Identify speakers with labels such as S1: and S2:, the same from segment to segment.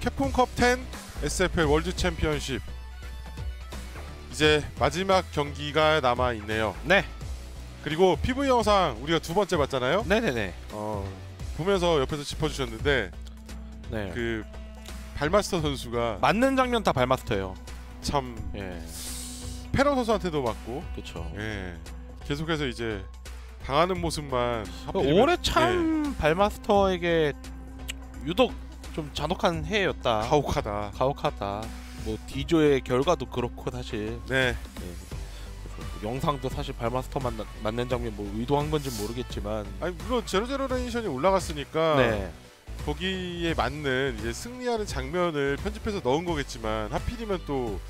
S1: 캡콤컵 10 SFL 월드 챔피언십 이제 마지막 경기가 남아 있네요.
S2: 네.
S1: 그리고 PV 영상 우리가 두 번째 봤잖아요.
S2: 네네네.
S1: 어, 보면서 옆에서 짚어주셨는데
S2: 네.
S1: 그 발마스터 선수가
S2: 맞는 장면 다 발마스터예요.
S1: 참
S2: 예.
S1: 페런 선수한테도 맞고
S2: 그렇죠.
S1: 예, 계속해서 이제 당하는 모습만 하필이면-
S2: 그 올해 참 발마스터에게 유독 좀 잔혹한 해였다.
S1: 예, 가혹하다.
S2: 가혹하다. 뭐 D조의 결과도 그렇고 사실
S1: 네,
S2: 예. 그래서 영상도 사실 발마스터 맞는, 맞는 장면 뭐 의도한 건지 모르겠지만
S1: 아니 물론 제로제로 레이션이 올라갔으니까
S2: 네.
S1: 거기에 맞는 이제 승리하는 장면을 편집해서 넣은 거겠지만 하필이면 또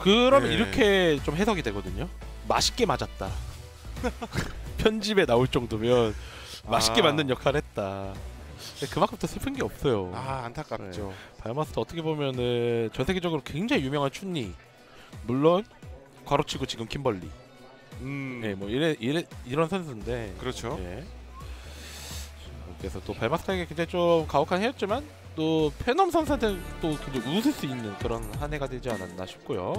S2: 그러면
S1: 네.
S2: 이렇게 좀 해석이 되거든요. 맛있게 맞았다. 편집에 나올 정도면 맛있게
S1: 아.
S2: 맞는 역할을 했다. 근데 그만큼 더 슬픈 게 없어요.
S1: 아 안타깝죠.
S2: 발마스터 어떻게 보면은 전 세계적으로 굉장히 유명한 춘리. 물론 괄호치고 지금 킴벌리.
S1: 음,
S2: 네, 뭐 이래, 이래 이런 선수인데.
S1: 그렇죠.
S2: 예. 그래서 또 발마스터에게 굉장히 좀 가혹한 해였지만 또 페넘 선수한테 또 굉장히 웃을 수 있는 그런 한 해가 되지 않았나 싶고요.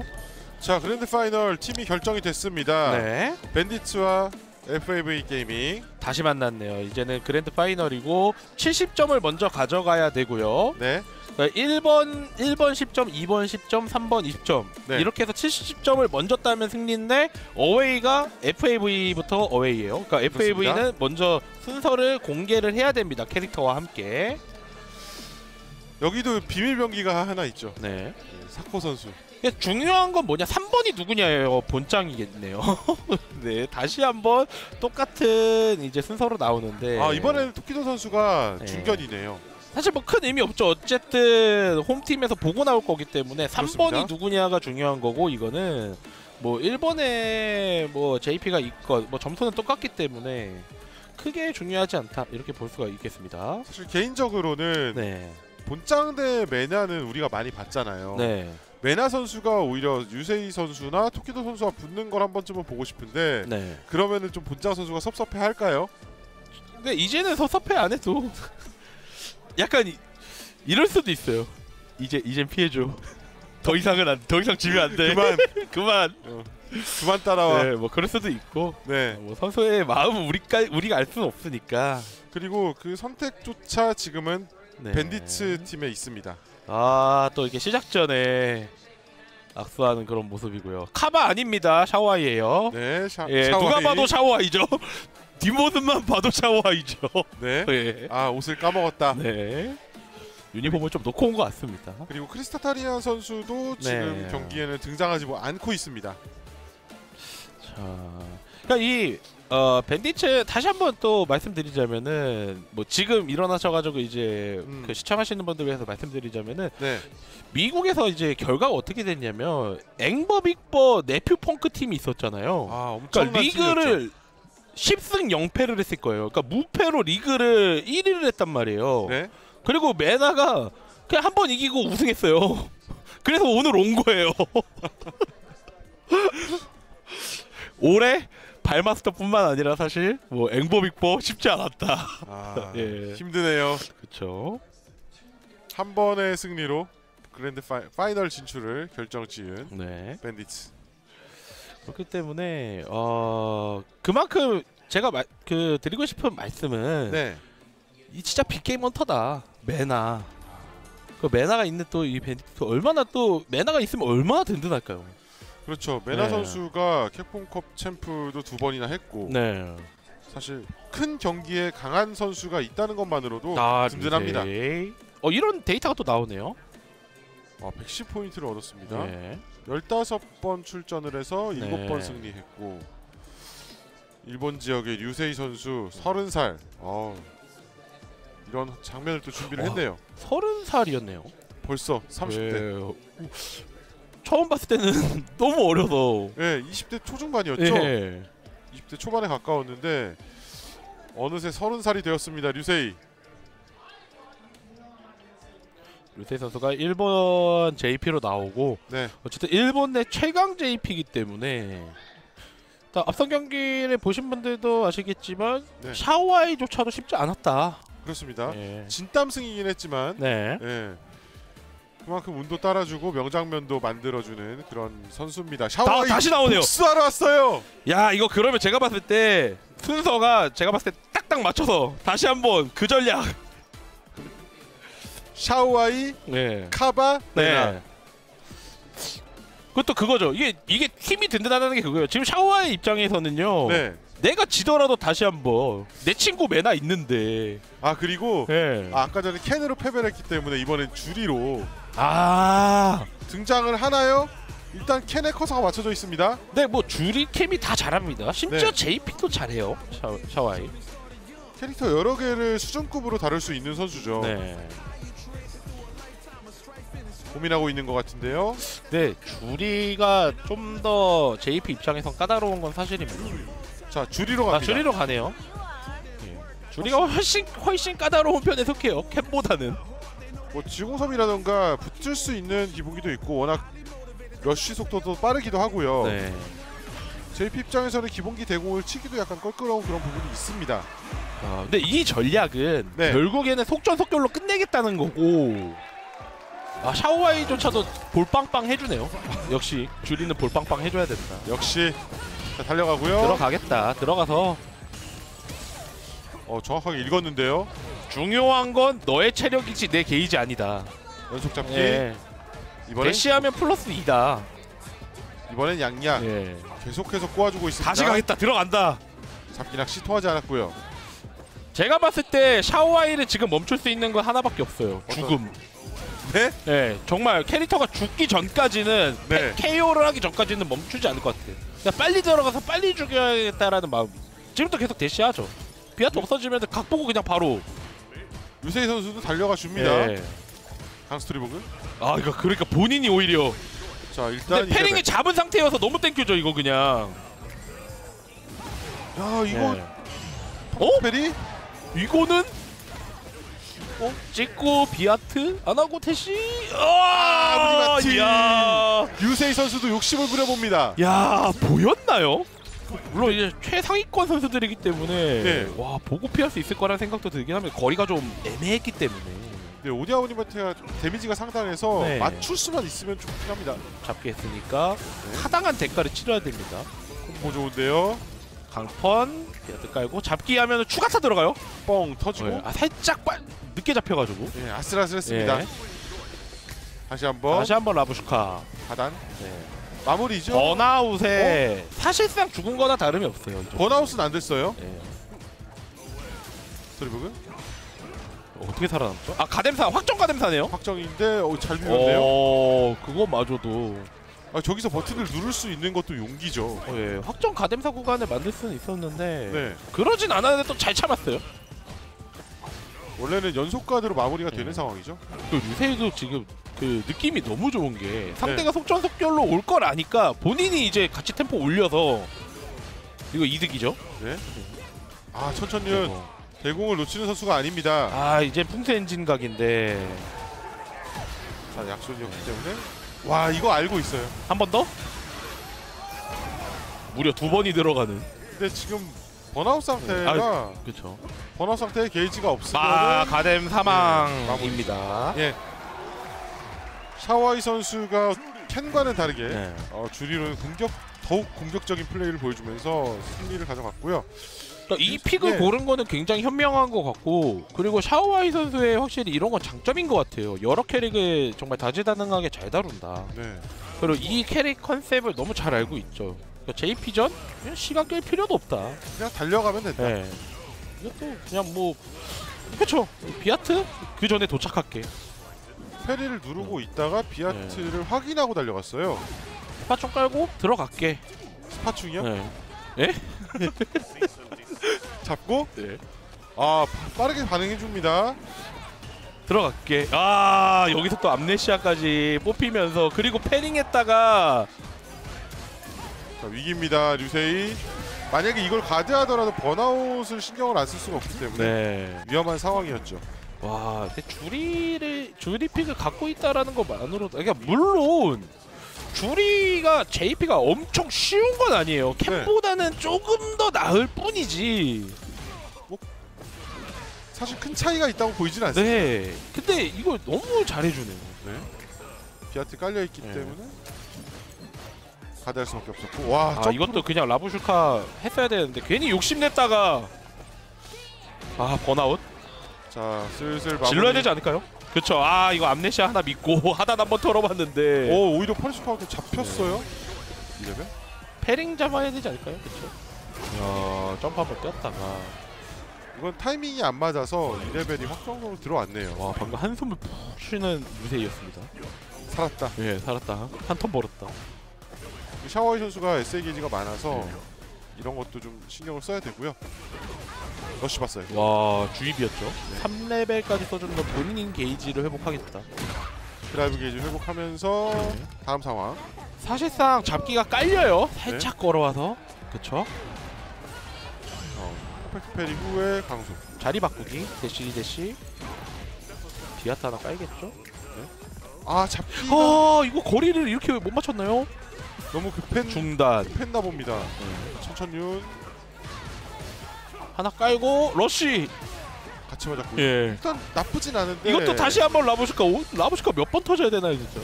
S1: 자 grand final 팀이 결정이 됐습니다.
S2: 네.
S1: 밴디츠와 FAV 게이밍.
S2: 다시 만났네요. 이제는 그랜드 파이널이고 70점을 먼저 가져가야 되고요.
S1: 네,
S2: 그러니까 1번 1번 10점, 2번 10점, 3번 20점.
S1: 네.
S2: 이렇게 해서 70점을 먼저 따면 승리인데 어웨이가 FAV부터 어웨이예요. 그러니까 FAV는 먼저 순서를 공개를 해야 됩니다. 캐릭터와 함께.
S1: 여기도 비밀 병기가 하나 있죠.
S2: 네.
S1: 네, 사코 선수.
S2: 중요한 건 뭐냐? 3번이 누구냐예요. 본장이겠네요. 네, 다시 한번 똑같은 이제 순서로 나오는데
S1: 아 이번에는 토키도 선수가
S2: 네.
S1: 중견이네요.
S2: 사실 뭐 큰 의미 없죠. 어쨌든 홈팀에서 보고 나올 거기 때문에 3번이
S1: 그렇습니다.
S2: 누구냐가 중요한 거고 이거는 뭐 1번에 뭐 JP가 있건 뭐 점수는 똑같기 때문에 크게 중요하지 않다. 이렇게 볼 수가 있겠습니다.
S1: 사실 개인적으로는
S2: 네.
S1: 본장 대 메나는 우리가 많이 봤잖아요.
S2: 네.
S1: 메나 선수가 오히려 유세이 선수나 토키도 선수와 붙는 걸 한 번쯤은 보고 싶은데
S2: 네.
S1: 그러면은 좀 본장 선수가 섭섭해 할까요?
S2: 근데 이제는 섭섭해 안 해도 약간 이, 이럴 수도 있어요. 이제 이젠 피해 줘. 더 이상은 안, 더 이상 지면 안 돼.
S1: 그만
S2: 그만.
S1: 그만 따라와.
S2: 네, 뭐 그럴 수도 있고
S1: 네.
S2: 뭐 선수의 마음은 우리가 우리가 알 수는 없으니까.
S1: 그리고 그 선택조차 지금은
S2: 네.
S1: 밴디츠 팀에 있습니다.
S2: 아 또 이렇게 시작 전에 악수하는 그런 모습이고요. 카바 아닙니다. 샤워아이예요.
S1: 네, 샤,
S2: 예,
S1: 샤워이.
S2: 누가 봐도 샤워아이죠. 뒷모습만 봐도 샤워아이죠.
S1: 네.
S2: 예.
S1: 아 옷을 까먹었다.
S2: 네. 유니폼을 좀 놓고 온 것 같습니다.
S1: 그리고 크리스타타리안 선수도 지금
S2: 네.
S1: 경기에는 등장하지 뭐 않고 있습니다.
S2: 자, 그러니까 이 어, 밴디츠 다시 한번 또 말씀드리자면은 뭐 지금 일어나셔가지고 이제
S1: 음.
S2: 그 시청하시는 분들 위해서 말씀드리자면은
S1: 네.
S2: 미국에서 이제 결과가 어떻게 됐냐면 앵버 빅버 네퓨 펑크 팀이 있었잖아요.
S1: 아
S2: 그러니까
S1: 팀이었죠.
S2: 리그를 10승 0패를 했을 거예요. 그러니까 무패로 리그를 1위를 했단 말이에요.
S1: 네.
S2: 그리고 메나가 그냥 한 번 이기고 우승했어요. 그래서 오늘 온 거예요. 올해 발마스터뿐만 아니라 사실 뭐 앵버 빅버 쉽지 않았다.
S1: 아,
S2: 예.
S1: 힘드네요.
S2: 그렇죠.
S1: 한 번의 승리로 grand fi, final 진출을 결정지은
S2: 네.
S1: 밴디츠.
S2: 그렇기 때문에 어 그만큼 제가 마, 그 드리고 싶은 말씀은
S1: 네.
S2: 이 진짜 빅게임 헌터다. 메나. 그 메나가 있는 또 이 밴디트 얼마나 또 메나가 있으면 얼마나 든든할까요?
S1: 그렇죠. 메나
S2: 네.
S1: 선수가 캡콤컵 챔프도 두 번이나 했고
S2: 네.
S1: 사실 큰 경기에 강한 선수가 있다는 것만으로도
S2: 아,
S1: 든든합니다.
S2: 네. 어 이런 데이터가 또 나오네요.
S1: 와, 110 포인트를 얻었습니다.
S2: 네.
S1: 15번 출전을 해서
S2: 네.
S1: 7번 승리했고 일본 지역의 류세이 선수 30살. 어, 이런 장면을 또 준비를
S2: 와.
S1: 했네요.
S2: 서른 살이었네요.
S1: 벌써 30대.
S2: 네. 처음 봤을 때는 너무 어려서.
S1: 예, 20대 초중반이었죠.
S2: 예.
S1: 20대 초반에 가까웠는데 어느새 30살이 되었습니다. 류세이.
S2: 루테 선수가 일본 JP로 나오고
S1: 네.
S2: 어쨌든 일본 내 최강 JP이기 때문에 앞선 경기를 보신 분들도 아시겠지만
S1: 네.
S2: 샤오아이조차도 쉽지 않았다.
S1: 그렇습니다.
S2: 예.
S1: 진땀승이긴 했지만
S2: 네.
S1: 예. 그만큼 운도 따라주고 명장면도 만들어주는 그런 선수입니다. 샤오이
S2: 다, 다시 나오네요.
S1: 복수하러 왔어요.
S2: 야 이거 그러면 제가 봤을 때 순서가 제가 봤을 때 딱딱 맞춰서 다시 한번 그 전략.
S1: 샤오아이,
S2: 네.
S1: 카바.
S2: 네. 그것도 그거죠. 이게 이게 팀이 든든하다는 게 그거예요. 지금 샤오와의 입장에서는요.
S1: 네.
S2: 내가 지더라도 다시 한번 내 친구 메나 있는데.
S1: 아 그리고
S2: 네.
S1: 아, 아까 전에 캔으로 패배를 했기 때문에 이번엔 주리로
S2: 아.
S1: 등장을 하나요? 일단 캔의 커서가 맞춰져 있습니다.
S2: 네, 뭐 주리 캠이 다 잘합니다. 심지어
S1: 네.
S2: JP도 잘해요. 샤, 샤와이.
S1: 캐릭터 여러 개를 수준급으로 다룰 수 있는 선수죠.
S2: 네.
S1: 고민하고 있는 것 같은데요.
S2: 네, 주리가 좀 더 JP 입장에선 까다로운 건 사실입니다.
S1: 자 주리로
S2: 아,
S1: 갑니다.
S2: 주리로 가네요. 예. 주리가 훨씬 훨씬 까다로운 편에 속해요. 캡보다는.
S1: 뭐 지공섬이라던가 붙을 수 있는 기복기도 있고 워낙 러쉬 속도도 빠르기도 하고요.
S2: 네.
S1: JP 입장에서는 기본기 대공을 치기도 약간 껄끄러운 그런 부분이 있습니다.
S2: 아, 근데 이 전략은
S1: 네.
S2: 결국에는 속전속결로 끝내겠다는 거고. 아 샤오와이조차도 볼빵빵 해주네요. 역시 주리는 볼빵빵 해줘야 된다.
S1: 역시 자, 달려가고요.
S2: 들어가겠다. 들어가서
S1: 어, 정확하게 읽었는데요.
S2: 중요한 건 너의 체력이지 내 게이지 아니다.
S1: 연속 잡기.
S2: 예.
S1: 이번엔
S2: 대시하면 플러스 2다.
S1: 이번엔 양양
S2: 예.
S1: 계속해서 꼬아주고 있습니다.
S2: 다시 가겠다. 들어간다.
S1: 잡기 낚시 통하지 않았고요.
S2: 제가 봤을 때 샤오와이를 지금 멈출 수 있는 건 하나밖에 없어요.
S1: 어떤-
S2: 죽음.
S1: 네?
S2: 네, 정말 캐릭터가 죽기 전까지는
S1: 네.
S2: KO를 하기 전까지는 멈추지 않을 것 같아요. 그러니까 빨리 들어가서 빨리 죽여야겠다라는 마음. 지금도 계속 대시하죠. 비아트 없어지면 각 보고 그냥 바로.
S1: 류세이 선수도 달려가 줍니다.
S2: 예.
S1: 강 스트리보그.
S2: 아 이거 그러니까 본인이 오히려.
S1: 자 일단
S2: 근데 parrying이
S1: 이제
S2: 잡은 상태여서 너무 thank you죠 이거 그냥.
S1: 야 이거
S2: 예.
S1: 어? parry?
S2: 이거는 어? 찍고 비하트 안 하고 대시.
S1: 아,
S2: 아,
S1: 우리.
S2: 야,
S1: 류세이 선수도 욕심을 부려봅니다.
S2: 야 보였나요? 물론 이제 최상위권 선수들이기 때문에
S1: 네.
S2: 와 보고 피할 수 있을 거라는 생각도 들긴 하면 거리가 좀 애매했기 때문에
S1: 네, 오디아오니마트가 데미지가 상당해서
S2: 네.
S1: 맞출 수만 있으면 좋긴 합니다.
S2: 잡게 했으니까
S1: 네.
S2: 타당한 대가를 치러야 됩니다.
S1: 콤보 좋은데요.
S2: 강펀 비아트 깔고 잡기 하면 추가타 들어가요.
S1: 뻥 터지고.
S2: 네. 아 살짝 빨 늦게 잡혀가지고.
S1: 네, 아슬아슬했습니다.
S2: 예.
S1: 다시 한번
S2: 다시 한번 라부슈카.
S1: 하단
S2: 네.
S1: 마무리죠.
S2: 번아웃에 사실상 죽은 거나 다름이 없어요. 이.
S1: 번아웃은 안 됐어요.
S2: 예.
S1: 스트리버그
S2: 어떻게 살아남죠? 아 가뎀사 확정 가뎀사네요.
S1: 확정인데 어, 잘 비웠네요.
S2: 어 그거마저도
S1: 아, 저기서 버튼을 누를 수 있는 것도 용기죠.
S2: 어, 예. 확정 가뎀사 구간을 만들 수는 있었는데
S1: 네,
S2: 그러진 않았는데 또 잘 참았어요.
S1: 원래는 연속 카드로 마무리가 되는
S2: 네.
S1: 상황이죠.
S2: 그 유세이도 지금 그 느낌이 너무 좋은 게 상대가
S1: 네.
S2: 속전속결로 올 걸 아니까 본인이 이제 같이 템포 올려서 이거 이득이죠.
S1: 아 천천히는
S2: 어.
S1: 대공을 놓치는 선수가 아닙니다.
S2: 아 이제 풍수 엔진 각인데
S1: 자 약손이었기 때문에 와 이거 알고 있어요.
S2: 한 번 더? 무려 두 번이 들어가는.
S1: 근데 지금 번아웃 상태가
S2: 그렇죠.
S1: 번아웃 상태에 게이지가 없으면
S2: 아 가뎀
S1: 네,
S2: 사망입니다.
S1: 예 샤와이 선수가 캔과는 다르게
S2: 네.
S1: 어, 주리로는 공격 더욱 공격적인 플레이를 보여주면서 승리를 가져갔고요.
S2: 그러니까 이 픽을
S1: 네.
S2: 고른 거는 굉장히 현명한 것 같고 그리고 샤오와이 선수의 확실히 이런 건 장점인 것 같아요. 여러 캐릭을 정말 다재다능하게 잘 다룬다.
S1: 네.
S2: 그리고 이 캐릭 컨셉을 너무 잘 알고 있죠. 그러니까 JP전 그냥 시간 끌 필요도 없다.
S1: 그냥 달려가면 된다.
S2: 네. 이것도 그냥 뭐 그렇죠. 비아트 그 전에 도착할게.
S1: parry를 누르고 있다가 비하트를 확인하고 달려갔어요.
S2: 스파 좀 깔고 들어갈게.
S1: 스파충이요?
S2: 네.
S1: 잡고
S2: 네.
S1: 아 파- 빠르게 반응해 줍니다.
S2: 들어갈게. 아 여기서 또 amnesia까지 뽑히면서 그리고 parrying했다가
S1: 자, 위기입니다, 류세이. 만약에 이걸 가드하더라도 burnout을 신경을 안 쓸 수가 없기 때문에
S2: 네.
S1: 위험한 상황이었죠.
S2: 와, 근데 주리를 주리 픽을 갖고 있다라는 것만으로도 그러니까 물론 주리가 JP가 엄청 쉬운 건 아니에요. 캠보다는 조금 더 나을 뿐이지.
S1: 사실 큰 차이가 있다고 보이진 않습니다.
S2: 네. 근데 이걸 너무 잘해주네요.
S1: 네. 비아트 깔려 있기
S2: 네.
S1: 때문에 가드할 수밖에 없었고 와
S2: 아 이것도 그냥 라부슈카 했어야 되는데 괜히 욕심냈다가 아 번아웃
S1: 자 슬슬 마무리.
S2: 질러야 되지 않을까요? 그쵸 아 이거 amnesia 하나 믿고 하단 한번 털어봤는데
S1: 오 오히려 파워도 잡혔어요. 이러면
S2: parrying 잡아야 되지 않을까요? 그쵸 야 점프 한번 뛰었다가
S1: 이건 타이밍이 안 맞아서 2레벨이 확정적으로 들어왔네요.
S2: 와 방금 한숨을 푹 쉬는 류세이였습니다
S1: 살았다.
S2: 예 살았다 한 turn 벌었다
S1: 샤오하이 선수가 SA 게이지가 많아서
S2: 네.
S1: 이런 것도 좀 신경을 써야 되고요. 러쉬 봤어요.
S2: 와 주입이었죠 3레벨까지 써주는 건 본인 게이지를 회복하겠다
S1: 드라이브 게이지 회복하면서
S2: 네.
S1: 다음 상황.
S2: 사실상 잡기가 깔려요 살짝 걸어와서 그쵸
S1: 어, perfect parry 후에 강손.
S2: 자리 바꾸기 대시 대시 디아타 하나 깔겠죠?
S1: 아 잡기가
S2: 아 이거 거리를 이렇게 못 맞췄나요?
S1: 너무 급했,
S2: 중단
S1: 급했나 봅니다.
S2: 네.
S1: 천천윤.
S2: 하나 깔고 러쉬.
S1: 같이 맞았고
S2: 예.
S1: 일단 나쁘진 않은데.
S2: 이것도 다시 한번 라부시카 오, 라부시카 몇 번 터져야 되나요 진짜?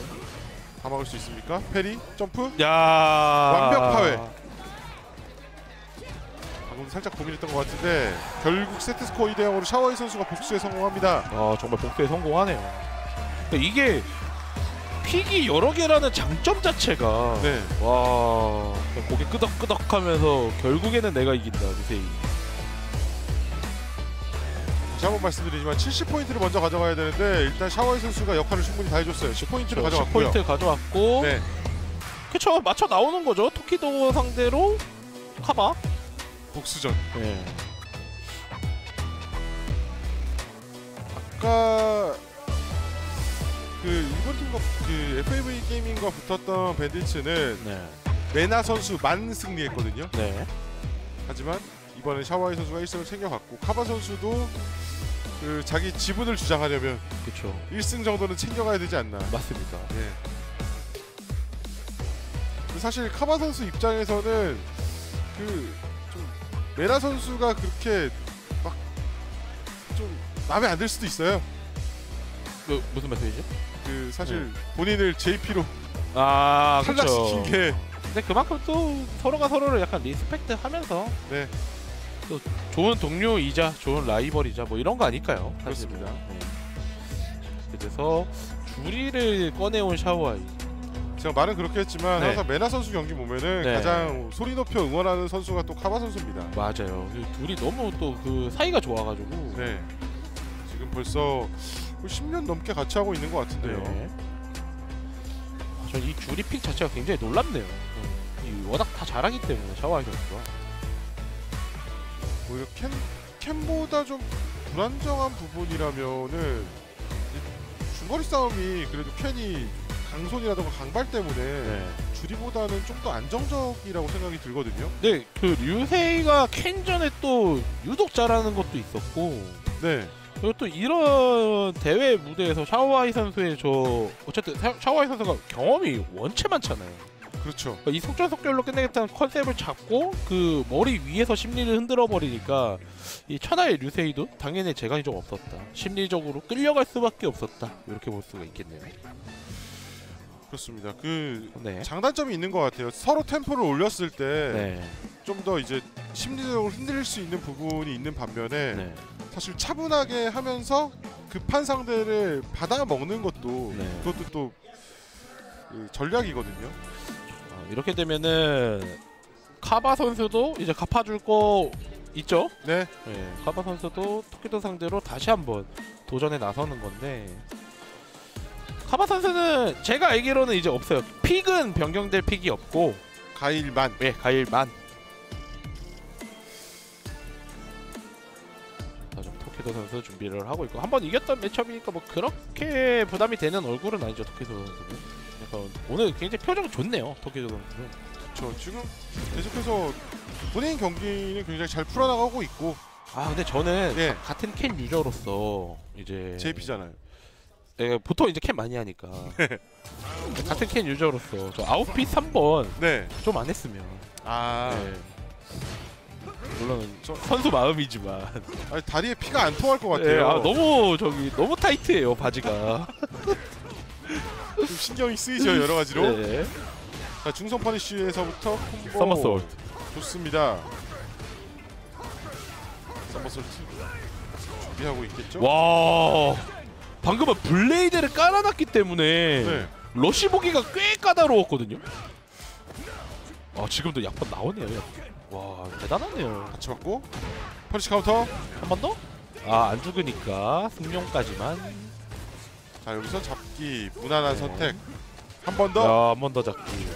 S1: 다 막을 수 있습니까? parry 점프?
S2: 야.
S1: 완벽 파훼. 방금 살짝 고민했던 것 같은데 결국 세트 스코어 2대 0으로 샤오하이 선수가 복수에 성공합니다.
S2: 아 정말 복수에 성공하네요. 근데 이게 픽이 여러 개라는 장점 자체가
S1: 네.
S2: 와 고개 끄덕끄덕하면서 결국에는 내가 이긴다 미세이
S1: 다시 한번 말씀드리지만 70포인트를 먼저 가져가야 되는데 일단 샤워이 선수가 역할을 충분히 다 해줬어요. 10포인트를 가져갔고요.
S2: 10포인트 가져왔고
S1: 네.
S2: 그쵸 맞춰 나오는 거죠 토키도 상대로 카바
S1: 복수전.
S2: 네.
S1: 아까 그 일본 팀과 그 FAV 게이밍과 붙었던 밴디츠는
S2: 네.
S1: 메나 선수만 승리했거든요.
S2: 네.
S1: 하지만 이번엔 샤와이 선수가 1승을 챙겨갔고 카바 선수도 그 자기 지분을 주장하려면
S2: 그쵸
S1: 1승 정도는 챙겨가야 되지 않나.
S2: 맞습니다
S1: 예. 사실 카바 선수 입장에서는 그좀 메나 선수가 그렇게 막 좀 마음에 안 들 수도 있어요.
S2: 그, 무슨 말씀이죠?
S1: 그 사실 본인을 JP로
S2: 아
S1: 탈락시킨 게
S2: 근데 그만큼 또 서로가 서로를 약간 respect 하면서
S1: 네.
S2: 또 좋은 동료이자 좋은 라이벌이자 뭐 이런 거 아닐까요? 사실은.
S1: 그렇습니다.
S2: 네. 그래서 주리를 꺼내온 샤오하이
S1: 제가 말은 그렇게 했지만
S2: 네.
S1: 항상 메나 선수 경기 보면은
S2: 네.
S1: 가장 소리 높여 응원하는 선수가 또 카바 선수입니다.
S2: 맞아요. 그 둘이 너무 또 그 사이가 좋아가지고
S1: 네. 지금 벌써 10년 넘게 같이 하고 있는 것 같은데요.
S2: 네. 전이 주리 픽 자체가 굉장히 놀랍네요. 이 워낙 다 잘하기 때문에 샤오아이 선수가.
S1: 오히려 캠 캠보다 좀 불안정한 부분이라면은 이 중거리 싸움이 그래도 캔이 강손이라던가 강발 때문에
S2: 네.
S1: 주리보다는 좀 더 안정적이라고 생각이 들거든요.
S2: 근데 그 류세이가 캔전에 또 유독 잘하는 것도 있었고
S1: 네.
S2: 그리고 또 이런 대회 무대에서 샤오아이 선수의 저 어쨌든 샤- 샤오아이 선수가 경험이 원체 많잖아요.
S1: 그렇죠.
S2: 그러니까 이 속전속결로 끝내겠다는 컨셉을 잡고 그 머리 위에서 심리를 흔들어 버리니까 이 천하의 류세이도 당연히 재간이 좀 없었다. 심리적으로 끌려갈 수밖에 없었다. 이렇게 볼 수가 있겠네요.
S1: 그렇습니다. 그
S2: 네.
S1: 장단점이 있는 것 같아요. 서로 템포를 올렸을 때
S2: 네.
S1: 좀더 이제 심리적으로 흔들릴 수 있는 부분이 있는 반면에
S2: 네.
S1: 사실 차분하게 하면서 급한 상대를 받아 먹는 것도
S2: 네.
S1: 그것도 또 그 전략이거든요.
S2: 어, 이렇게 되면은 카바 선수도 이제 갚아줄 거 있죠?
S1: 네.
S2: 네, 카바 선수도 토끼도 상대로 다시 한번 도전에 나서는 건데 카바 선수는 제가 알기로는 이제 없어요. 픽은 변경될 픽이 없고
S1: 가일만.
S2: 예, 가일만. 자, 좀 토끼도 선수 준비를 하고 있고 한 번 이겼던 매첩이니까 뭐 그렇게 부담이 되는 얼굴은 아니죠 토끼도 선수는. 약간 오늘 굉장히 표정 좋네요 토끼도 선수는.
S1: 저 지금 계속해서 본인 경기는 굉장히 잘 풀어나가고 있고
S2: 아 근데 저는
S1: 네.
S2: 같은 캔 유저로서 이제
S1: JP잖아요.
S2: 예, 보통 이제 캔 많이 하니까 같은 켄 user로서 저 아웃핏 3번
S1: 네.
S2: 좀 안 했으면
S1: 아
S2: 예. 물론
S1: 저-
S2: 선수 마음이지만
S1: 아니 다리에 피가 안 통할 것
S2: 예,
S1: 같아요.
S2: 아, 너무 저기 너무 타이트해요 바지가.
S1: 좀 신경이 쓰이죠 여러 가지로.
S2: 네.
S1: 자 중성 punish에서부터
S2: combo somersault.
S1: 좋습니다. somersault 준비하고 있겠죠?
S2: 와 방금은 blade를 깔아놨기 때문에
S1: 네.
S2: 러시 보기가 꽤 까다로웠거든요. 아 지금도 약간 나오네요. 와 대단하네요.
S1: 같이 맞고 punish counter.
S2: 한 번 더? 아 안 죽으니까 승룡까지만.
S1: 자 여기서 잡기 무난한
S2: 네.
S1: 선택. 한 번 더.
S2: 야 한 번 더 잡기.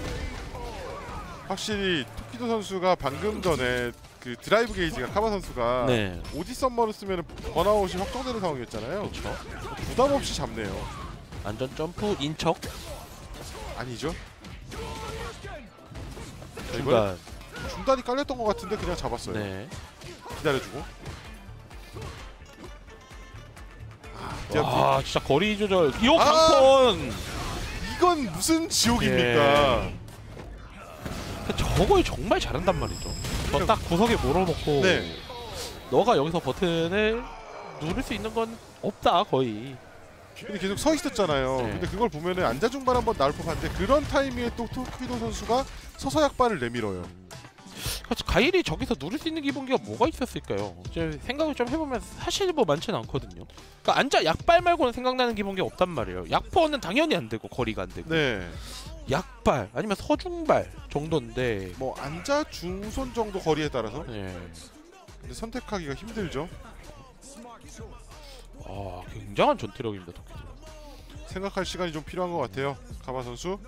S1: 확실히 토키도 선수가 방금 전에 그 드라이브 게이지가 카바 선수가
S2: 네.
S1: OD summer를 쓰면 번아웃이 확정되는 상황이었잖아요.
S2: 그렇죠.
S1: 부담 없이 잡네요.
S2: 안전 점프 인척
S1: 아니죠? 자,
S2: 중간.
S1: 중단이 깔렸던 것 같은데 그냥 잡았어요.
S2: 네.
S1: 기다려주고. 아.
S2: 와 진짜 거리 조절. 이거
S1: 아!
S2: 강펀.
S1: 이건 무슨 지옥입니까?
S2: 예. 저걸 정말 잘한단 말이죠. 저 딱 구석에 몰아놓고
S1: 네.
S2: 너가 여기서 버튼을 누를 수 있는 건 없다 거의.
S1: 근데 계속 서 있었잖아요.
S2: 네.
S1: 근데 그걸 보면은 중반 한번 나올 법한데 그런 타이밍에 또 토키도 선수가 서서 약발을 내밀어요.
S2: 그렇죠. 가일이 저기서 누를 수 있는 기본기가 뭐가 있었을까요? 이제 생각을 좀 해보면 사실 뭐 많지는 않거든요. 그러니까 앉아 약발 말고는 생각나는 기본기 없단 말이에요. 약퍼는 당연히 안 되고 거리가 안 되고
S1: 네.
S2: 약발 아니면 서중발 정도인데
S1: 뭐 앉아 중손 정도 거리에 따라서
S2: 예.
S1: 근데 선택하기가 힘들죠.
S2: 아 굉장한 전투력입니다 도쿄.
S1: 생각할 시간이 좀 필요한 것 같아요. 카바 선수.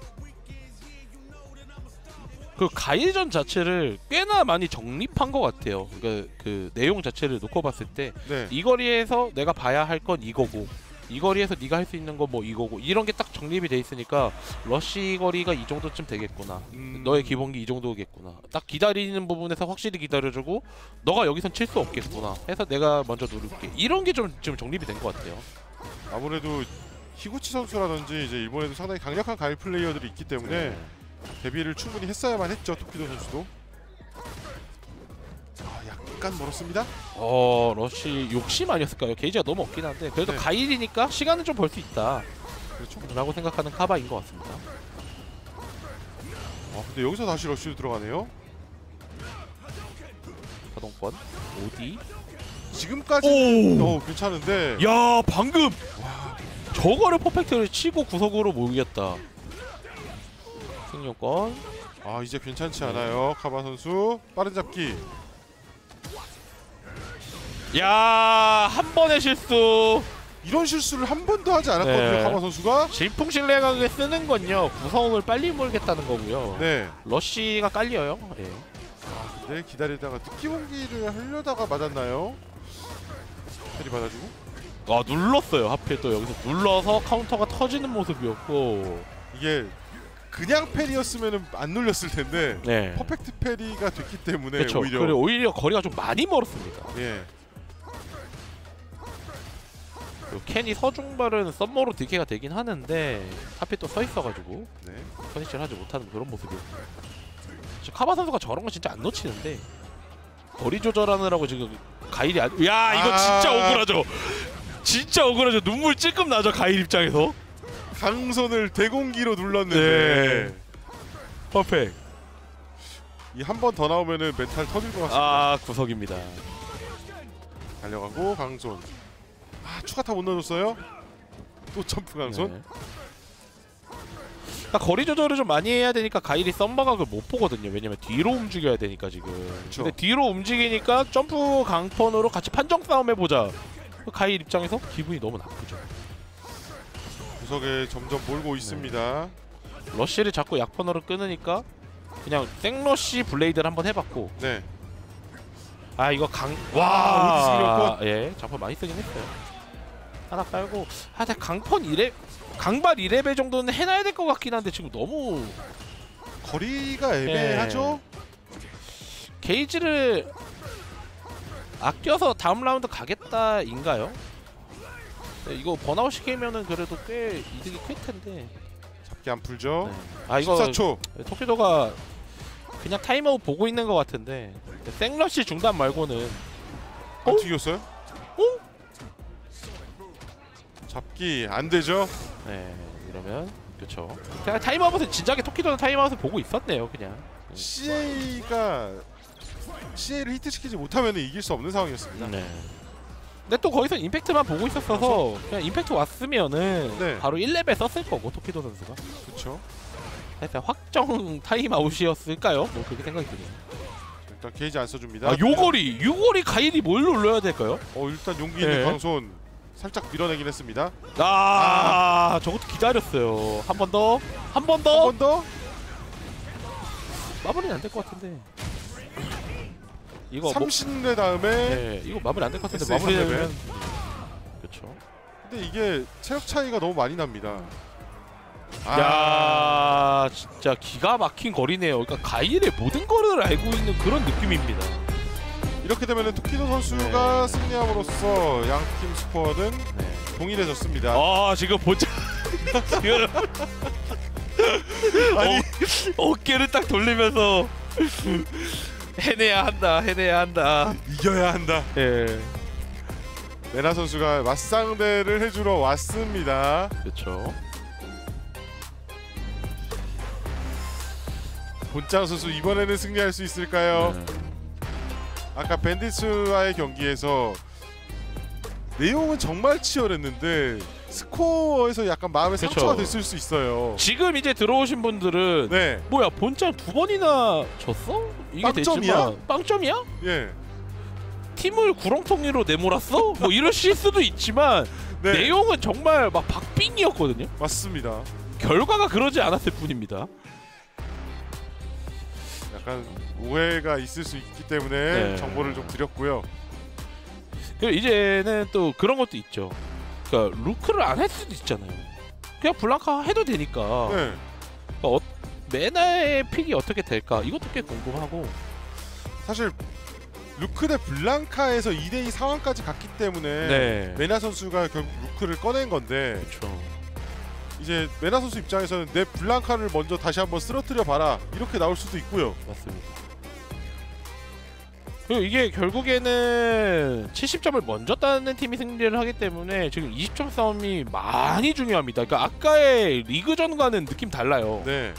S2: 그 가일전 자체를 꽤나 많이 정립한 것 같아요. 그러니까 그 내용 자체를 놓고 봤을 때
S1: 네.
S2: 이 거리에서 내가 봐야 할 건 이거고 이 거리에서 네가 할 수 있는 건뭐 이거고 이런 게 딱 정립이 돼 있으니까 러시 거리가 이 정도쯤 되겠구나.
S1: 음,
S2: 너의 기본기 이 정도겠구나. 딱 기다리는 부분에서 확실히 기다려주고 너가 여기선 칠 수 없겠구나. 해서 내가 먼저 누를게. 이런 게 좀 지금 정립이 된 것 같아요.
S1: 아무래도 히구치 선수라든지 이제 일본에도 상당히 강력한 가일 플레이어들이 있기 때문에
S2: 네.
S1: 데뷔를 충분히 했어야만 했죠 토키도 선수도. 아, 약간 멀었습니다.
S2: 어 러시 욕심 아니었을까요? 게이지가 너무 없긴 한데 그래도
S1: 네.
S2: 가일이니까 시간은 좀 벌 수 있다.
S1: 그렇죠.
S2: 라고 생각하는 카바인 것 같습니다.
S1: 아, 근데 여기서 다시 러쉬로 들어가네요.
S2: 자동권 오디.
S1: 지금까지
S2: 오.
S1: 어 괜찮은데
S2: 야 방금 저거를 퍼펙트를 치고 구석으로 모으겠다. 승용권.
S1: 아 이제 괜찮지 않아요 카바 선수 빠른 잡기
S2: 야 한 번의 실수.
S1: 이런 실수를 한 번도 하지 않았거든요
S2: 네.
S1: 카바 선수가
S2: 질풍신뢰각을 쓰는 건요 구석을 빨리 몰겠다는 거고요.
S1: 네
S2: 러쉬가 깔려요. 예.
S1: 근데 기다리다가 툭 기본기를 하려다가 맞았나요 parry 받아주고
S2: 아 눌렀어요. 하필 또 여기서 눌러서 카운터가 터지는 모습이었고.
S1: 이게 그냥 parry였으면 안 눌렸을 텐데
S2: 네.
S1: perfect parry가 됐기 때문에
S2: 그렇죠.
S1: 오히려
S2: 그리고 오히려 거리가 좀 많이 멀었습니다.
S1: 예
S2: 켄이 서중발은 썸머로 딜케가 되긴 하는데 하필 또 서 있어가지고
S1: 네.
S2: punish를 하지 못하는 그런 모습이었고. 진짜 카바 선수가 저런 거 진짜 안 놓치는데 거리 조절하느라고 지금 가일이 안. 야 이거
S1: 아.
S2: 진짜 억울하죠. 진짜 억울하죠. 눈물 찔끔 나죠 가일 입장에서.
S1: 강손을 대공기로 눌렀는데
S2: 네. 퍼펙.
S1: 이 한 번 더 나오면은 멘탈 터질 것 같습니다
S2: 아 구석입니다.
S1: 달려가고 강손 아 추가 타 못 넣어줬어요 또 점프 강손
S2: 네. 그러니까 거리 조절을 좀 많이 해야 되니까 가일이 썸머각을 못 보거든요. 왜냐면 뒤로 움직여야 되니까 지금.
S1: 그쵸.
S2: 근데 뒤로 움직이니까 점프 강손으로 같이 판정 싸움 해보자. 그 가일 입장에서 기분이 너무 나쁘죠.
S1: 구석에 점점 몰고 있습니다
S2: 러쉬를 자꾸 약펀으로 끊으니까 그냥 생러쉬 블레이드를 한번 해봤고
S1: 네
S2: 아 이거 강...
S1: 와,
S2: 와 예, 장판 많이 쓰긴 했어요. 하나 깔고 아 근데 강펀 2레 강발 2레벨 정도는 해놔야 될 것 같긴 한데 지금 너무
S1: 거리가 애매하죠
S2: 게이지를 아껴서 다음 라운드 가겠다인가요? 네, 이거 번아웃 시키면은 그래도 꽤 이득이 클 텐데.
S1: 잡기 안 풀죠
S2: 네. 아 이거
S1: 14초
S2: 토키도가 그냥 타임아웃 보고 있는 것 같은데 생러시 중단 말고는
S1: 안
S2: 어?
S1: 튀겼어요? 잡기 안 되죠?
S2: 네 이러면 그쵸 제가 타임아웃은 진작에 토키도는 타임아웃을 보고 있었네요 그냥
S1: CA가 CA를 히트시키지 못하면 이길 수 없는 상황이었습니다.
S2: 네 근데 또 거기서 임팩트만 보고 있었어서 그냥 임팩트 왔으면은
S1: 네.
S2: 바로 1레벨 썼을 거고 토키도 선수가
S1: 그렇죠.
S2: 살짝 확정 타임아웃이었을까요? 뭐 그렇게 생각이 드네요
S1: 일단 게이지 안 써줍니다.
S2: 아 요거리 요거리 가일이 뭘 눌러야 될까요?
S1: 어 일단 용기 있는
S2: 네.
S1: 강손 살짝 밀어내긴 했습니다.
S2: 아, 저것도 기다렸어요. 한 번 더? 한 번 더?
S1: 한 번 더.
S2: 마무리는 안 될 것 같은데. 이거 뭐,
S1: 30대 다음에
S2: 네, 이거 마무리 안 될 것 같은데 마무리되면. 그렇죠
S1: 근데 이게 체력 차이가 너무 많이 납니다. 아,
S2: 야 진짜 기가 막힌 거리네요. 그러니까 가일의 모든 거를 알고 있는 그런 느낌입니다
S1: 이렇게 되면 토키도 선수가 승리함으로써 양 팀 스코어는
S2: 네.
S1: 동일해졌습니다.
S2: 아 지금 보자 지금
S1: 아니
S2: 어, 어깨를 딱 돌리면서 해내야 한다 해내야 한다
S1: 이겨야 한다.
S2: 예
S1: 레나 선수가 맞상대를 해주러 왔습니다.
S2: 그렇죠
S1: 본장 선수 이번에는 승리할 수 있을까요?
S2: 네.
S1: 아까 밴디츠와의 경기에서 내용은 정말 치열했는데 스코어에서 약간 마음의
S2: 그쵸.
S1: 상처가 됐을 수 있어요.
S2: 지금 이제 들어오신 분들은
S1: 네,
S2: 뭐야 본장 두 번이나 졌어? 이게
S1: 빵점이야?
S2: 빵점이야?
S1: 예,
S2: 팀을 구렁텅이로 내몰았어? 뭐 이러실 수도 있지만
S1: 네,
S2: 내용은 정말 막 박빙이었거든요.
S1: 맞습니다.
S2: 결과가 그러지 않았을 뿐입니다.
S1: 약간 오해가 있을 수 있기 때문에
S2: 네.
S1: 정보를 좀 드렸고요.
S2: 그리고 이제는 또 그런 것도 있죠. 그러니까 루크를 안 할 수도 있잖아요. 그냥 블랑카 해도 되니까
S1: 네,
S2: 메나의 pick이 어떻게 될까 이것도 꽤 궁금하고
S1: 사실 루크 대 블랑카에서 2대2 상황까지 갔기 때문에
S2: 네
S1: 메나 선수가 결국 루크를 꺼낸 건데
S2: 그렇죠.
S1: 이제 메나 선수 입장에서는 내 블랑카를 먼저 다시 한번 쓰러뜨려 봐라 이렇게 나올 수도 있고요.
S2: 맞습니다. 그리고 이게 결국에는 70점을 먼저 따는 팀이 승리를 하기 때문에 지금 20점 싸움이 많이 중요합니다. 그러니까 아까의 리그전과는 느낌 달라요.
S1: 네.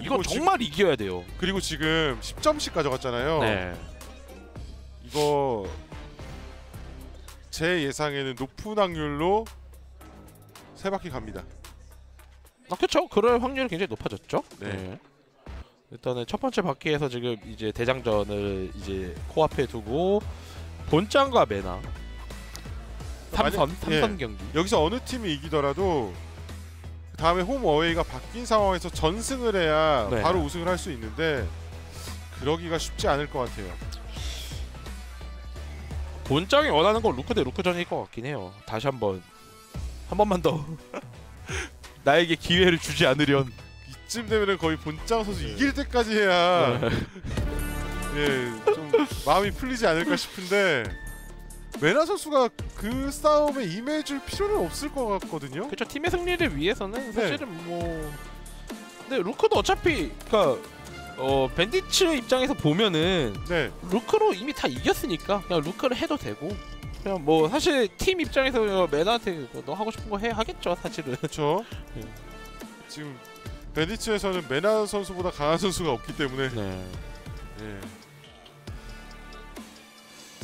S2: 이거
S1: 그리고 지-
S2: 정말 이겨야 돼요.
S1: 그리고 지금 10점씩 가져갔잖아요.
S2: 네.
S1: 이거 제 예상에는 높은 확률로 세 바퀴 갑니다.
S2: 아 그렇죠. 그럴 확률이 굉장히 높아졌죠.
S1: 네.
S2: 일단은 첫 번째 바퀴에서 지금 이제 대장전을 이제 코앞에 두고 본장과 메나 삼선
S1: 만약-
S2: 삼선
S1: 예.
S2: 경기.
S1: 여기서 어느 팀이 이기더라도 다음에 홈 어웨이가 바뀐 상황에서 전승을 해야
S2: 네.
S1: 바로 우승을 할 수 있는데 그러기가 쉽지 않을 것 같아요.
S2: 본장이 원하는 건 루크 대 루크전일 것 같긴 해요. 다시 한번 한 번만 더 나에게 기회를 주지 않으련.
S1: 이쯤 되면은 거의 본장 선수
S2: 네.
S1: 이길 때까지 해야
S2: 네.
S1: 예, 좀 마음이 풀리지 않을까 싶은데 메나 선수가 그 싸움에 임해줄 필요는 없을 것 같거든요.
S2: 그렇죠. 팀의 승리를 위해서는
S1: 네.
S2: 사실은 뭐 근데 루크도 어차피 그러니까 어 밴디츠 입장에서 보면은
S1: 네,
S2: 루크로 이미 다 이겼으니까 그냥 루크를 해도 되고 그냥 뭐 사실 팀 입장에서 메나한테 너 하고 싶은 거 해 하겠죠 사실은
S1: 그렇죠.
S2: 네.
S1: 지금 밴디츠에서는 메나 선수보다 강한 선수가 없기 때문에
S2: 네.
S1: 예.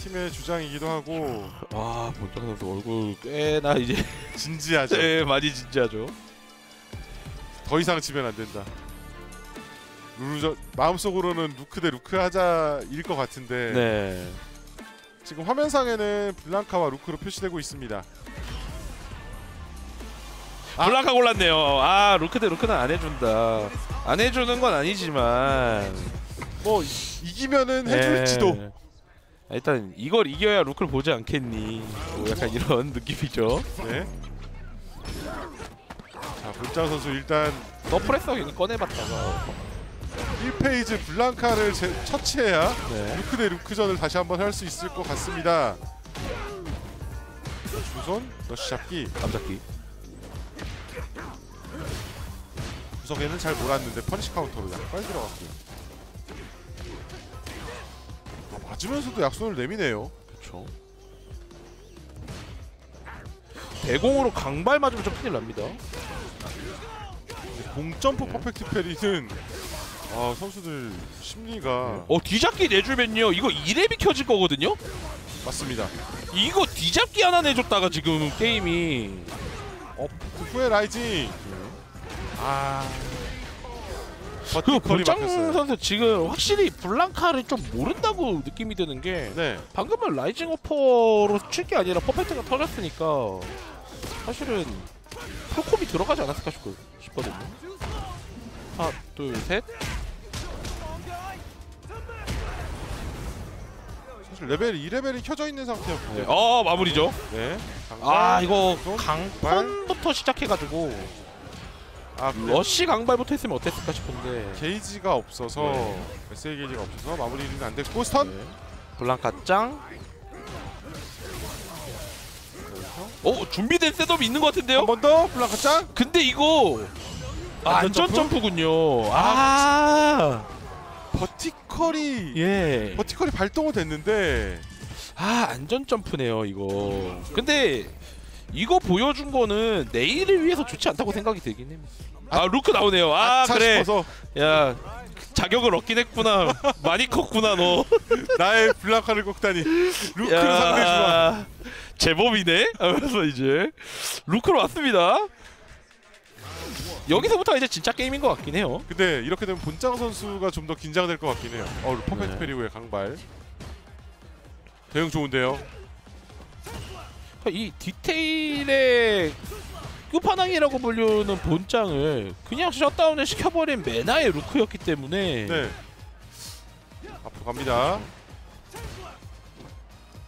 S1: 팀의 주장이기도 하고
S2: 아 본정 선수 얼굴 꽤나 이제
S1: 진지하죠.
S2: 네, 많이 진지하죠
S1: 더 이상 지면 안 된다. 루저 마음속으로는 루크 대 루크 하자일 것 같은데
S2: 네
S1: 지금 화면상에는 블랑카와 루크로 표시되고 있습니다. 아.
S2: 블랑카 골랐네요 아 루크 대 루크는 안 해준다 안 해주는 건 아니지만
S1: 뭐 이- 이기면은 해줄지도.
S2: 네. 아, 일단 이걸 이겨야 루크를 보지 않겠니 뭐 약간 이런 느낌이죠
S1: 네. 자, 볼장 선수 일단
S2: suppressor 괜히 꺼내봤다가
S1: 1페이지 블랑카를 제, 처치해야
S2: 네.
S1: 루크 대 루크전을 다시 한번 할 수 있을 것 같습니다. 주손 러시 잡기
S2: 남잡기
S1: 구석에는 잘 몰았는데 punish counter로 약간 빨리 들어갔고요. 맞으면서도 약손을 내미네요.
S2: 그렇죠. 대공으로 강발 맞으면 좀 큰일 납니다.
S1: 공점프 perfect parry는 아, 선수들 심리가
S2: 어 뒤잡기 내주면요 이거 2렙이 켜질 거거든요.
S1: 맞습니다.
S2: 이거 뒤잡기 하나 내줬다가 지금 게임이
S1: 어, 그 후에 rising. 아.
S2: 그
S1: vertical이 막혔어요.
S2: 선수 지금 확실히 블랑카를 좀 모른다고 느낌이 드는 게
S1: 네.
S2: 방금은 rising upper로 칠 게 아니라 퍼펙트가 터졌으니까 사실은 풀콤이 들어가지 않았을까 싶거- 싶거든요. 하나, 둘, 셋.
S1: 사실 레벨 2레벨이 켜져 있는. 때문에.
S2: 어 마무리죠.
S1: 네.
S2: 아 이거
S1: 좀
S2: 강펀부터 시작해가지고
S1: 아, 근데
S2: 러쉬 강발부터 했으면 어땠을까 싶은데
S1: 게이지가 없어서
S2: 네.
S1: SA 게이지가 없어서 마무리는 안 됐고 stun.
S2: 네. 블랑카 짱. 어 준비된 setup이 있는 것 같은데요?
S1: 한 번 더 블랑카 짱.
S2: 근데 이거 아,
S1: 안전
S2: 안전 점프군요. 아,
S1: 버티컬이
S2: 예.
S1: 버티컬이 발동은 됐는데
S2: 아 안전 점프네요 이거. 근데 이거 보여준 거는 내일을 위해서 좋지 않다고 생각이 들긴 해요. 아 루크 나오네요. 아
S1: 아차
S2: 그래.
S1: 싶어서
S2: 야 자격을 얻긴 했구나. 많이 컸구나 너.
S1: 나의 블랑카를 꺾다니 루크를 상대해 주마.
S2: 제법이네. 하면서 이제 루크로 왔습니다. 여기서부터 이제 진짜 게임인 것 같긴 해요.
S1: 근데 이렇게 되면 본장 선수가 좀 더 긴장될 것 같긴 해요. 어, perfect
S2: 네.
S1: parry 후의 강발. 대응 좋은데요.
S2: 이 디테일의 끝판왕이라고 불리는 본장을 그냥 셧다운을 시켜버린 메나의 루크였기 때문에
S1: 네. 앞으로 갑니다.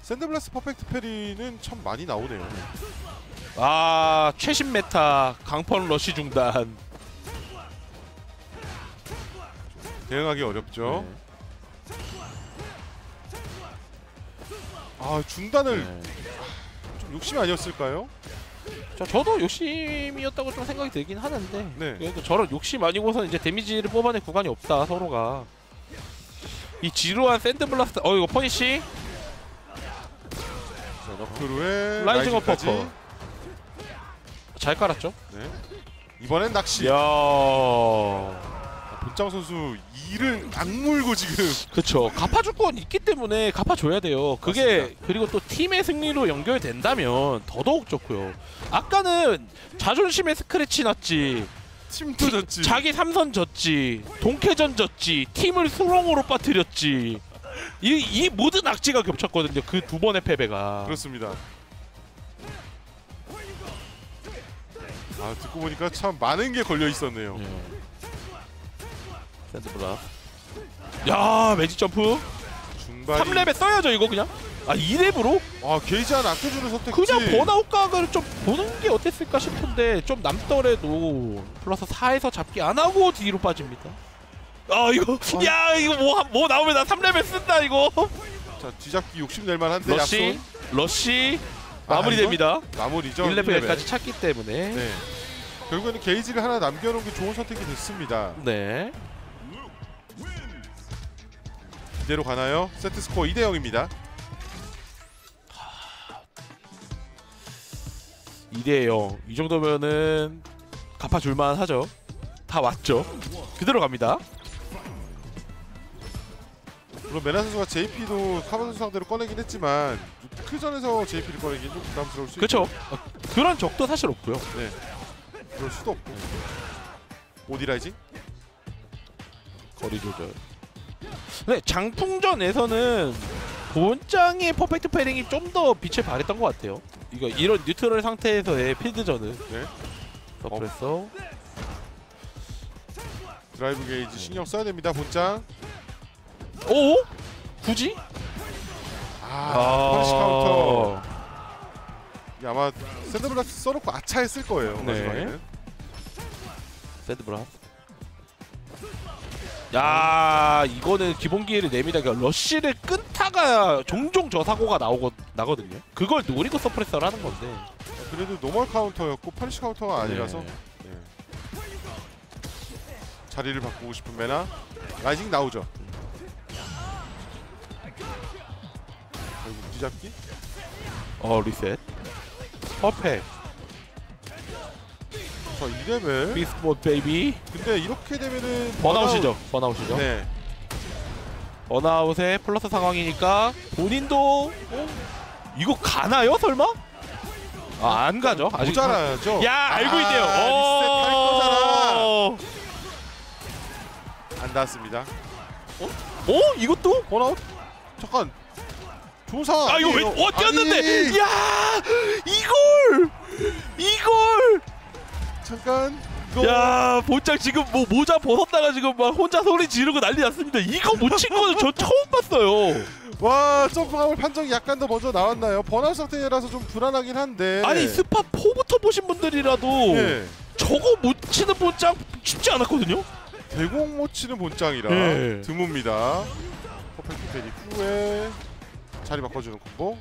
S1: Sandblast perfect parry는 참 많이 나오네요.
S2: 아 최신 meta 강펀 러시 중단
S1: 대응하기 어렵죠.
S2: 네.
S1: 아 중단을
S2: 네.
S1: 좀 욕심이 아니었을까요?
S2: 저, 저도 욕심이었다고 좀 생각이 들긴 하는데
S1: 네.
S2: 그래도 저런 욕심 아니고선 이제 데미지를 뽑아낼 구간이 없다 서로가 이 지루한 샌드블라스트 어 이거 퍼니시
S1: 자, knuckle 후의
S2: rising. uppercut. 잘 깔았죠?
S1: 네. 이번엔 낚시.
S2: 이야
S1: 본장 선수 이를 악물고 지금
S2: 그쵸 갚아줄 건 있기 때문에 갚아줘야 돼요 그게
S1: 맞습니다.
S2: 그리고 또 팀의 승리로 연결된다면 더더욱 좋고요 아까는 자존심에 스크래치 났지
S1: 팀도 졌지.
S2: 자기 삼선 졌지 동캐전 졌지 팀을 수렁으로 빠뜨렸지 이, 이 모든 악재가 겹쳤거든요 그 두 번의 패배가
S1: 그렇습니다. 아 듣고 보니까 참 많은 게 걸려 있었네요.
S2: 예. 샌드블라 야 매직 점프
S1: 중발이
S2: 3렙에 써야죠 이거 그냥 아 2렙으로?
S1: 아 게이지 하나 아껴주는 선택지.
S2: 그냥 번아웃 각을 좀 보는 게 어땠을까 싶은데 좀 남더라도 플러스 4에서 잡기 안 하고 뒤로 빠집니다. 아 이거
S1: 아.
S2: 야 이거 뭐뭐 나오면 나 3레벨 쓴다 이거.
S1: 자 뒤잡기 욕심 낼 만한데
S2: 러시
S1: 약손
S2: 러시
S1: 아,
S2: 마무리됩니다.
S1: 마무리죠.
S2: 1레벨까지 찼기 때문에
S1: 네. 결국에는 게이지를 하나 남겨놓은 게 좋은 선택이 됐습니다.
S2: 네.
S1: 이대로 가나요? 세트 스코어 2대 0입니다.
S2: 2대 0. 이 정도면은 갚아줄만 하죠. 다 왔죠. 그대로 갑니다.
S1: 물론 메나 선수가 JP도 카바 선수 상대로 꺼내긴 했지만 루크전에서 JP를 꺼내긴 좀 부담스러울 수
S2: 그렇죠. 어, 그런 적도 사실 없고요.
S1: 네. 그럴 수도 없고 OD rising?
S2: 거리 조절. 근데 장풍전에서는 본장의 perfect parrying이 좀 더 빛을 발했던 것 같아요. 이거 이런 neutral 상태에서의 필드전은
S1: 네.
S2: suppressor
S1: 드라이브 게이지 신경 써야 됩니다 본장
S2: 오 굳이?
S1: 아, punish 카운터 이게 아마 Sandblast 써놓고 아차 했을 거예요
S2: 네.
S1: 마지막에는
S2: Sandblast. 야 이거는 기본 기회를 냅니다. 그러니까 러쉬를 끊다가 종종 저 사고가 나오거 나거든요. 그걸 노리고 suppressor를 하는 건데.
S1: 그래도 normal 카운터였고 punish 카운터가 아니라서
S2: 네.
S1: 네. 자리를 바꾸고 싶은 메나 rising 나오죠 뒤잡기.
S2: 어 리셋. perfect.
S1: 자 2레벨.
S2: 비스포트 baby.
S1: 근데 이렇게 되면은
S2: 번아웃이죠. 번아웃이죠.
S1: 네.
S2: 번아웃의 플러스 상황이니까 본인도 어? 이거 가나요 설마? 아 안 가죠. 아직
S1: 모자라죠.
S2: 야 알고 있네요.
S1: 아, 리셋할 거잖아.
S2: 어.
S1: 안 닿았습니다.
S2: 어? 이것도?
S1: 번아웃. 잠깐. 상황.
S2: 아 이거 왜? 어 뛰었는데.
S1: 아니,
S2: 야 이걸 이걸.
S1: 잠깐. 이거
S2: 야 본장 지금 뭐 모자 벗었다가 지금 막 혼자 소리 지르고 난리 났습니다. 이거 못 친 거는 저 처음 봤어요.
S1: 와 점프함을 판정이 약간 더 먼저 나왔나요? 번아웃 상태라서 좀 불안하긴 한데.
S2: 아니 스파 4부터 보신 분들이라도
S1: 예.
S2: 저거 못 치는 본장 쉽지 않았거든요.
S1: 대공 못 치는 본장이라
S2: 예.
S1: 드뭅니다. perfect parry 후에 자리 바꿔주는 콤보.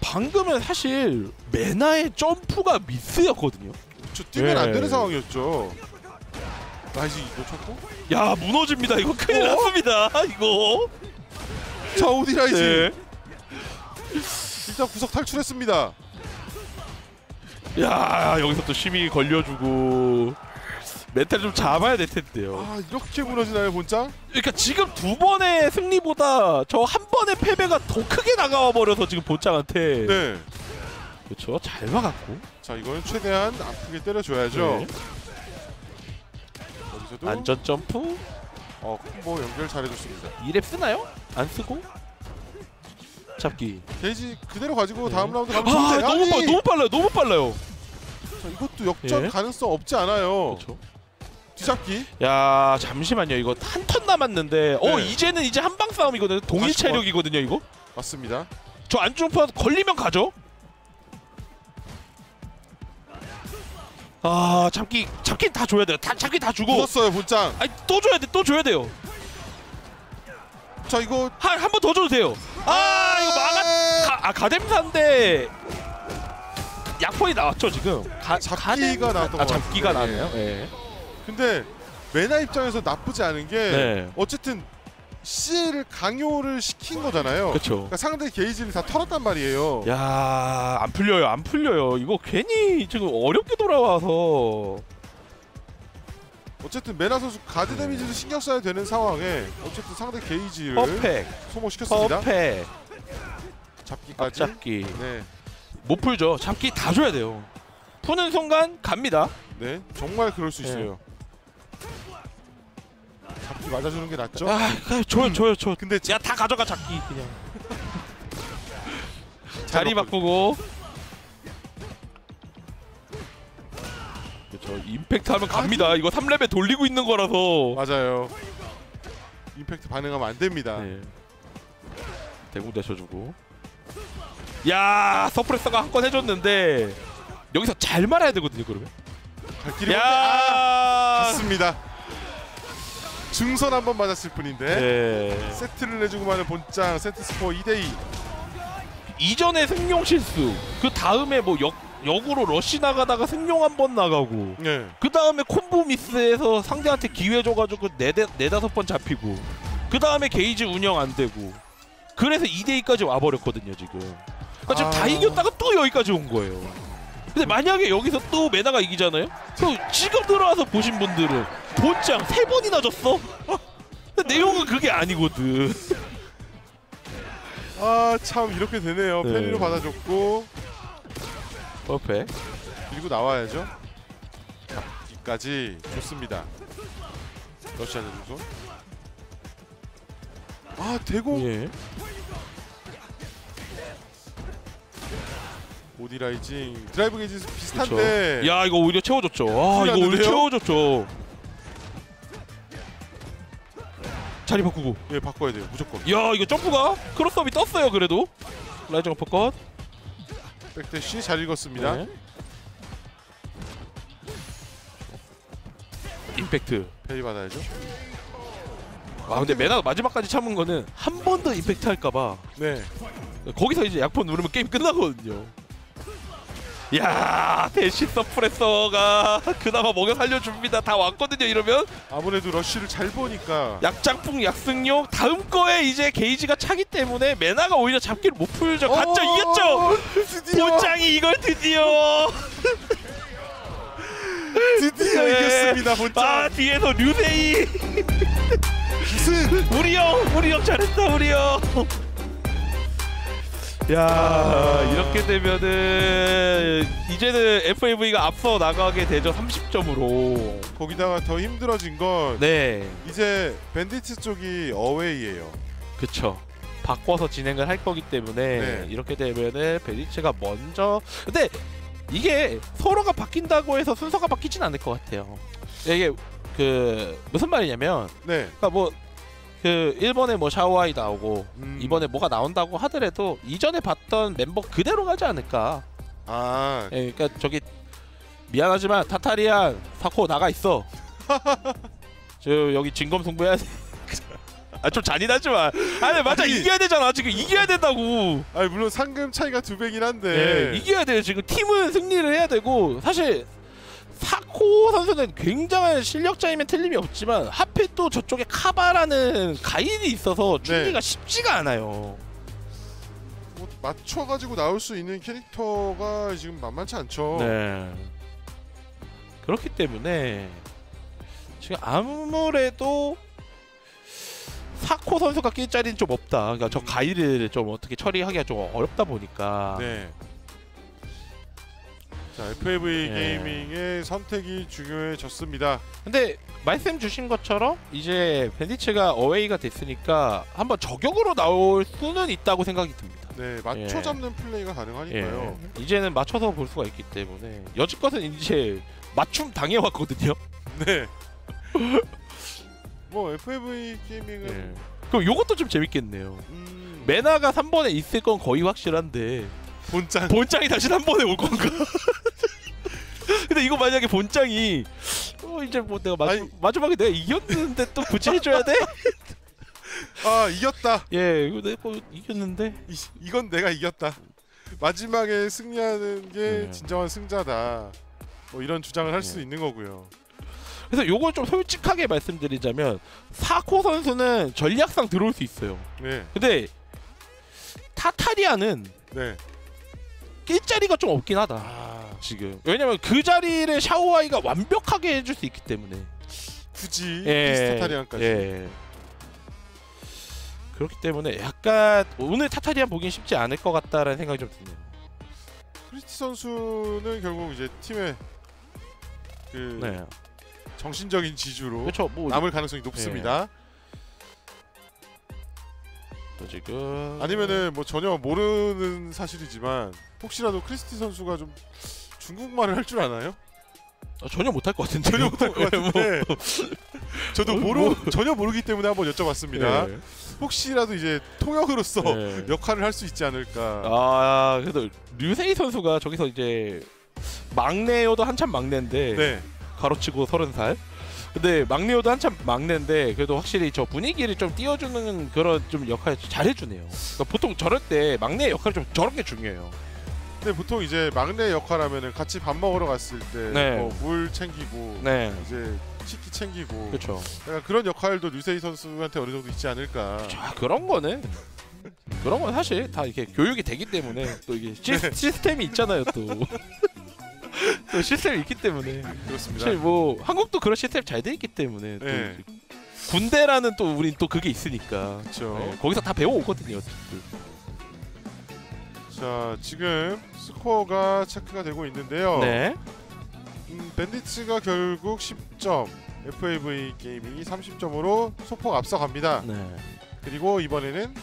S2: 방금은 사실 메나의 점프가 미스였거든요.
S1: 저 뛰면
S2: 예.
S1: 안 되는 상황이었죠. nice 놓쳤고.
S2: 야 무너집니다. 이거 큰일
S1: 어?
S2: 났습니다. 이거.
S1: 자 OD rise
S2: 네.
S1: 일단 구석 탈출했습니다.
S2: 야 여기서 또 심리 걸려주고 멘탈 좀 잡아야 될 텐데요.
S1: 아 이렇게 무너지나요 본장?
S2: 그러니까 지금 두 번의 승리보다 저 한 번의 패배가 더 크게 나가와 버려서 지금 본장한테
S1: 네.
S2: 그렇죠 잘 막았고
S1: 자 이거는 최대한 아프게 때려줘야죠.
S2: 네.
S1: 여기서도
S2: 안전 점프
S1: 어 콤보 연결 잘해줬습니다.
S2: 2렙 쓰나요? 안 쓰고 잡기
S1: 게이지 그대로 가지고 다음
S2: 네.
S1: 라운드 가면
S2: 아
S1: 좋은데
S2: 너무
S1: 아니!
S2: 빨 너무 빨라요 너무 빨라요
S1: 자, 이것도 역전
S2: 예.
S1: 가능성 없지 않아요.
S2: 그렇죠
S1: 뒤잡기.
S2: 야 잠시만요 이거 한 턴 남았는데 어
S1: 네.
S2: 이제는 이제 한방 싸움이거든요 동일
S1: 다시.
S2: 체력이거든요 이거
S1: 맞습니다.
S2: 저 안중파 걸리면 가죠 아 잡기 잡기 다 줘야 돼요 다 잡기 다 주고
S1: 붙었어요 본장.
S2: 아니 또 줘야 돼또 줘야 돼요
S1: 자 이거
S2: 한 한 번 더 줘도 돼요 아 이거 막아 가, 아 가뎀사인데 약폰이 나왔죠 지금 가,
S1: 잡기가 나왔던 아것
S2: 잡기가. 나왔네요 예.
S1: 근데 메나 입장에서 나쁘지 않은 게
S2: 네.
S1: 어쨌든 CL을 강요를 시킨 거잖아요.
S2: 그렇죠
S1: 그러니까 상대 게이지를 다 털었단 말이에요.
S2: 야, 안 풀려요, 안 풀려요. 이거 괜히 지금 어렵게 돌아와서.
S1: 어쨌든 메나 선수 가드 데미지도 신경 써야 되는 상황에 어쨌든 상대 게이지를
S2: perfect,
S1: 소모시켰습니다.
S2: perfect,
S1: 잡기까지.
S2: 앞잡기.
S1: 네,
S2: 못 풀죠. 잡기 다 줘야 돼요. 푸는 순간 갑니다.
S1: 네, 정말 그럴 수
S2: 네.
S1: 있어요. 잡기 맞아주는 게 낫죠.
S2: 아, 아, 줘요, 줘요, 줘.
S1: 근데
S2: 야, 다 가져가 잡기 그냥.
S1: 잘
S2: 자리
S1: 바꾸고.
S2: 그렇죠. 임팩트 하면 갑니다. 이거 3레벨 돌리고 있는 거라서.
S1: 맞아요. 임팩트 반응하면 안 됩니다.
S2: 네. 대공 대셔주고. 야, 서프레서가 한 건 해줬는데 여기서 잘 말아야 되거든요, 그러면.
S1: 갈 길이 먼데 아,
S2: 야,
S1: 갔습니다. 중선 한 번 맞았을 뿐인데
S2: 네.
S1: 세트를 내주고 마는 본장 세트 스코어 2대2
S2: 이전에 승용 실수, 그 다음에 뭐 역, 역으로 러시 나가다가 승용 한 번 나가고,
S1: 네.
S2: 그 다음에 콤보 미스에서 상대한테 기회 줘가지고 네대 네다섯 번 잡히고, 그 다음에 게이지 운영 안 되고, 그래서 2대 2까지 와버렸거든요 지금. 그러니까 지금 다
S1: 아.
S2: 이겼다가 또 여기까지 온 거예요. 근데 만약에 여기서 또 메나가 이기잖아요? 그럼 지금 들어와서 보신 분들은 본장 세 번이나 졌어? 근데 내용은 그게 아니거든.
S1: 아 참 이렇게 되네요.
S2: 네.
S1: 페리로 받아줬고
S2: 퍼펙.
S1: 그리고 나와야죠. 잡기까지 좋습니다. 러시아는 우선. 아 대공
S2: 예.
S1: OD rising 드라이브 게이지
S2: 그쵸.
S1: 비슷한데
S2: 야 이거 오히려 채워줬죠. 아 이거 오히려? 채워줬죠. 자리 바꾸고.
S1: 예 바꿔야 돼요 무조건
S2: 야 이거 점프가 cross-up이 떴어요 그래도. rising
S1: uppercut. back dash 잘 읽었습니다.
S2: 네.
S1: impact. parry 받아야죠.
S2: 아 근데 메나가 마지막까지 참은 거는 한 번 더 임팩트 할까봐
S1: 네.
S2: 거기서 이제 약폰 누르면 게임 끝나거든요. 야 대시 서프레서가 그나마 먹여 살려줍니다. 다 왔거든요. 이러면
S1: 아무래도 러쉬를 잘 보니까
S2: 약장풍 약승용 다음 거에 이제 게이지가 차기 때문에 메나가 오히려 잡기를 못 풀죠. 갔죠
S1: 어,
S2: 이겼죠.
S1: 드디어
S2: 본장이 이걸 드디어
S1: 드디어
S2: 네.
S1: 이겼습니다. 본장
S2: 아 뒤에서 류세이
S1: 무슨
S2: 우리 형 우리 형 잘했다 우리 형. 야
S1: 아.
S2: 이렇게 되면은 이제는 FAV가 앞서 나가게 되죠 30점으로.
S1: 거기다가 더 힘들어진 건
S2: 네.
S1: 이제 밴디트 쪽이 어웨이예요.
S2: 그쵸 바꿔서 진행을 할 거기 때문에
S1: 네.
S2: 이렇게 되면은 베리츠가 먼저 근데 이게 서로가 바뀐다고 해서 순서가 바뀌진 않을 것 같아요 이게 그 무슨 말이냐면
S1: 네.
S2: 그러니까 뭐 그 일본에 뭐 샤오아이 나오고
S1: 음.
S2: 이번에 뭐가 나온다고 하더라도 이전에 봤던 멤버 그대로 가지 않을까.
S1: 아.
S2: 예, 그러니까 저기 미안하지만 타타리안 사코 나가 있어. 저 여기 진검승부해야 돼. 아 좀 잔인하지만. 아니 맞아.
S1: 아니.
S2: 이겨야 되잖아. 지금 이겨야 된다고.
S1: 아니 물론 상금 차이가 두 배긴
S2: 예,
S1: 한데.
S2: 이겨야 돼요. 지금 팀은 승리를 해야 되고 사실 사코 선수는 굉장한 실력자이면 틀림이 없지만 하필 또 저쪽에 카바라는 가인이 있어서 준비가 쉽지가 않아요
S1: 뭐 맞춰가지고 나올 수 있는 캐릭터가 지금 만만치 않죠.
S2: 네. 그렇기 때문에 지금 아무래도 사코 선수가 낄 자리는 좀 없다. 그러니까 저
S1: 음.
S2: 가이를 좀 어떻게 처리하기가 좀 어렵다 보니까.
S1: 네. 자 FAV
S2: 네.
S1: 게이밍의 선택이 중요해졌습니다.
S2: 근데 말씀 주신 것처럼 이제 밴디츠가 어웨이가 됐으니까 한번 저격으로 나올 수는 있다고 생각이 듭니다.
S1: 네 맞춰
S2: 예.
S1: 잡는 플레이가 가능하니까요.
S2: 예. 이제는 맞춰서 볼 수가 있기 때문에 여지껏은 이제 맞춤 당해왔거든요.
S1: 네. 뭐 FAV 게이밍은
S2: 예. 그럼 요것도 좀 재밌겠네요.
S1: 음,
S2: 메나가 3번에 있을 건 거의 확실한데
S1: 본장
S2: 본장이 다시 한 번에 올 건가? 근데 이거 만약에 본장이 어 이제 뭐 내가 마지,
S1: 아니.
S2: 마지막에 내가 이겼는데 또 굳이 해줘야 돼?
S1: 아 이겼다.
S2: 예, 이거 내가 뭐 이겼는데
S1: 이, 이건 내가 이겼다. 마지막에 승리하는 게
S2: 네.
S1: 진정한 승자다. 뭐 이런 주장을 할수
S2: 네.
S1: 있는 거고요.
S2: 그래서 요걸 좀 솔직하게 말씀드리자면 사코 선수는 전략상 들어올 수 있어요.
S1: 네,
S2: 근데 타타리아는
S1: 네.
S2: 낄 자리가 좀 없긴 하다.
S1: 아
S2: 지금 왜냐면 그 자리를 샤오아이가 완벽하게 해줄 수 있기 때문에
S1: 굳이
S2: 예,
S1: 피스타타리안까지.
S2: 예. 그렇기 때문에 약간 오늘 타타리안 보긴 쉽지 않을 것 같다라는 생각이 좀 드네요.
S1: 크리스티 선수는 결국 이제 팀의 그
S2: 네.
S1: 정신적인 지주로
S2: 그렇죠. 뭐
S1: 남을 가능성이 높습니다.
S2: 또 지금
S1: 아니면은 뭐 전혀 모르는 사실이지만 혹시라도 크리스티 선수가 좀 중국말을 할 줄 아나요?
S2: 어, 전혀 못할 것 같은데.
S1: 전혀 못할 것
S2: 예, 뭐.
S1: 같은데 저도
S2: 어,
S1: 모르
S2: 뭐.
S1: 전혀 모르기 때문에 한번 여쭤봤습니다.
S2: 예.
S1: 혹시라도 이제 통역으로서
S2: 예.
S1: 역할을 할 수 있지 않을까.
S2: 아 그래도 류세이 선수가 저기서 이제 막내여도 한참 막내인데
S1: 네,
S2: 가로치고 서른 살. 근데 막내여도 한참 막내인데 그래도 확실히 저 분위기를 좀 띄워주는 그런 좀 역할 잘 해주네요. 그러니까 보통 저럴 때 막내 역할이 좀 저런 게 중요해요.
S1: 근데 보통 이제 막내 역할하면은 같이 밥 먹으러 갔을
S2: 네.
S1: 때뭐물 챙기고
S2: 네,
S1: 이제 식기 챙기고
S2: 그렇죠.
S1: 약간 그런 역할도 류세이 선수한테 어느 정도 있지 않을까.
S2: 자 그런 거는 그런 건 사실 다 이렇게 교육이 되기 때문에 또 이게 시,
S1: 네.
S2: 시스템이 있잖아요 또. 또 시스템이 있기 때문에
S1: 그렇습니다.
S2: 사실 뭐 한국도 그런 시스템 잘 돼 있기 때문에 또
S1: 네.
S2: 군대라는 또 우린 또 그게 있으니까
S1: 그렇죠.
S2: 네, 거기서 다 배워 오거든요.
S1: 자 지금 스코어가 체크가 되고 있는데요.
S2: 네.
S1: 음, 밴디츠가 결국 10점, FAV 게이밍이 30점으로 소폭 앞서갑니다.
S2: 네.
S1: 그리고 이번에는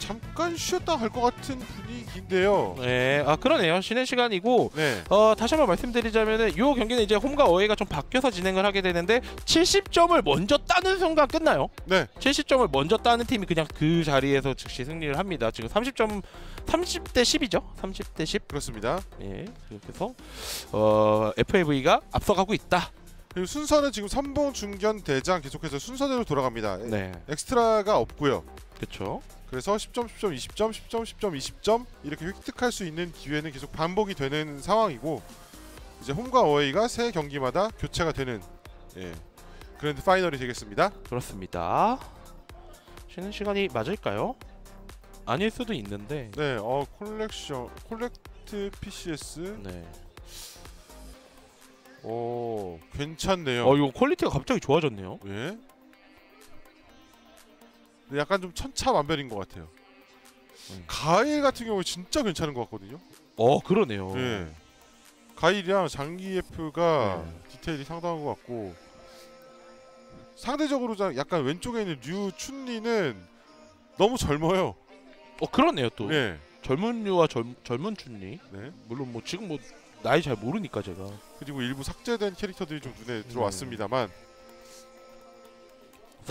S1: 잠깐 쉬었다 갈 것 같은 분위기인데요.
S2: 네. 아 그러네요. 쉬는 시간이고
S1: 네,
S2: 어 다시 한번 말씀드리자면은 이 경기는 이제 홈과 어웨이가 좀 바뀌어서 진행을 하게 되는데 70점을 먼저 따는 순간 끝나요.
S1: 네,
S2: 70점을 먼저 따는 팀이 그냥 그 자리에서 즉시 승리를 합니다. 지금 30점 30대 10이죠. 30대 10.
S1: 그렇습니다.
S2: 예. 그래서 어 FAV가 앞서가고 있다.
S1: 그리고 순서는 지금 선봉 중견 대장 계속해서 순서대로 돌아갑니다.
S2: 네.
S1: 엑스트라가 없고요.
S2: 그렇죠.
S1: 그래서 10점, 10점, 20점, 10점, 10점, 20점 이렇게 획득할 수 있는 기회는 계속 반복이 되는 상황이고 이제 홈과 어웨이가 세 경기마다 교체가 되는 예, Grand Final이 되겠습니다.
S2: 그렇습니다. 쉬는 시간이 맞을까요? 아닐 수도 있는데.
S1: 네, 어 correction, correct PCS,
S2: 네.
S1: 오 괜찮네요.
S2: 어 이거 quality가 갑자기 좋아졌네요.
S1: 예. 약간 좀 천차만별인 것 같아요.
S2: 음.
S1: 가일 같은 경우 진짜 괜찮은 것 같거든요.
S2: 어 그러네요.
S1: 예. 가일이랑 장기에프가
S2: 네.
S1: 디테일이 상당한 것 같고 상대적으로 자- 약간 왼쪽에 있는 류 춘리는 너무 젊어요.
S2: 어 그러네요 또.
S1: 네.
S2: 젊은 류와 젊, 젊은 춘리.
S1: 네.
S2: 물론 뭐 지금 뭐 나이 잘 모르니까 제가.
S1: 그리고 일부 삭제된 캐릭터들이 좀 눈에 들어왔습니다만 그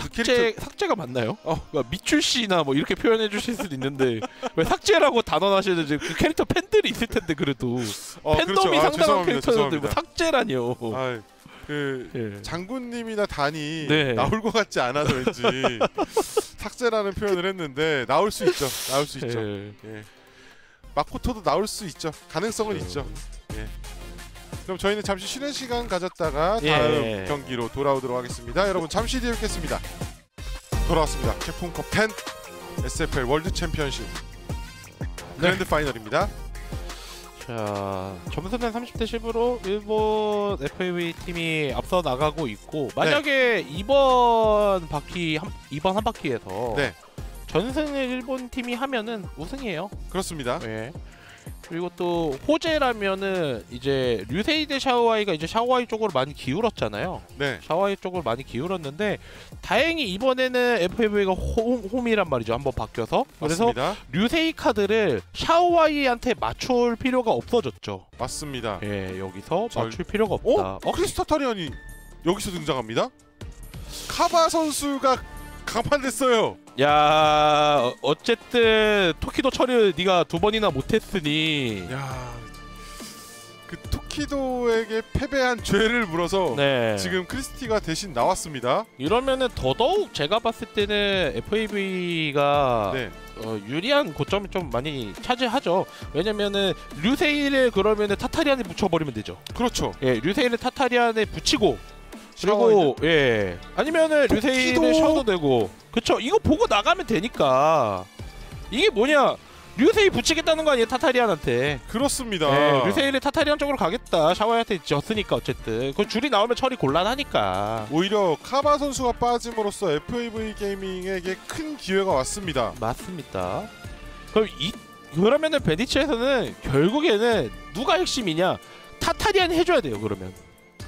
S2: 삭제 삭제가 맞나요? 어, 그러니까 미출 씨나 뭐 이렇게 표현해 주실 수도 있는데 왜 삭제라고 단언하시는지 그 캐릭터 팬들이 있을 텐데 그래도
S1: 어,
S2: 팬덤이
S1: 그렇죠. 아,
S2: 상당한. 캐릭터였는데 뭐. 삭제라니요.
S1: 아, 그
S2: 예.
S1: 장군님이나 단이
S2: 네.
S1: 나올 것 같지 않아서 왠지 삭제라는 표현을 했는데 나올 수 있죠. 나올 수 있죠.
S2: 예.
S1: 예. 마코토도 나올 수 있죠. 가능성은 있죠. 그럼 저희는 잠시 쉬는 시간 가졌다가
S2: 예.
S1: 다음 경기로 돌아오도록 하겠습니다. 여러분 잠시 뒤에 뵙겠습니다. 돌아왔습니다. 캡콤컵 10 SFL 월드 챔피언십 그랜드 파이널입니다.
S2: 자 점수는 30대 10으로 일본 FAV 팀이 앞서 나가고 있고 만약에 이번 바퀴 한, 이번 한 바퀴에서
S1: 네.
S2: 전승을 일본 팀이 하면은 우승이에요.
S1: 그렇습니다.
S2: 예. 그리고 또 호재라면은 이제 류세이 대 샤오아이가 이제 샤오아이 쪽으로 많이 기울었잖아요.
S1: 네.
S2: 샤오아이 쪽으로 많이 기울었는데 다행히 이번에는 FAV가 홈, 홈이란 말이죠. 한번 바뀌어서 그래서
S1: 맞습니다.
S2: 류세이 카드를 샤오아이한테 맞출 필요가 없어졌죠.
S1: 맞습니다.
S2: 예, 여기서
S1: 절-
S2: 맞출 필요가
S1: 어?
S2: 없다. 어?
S1: 크리스타타리안이 여기서 등장합니다. 카바 선수가 강판됐어요.
S2: 야, 어쨌든 토키도 처리 네가 두 번이나 못했으니
S1: 야, 그 토키도에게 패배한 죄를 물어서
S2: 네.
S1: 지금 크리스티가 대신 나왔습니다.
S2: 이러면은 더더욱 제가 봤을 때는 FAV가
S1: 네,
S2: 어, 유리한 고점을 좀 많이 차지하죠. 왜냐면은 류세이를 그러면은 타타리안에 붙여버리면 되죠.
S1: 그렇죠.
S2: 예, 류세이를 타타리안에 붙이고? 그리고 예. 아니면은 류세이를
S1: 토키도?
S2: 셔도 되고. 그쵸 이거 보고 나가면 되니까. 이게 뭐냐 류세이 붙이겠다는 거 아니에요 타타리안한테?
S1: 그렇습니다.
S2: 예, 류세이를 타타리안 쪽으로 가겠다. 샤워한테 졌으니까 어쨌든. 그 줄이 나오면 처리 곤란하니까.
S1: 오히려 카바 선수가 빠짐으로써 FAV 게이밍에게 큰 기회가 왔습니다.
S2: 맞습니다. 그럼 이 그러면은 베니츠에서는 결국에는 누가 핵심이냐? 타타리안이 해줘야 돼요 그러면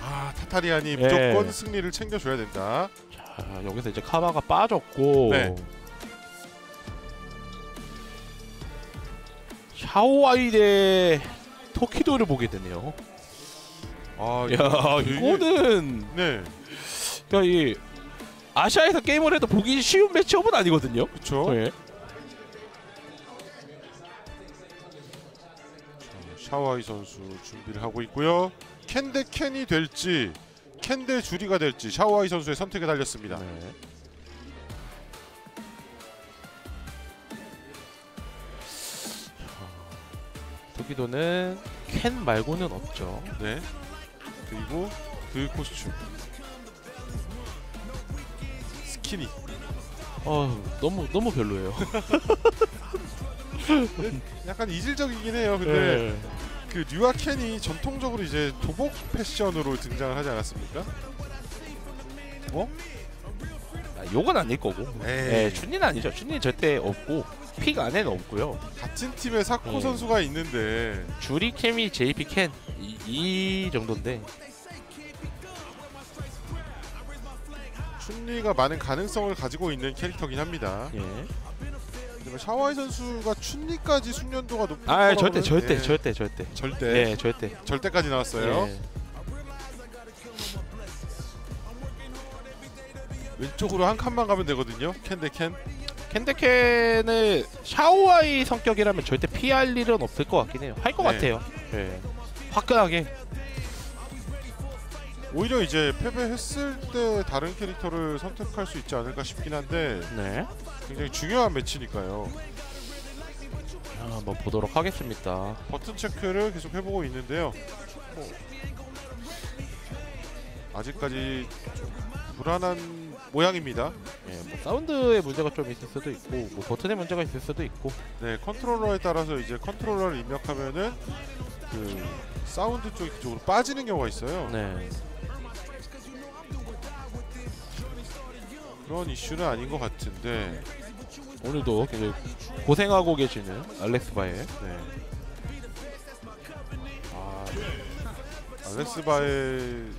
S1: 아 타타리안이
S2: 예.
S1: 무조건 승리를 챙겨줘야 된다.
S2: 자 여기서 이제 카바가 빠졌고
S1: 네.
S2: 샤오아이 대 토키도를 보게 되네요.
S1: 아
S2: 야 이거는
S1: 네,
S2: 그러니까 이 아시아에서 게임을 해도 보기 쉬운 매치업은 아니거든요.
S1: 그렇죠.
S2: 예.
S1: 샤와이 선수 준비를 하고 있고요. 캔대 캔이 될지 캔대 주리가 될지 샤와이 선수의 선택에 달렸습니다.
S2: 네. 토키도는 캔 말고는 없죠.
S1: 네. 그리고 그 코스튬 스키니
S2: 어 너무 너무 별로예요.
S1: 약간 이질적이긴 해요. 근데
S2: 네.
S1: 그 류아 캔이 전통적으로 이제 도복 패션으로 등장을 하지 않았습니까?
S2: 아, 요건 아닐 거고.
S1: 에이.
S2: 네, 춘리는 아니죠. 춘리는 절대 없고 픽 안에는 없고요.
S1: 같은 팀에 사코
S2: 네.
S1: 선수가 있는데
S2: 주리 캠이 JP 캔 이, 이 정도인데
S1: 춘리가 많은 가능성을 가지고 있는 캐릭터긴 합니다.
S2: 예.
S1: 하지만 샤와이 선수가 춘리까지 숙련도가 높은
S2: 아 절대 절대
S1: 예,
S2: 절대 절대
S1: 절대
S2: 예 절대
S1: 절대까지 나왔어요.
S2: 예.
S1: 왼쪽으로 한 칸만 가면 되거든요. 캔대 캔.
S2: 캔데캔을 샤오아이 성격이라면 절대 피할 일은 없을 것 같긴 해요 할 것
S1: 네.
S2: 같아요 예. 화끈하게
S1: 오히려 이제 패배했을 때 다른 캐릭터를 선택할 수 있지 않을까 싶긴 한데
S2: 네.
S1: 굉장히 중요한 매치니까요.
S2: 자, 한번 보도록 하겠습니다.
S1: 버튼 체크를 계속 해보고 있는데요. 뭐, 아직까지 좀 불안한 모양입니다.
S2: 예, 뭐 사운드에 문제가 좀 있을 수도 있고 뭐 버튼에 문제가 있을 수도 있고
S1: 네, 컨트롤러에 따라서 이제 컨트롤러를 입력하면은 그 사운드 쪽이 그쪽으로 빠지는 경우가 있어요.
S2: 네.
S1: 그런 이슈는 아닌 것 같은데.
S2: 오늘도 굉장히 고생하고 계시는 알렉스 바예
S1: 네. 아, 알렉스 바의 그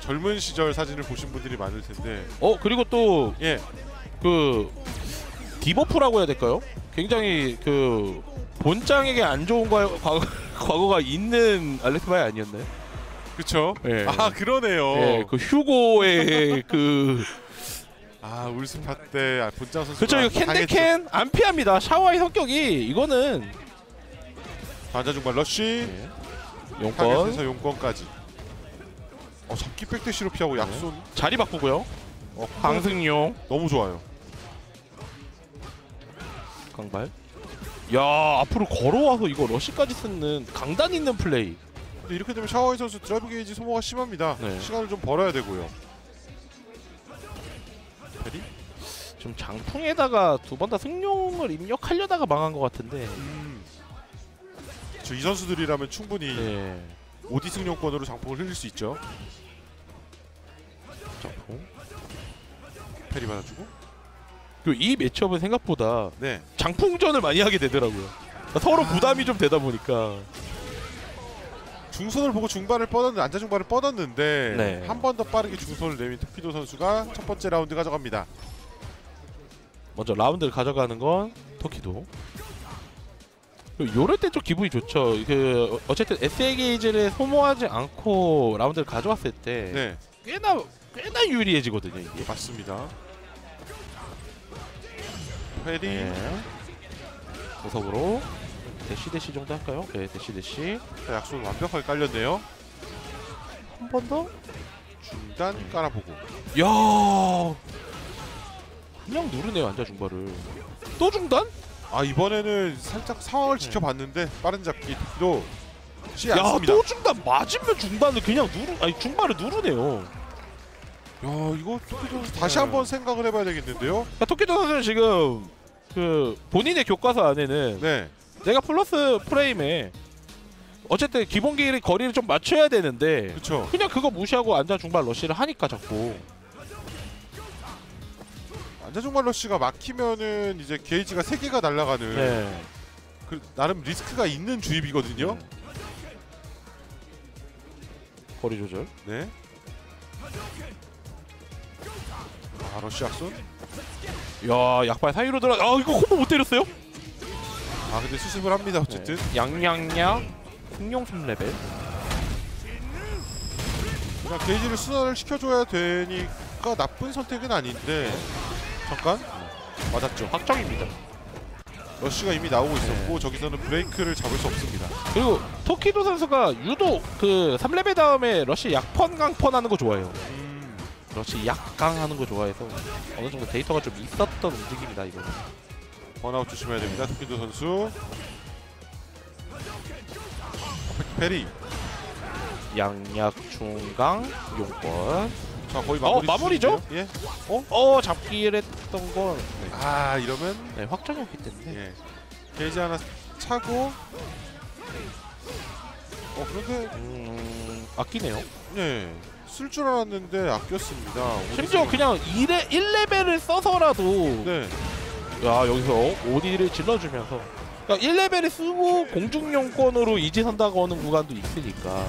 S1: 젊은 시절 사진을 보신 분들이 많을 텐데.
S2: 어 그리고 또
S1: 예,
S2: 그 debuff라고 해야 될까요? 굉장히 그 본짱에게 안 좋은 과, 과거, 과거 가 있는 알렉스 바예 아니었나요?
S1: 그쵸.
S2: 예.
S1: 아, 그러네요.
S2: 예, 그 휴고의 그
S1: 아, 울스파 때 아, 본장 선수.
S2: 그쵸 이거 캔데캔 안 피합니다. 샤와의 성격이 이거는
S1: 반자 중반 러쉬.
S2: 예. 용건
S1: 타겟에서 용건까지. 어, 잡기 백대시로 피하고 약손.
S2: 자리 바꾸고요.
S1: 어,
S2: 강승용
S1: 너무 좋아요.
S2: 강발. 야 앞으로 걸어와서 이거 러시까지 쓰는 강단 있는 플레이.
S1: 근데 이렇게 되면 샤오하이 선수 드라이브 게이지 소모가 심합니다.
S2: 네.
S1: 시간을 좀 벌어야 되고요. parry?
S2: 지금 장풍에다가 두 번 다 승용을 입력하려다가 망한 것 같은데.
S1: 음. 저이 선수들이라면 충분히
S2: 네.
S1: OD 승용권으로 장풍을 흘릴 수 있죠.
S2: 장풍.
S1: parry 받아주고.
S2: 그리고 이 매치업은 생각보다
S1: 네.
S2: 장풍전을 많이 하게 되더라고요. 그러니까 서로 부담이 좀 되다 보니까.
S1: 중선을 보고 중반을 뻗었는데 안자 중반을 뻗었는데
S2: 네.
S1: 한번 더 빠르게 중선을 내민 토키도 선수가 첫 번째 라운드 가져갑니다.
S2: 먼저 라운드를 가져가는 건 토키도. 요럴 때 좀 기분이 좋죠. 그 어쨌든 SA 게이지를 소모하지 않고 라운드를 가져왔을 때
S1: 네,
S2: 꽤나 꽤나 유리해지거든요 이게.
S1: 맞습니다. 페리
S2: 네. 고속으로 대시 대시 정도 할까요? 네 대시 대시
S1: 자, 약손 완벽하게 깔렸네요.
S2: 한 번 더.
S1: 중단 깔아보고.
S2: 야 그냥 누르네요 앉아 중발을. 또 중단?
S1: 아 이번에는 살짝 상황을
S2: 네.
S1: 지켜봤는데 빠른 잡기 토키도 쉽지 않습니다.
S2: 야또 중단 맞으면 중단을 그냥 누르 아니 중발을 누르네요.
S1: 야 이거 토끼 선수 다시
S2: 네.
S1: 한번 생각을 해봐야 되겠는데요.
S2: 그러니까 토끼도 선수는 지금 그 본인의 교과서 안에는
S1: 네,
S2: 내가 플러스 프레임에 어쨌든 기본 길이 거리를 좀 맞춰야 되는데
S1: 그렇죠.
S2: 그냥 그거 무시하고 앉아 중발 러시를 하니까 자꾸
S1: 안자종말 러쉬가 막히면은 이제 게이지가 세 개가 날아가는
S2: 네.
S1: 그, 나름 리스크가 있는 주입이거든요.
S2: 거리 조절.
S1: 네. 아 러쉬 약손.
S2: 야 약발 사이로 들어. 아 이거 콤보 못 때렸어요?
S1: 아 근데 수습을 합니다 어쨌든.
S2: 네. 양양양 승용 3레벨.
S1: 그냥 게이지를 순환을 시켜줘야 되니까 나쁜 선택은 아닌데 잠깐 맞았죠.
S2: 확정입니다.
S1: 러쉬가 이미 나오고 있었고
S2: 네.
S1: 저기서는 브레이크를 잡을 수 없습니다.
S2: 그리고 토키도 선수가 유독 그 3레벨 다음에 러시 약펀 강펀 하는 거 좋아해요.
S1: 음,
S2: 러시 약강 하는 거 좋아해서 어느 정도 데이터가 좀 있었던 움직임이다 이거는.
S1: 번아웃 조심해야 됩니다. 토키도 선수. parry.
S2: 약약 중강 용권.
S1: 자 거의
S2: 어,
S1: 마무리.
S2: 마무리죠?
S1: 수준인데요? 예.
S2: 어 잡기를 했던 건 네,
S1: 아 이러면
S2: 네, 확정이었기 때문에.
S1: 예. 게이지 하나 차고. 어 그런데
S2: 음, 아끼네요.
S1: 예. 쓸줄 알았는데 아꼈습니다.
S2: 심지어 그냥 2레, 1레벨을 써서라도
S1: 네.
S2: 야 여기서 오디를 질러주면서. 그러니까 1레벨을 쓰고 공중용권으로 이지선다고 하는 구간도 있으니까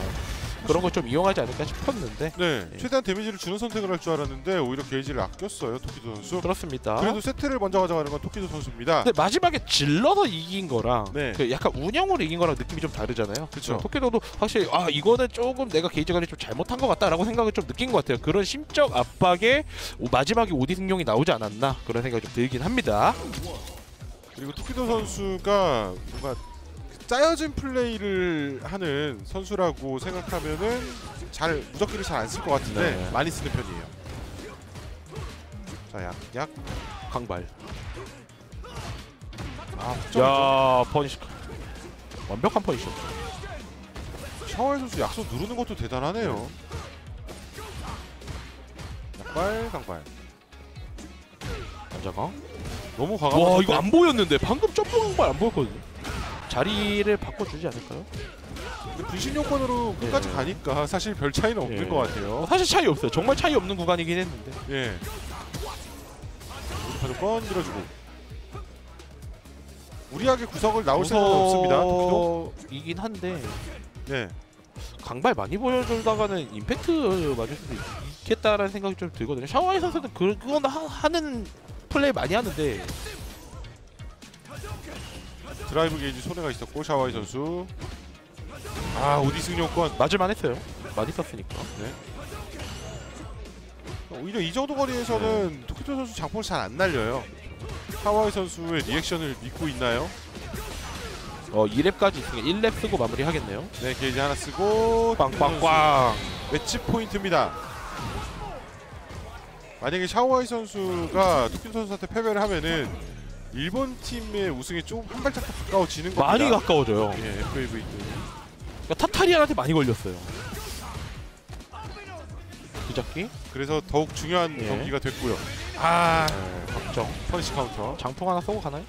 S2: 그런 걸 좀 이용하지 않을까 싶었는데
S1: 네.
S2: 예.
S1: 최대한 데미지를 주는 선택을 할 줄 알았는데 오히려 게이지를 아꼈어요 토끼도 선수.
S2: 그렇습니다.
S1: 그래도 세트를 먼저 가져가는 건 토끼도 선수입니다.
S2: 근데 마지막에 질러서 이긴 거랑
S1: 네.
S2: 그 약간 운영으로 이긴 거랑 느낌이 좀 다르잖아요.
S1: 그쵸.
S2: 토끼도도 확실히 아 이거는 조금 내가 게이지 관리 좀 잘못한 것 같다라고 생각을 좀 느낀 것 같아요. 그런 심적 압박에 오- 마지막에 오디 승용이 나오지 않았나 그런 생각이 좀 들긴 합니다.
S1: 그리고 토끼도 선수가 뭔가 짜여진 플레이를 하는 선수라고 생각하면은 잘 무적기를 잘 안 쓸 것 같은데
S2: 네.
S1: 많이 쓰는 편이에요. 자, 약, 약.
S2: 강발.
S1: 아, 야.
S2: 야 퍼니시. 완벽한 퍼니시.
S1: 샤워의 선수 약속 누르는 것도 대단하네요. 약발, 강발.
S2: 안자강.
S1: 너무 과감한
S2: 와. 이거 안 보였는데 방금 점프 강발 안 보였거든요. 자리를 바꿔주지 않을까요?
S1: 근데 분신 요건으로 끝까지
S2: 예.
S1: 가니까 사실 별 차이는 없는
S2: 예.
S1: 것 같아요.
S2: 어, 사실 차이 없어요. 정말 차이 없는 구간이긴 했는데.
S1: 예. 무조건 밀어주고. 무리하게 구석을 나올 생각은 없습니다.
S2: 이긴 한데
S1: 네.
S2: 강발 많이 보여주다가는 임팩트 맞을 수도 있겠다라는 생각이 좀 들거든요. 샤오하이 선수는 그, 그건 하, 하는 플레이 많이 하는데
S1: 드라이브 게이지 손해가 있었고 샤오하이 선수. 아 OD 승용권.
S2: 맞을만 했어요. 많이 썼으니까.
S1: 오히려 이 정도 거리에서는 토키도 선수 장풍을 잘 안 날려요. 샤오하이 선수의 리액션을 믿고 있나요?
S2: 어 2렙까지 있으니까 1렙 쓰고 마무리 하겠네요.
S1: 네 게이지 하나 쓰고
S2: 빵빵빵.
S1: 매치 포인트입니다. 만약에 샤오하이 선수가 토키도 선수한테 패배를 하면은 일본 팀의 우승에 좀 한 발짝 더 가까워지는 겁니다.
S2: 많이 가까워져요.
S1: 예, FAV.
S2: 그러니까 타타리안한테 많이 걸렸어요. 그 잡기?
S1: 그래서 더욱 중요한
S2: 예.
S1: 경기가 됐고요. 아,
S2: 네, 박정.
S1: punish counter.
S2: 장풍 하나 쏘고 가나요?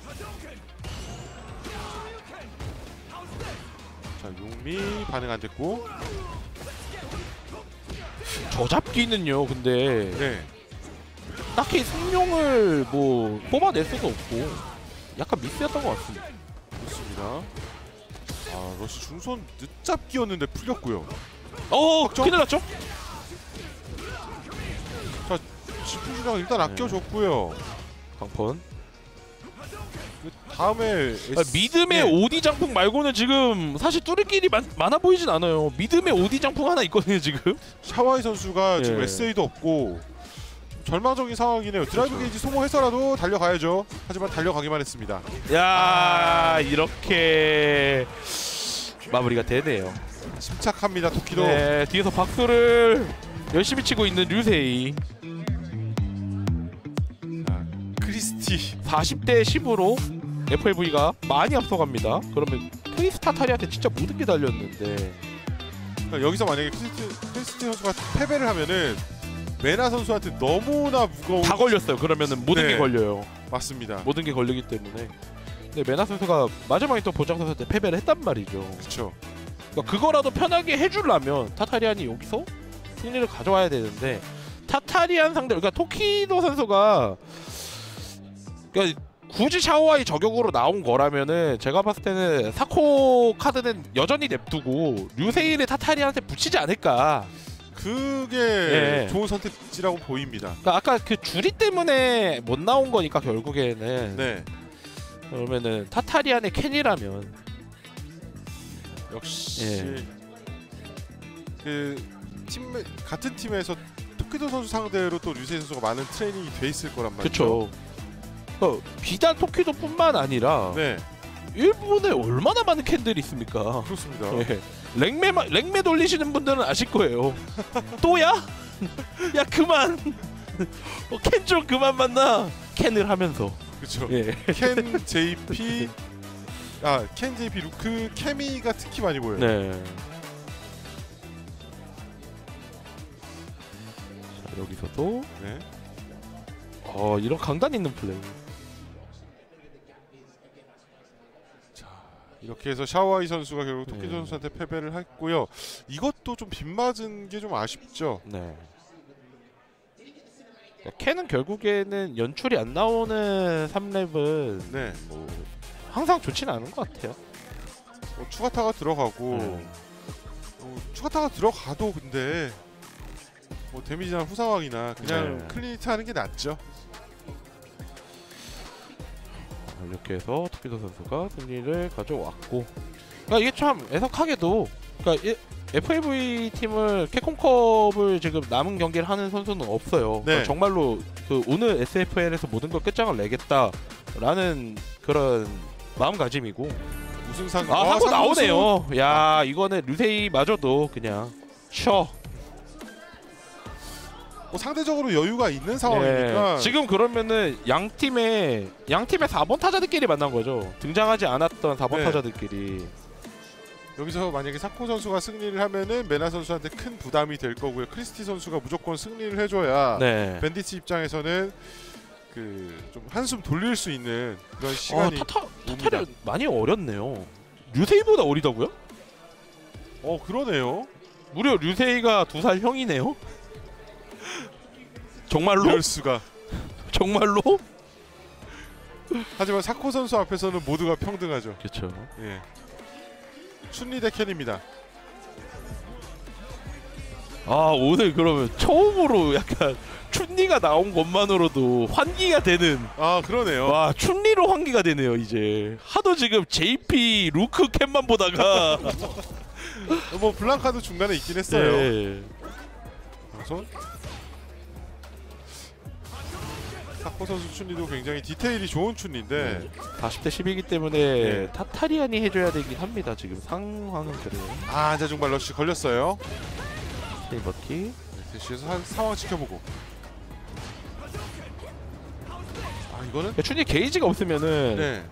S1: 자, 용미 반응 안 됐고.
S2: 저 잡기는요. 근데
S1: 네.
S2: 딱히 생명을 뭐 뽑아낼 수도 없고 약간 미스였던 것 같습니다.
S1: 좋습니다. 아, 러시 중손 늦잡기였는데 풀렸고요.
S2: 어? 큰일 났죠?
S1: 지푸지랑 일단
S2: 네.
S1: 아껴줬고요.
S2: 강펀.
S1: 그 다음에
S2: 아, 믿음의
S1: 네.
S2: OD 장풍 말고는 지금 사실 뚫을 길이 많, 많아 보이진 않아요. 믿음의 OD 장풍 하나 있거든요 지금.
S1: 샤오하이 선수가 지금
S2: 예.
S1: SA도 없고 절망적인 상황이네요. 드라이브 게이지 소모해서라도 달려가야죠. 하지만 달려가기만 했습니다.
S2: 야 이렇게 마무리가 되네요.
S1: 침착합니다. 토키도.
S2: 네 뒤에서 박수를 열심히 치고 있는 류세이.
S1: 아, 크리스티.
S2: 40대 10으로 FAV가 많이 앞서갑니다. 그러면 크리스타타리한테 진짜 모든 게 달렸는데
S1: 그러니까 여기서 만약에 크리스티, 크리스티 선수가 패배를 하면은 메나 선수한테 너무나 무거운
S2: 다 걸렸어요. 그러면은 모든
S1: 네.
S2: 게 걸려요.
S1: 맞습니다.
S2: 모든 게 걸리기 때문에. 근데 메나 선수가 마지막에 또 본짱 선수한테 패배를 했단 말이죠.
S1: 그렇죠.
S2: 그러니까 그거라도 편하게 해주려면 타타리안이 여기서 승리를 가져와야 되는데 타타리안 상대 그러니까 토키도 선수가 그러니까 굳이 샤오아이 저격으로 나온 거라면은 제가 봤을 때는 사코 카드는 여전히 냅두고 류세이를 타타리안한테 붙이지 않을까.
S1: 그게
S2: 예.
S1: 좋은 선택지라고 보입니다.
S2: 그러니까 아까 그 줄이 때문에 못 나온 거니까 결국에는
S1: 네.
S2: 그러면은 타타리안의 캔이라면
S1: 역시
S2: 예.
S1: 그팀 같은 팀에서 토키도 선수 상대로 또 류세 선수가 많은 트레이닝이 돼 있을 거란 말이죠.
S2: 그렇죠. 어, 비단 토키도뿐만 아니라
S1: 네,
S2: 일본에 얼마나 많은 캔들이 있습니까?
S1: 그렇습니다.
S2: 예. 마- 랭메 돌리시는 분들은 아실 거예요. 또야? 야 그만. 어, 캔좀 그만 만나. 캔을 하면서.
S1: 그렇죠.
S2: 예.
S1: 켄 JP 아, 켄 JP 루크 케미가 특히 많이 보여요.
S2: 네. 자, 여기서도
S1: 네.
S2: 어 이런 강단 있는 플레이.
S1: 이렇게 해서 샤와이 선수가 결국 토키
S2: 네.
S1: 선수한테 패배를 했고요. 이것도 좀 빗맞은 게 좀 아쉽죠.
S2: 네. 그러니까 캔은 결국에는 연출이 안 나오는 3랩은
S1: 네.
S2: 뭐 항상 좋지는 않은 것 같아요.
S1: 뭐 추가타가 들어가고
S2: 음.
S1: 뭐 추가타가 들어가도 근데 뭐 데미지나 후상황이나 그냥
S2: 네.
S1: 클리니트 하는 게 낫죠.
S2: 어, 이렇게 해서 토끼도 선수가 승리를 가져왔고 그러니까 이게 참 애석하게도 그러니까 이- FAV 팀을 캡콤컵을 지금 남은 경기를 하는 선수는 없어요.
S1: 네.
S2: 그러니까 정말로 그 오늘 SFL에서 모든 걸 끝장을 내겠다라는 그런 마음가짐이고
S1: 우승상
S2: 아
S1: 와,
S2: 하고. 나오네요. 야 이거는 루세이마저도 그냥 쉬어.
S1: 뭐 상대적으로 여유가 있는 상황이니까
S2: 네. 지금 그러면은 양 팀의 양 팀의 4번 타자들끼리 만난 거죠. 등장하지 않았던 4번
S1: 네.
S2: 타자들끼리.
S1: 여기서 만약에 사코 선수가 승리를 하면은 메나 선수한테 큰 부담이 될 거고요. 크리스티 선수가 무조건 승리를 해줘야
S2: 네.
S1: 밴디츠 입장에서는 그 좀 한숨 돌릴 수 있는 그런
S2: 어,
S1: 시간이
S2: 타타 타타리 많이 어렸네요. 류세이보다 어리다고요?
S1: 어 그러네요.
S2: 무려 류세이가 두 살 형이네요. 정말로?
S1: 이럴 수가.
S2: 정말로?
S1: 하지만 사코 선수 앞에서는 모두가 평등하죠.
S2: 그렇죠.
S1: 예. 춘리 대 켄입니다.
S2: 아 오늘 그러면 처음으로 약간 춘리가 나온 것만으로도 환기가 되는
S1: 아 그러네요.
S2: 와 춘리로 환기가 되네요 이제 하도 지금 JP 루크 캔만 보다가
S1: 뭐 블랑카도 중간에 있긴 했어요.
S2: 네.
S1: 그래 서 사코 선수 춘리도 굉장히 디테일이 좋은 춘리인데
S2: 40대 10이기 때문에
S1: 네.
S2: 타타리안이 해줘야 되긴 합니다 지금 상황은 그래요
S1: 아 안자중발 러쉬 걸렸어요.
S2: 스테이버키
S1: 대시에서 한 상황 지켜보고. 아 이거는
S2: 춘리 게이지가 없으면은
S1: 네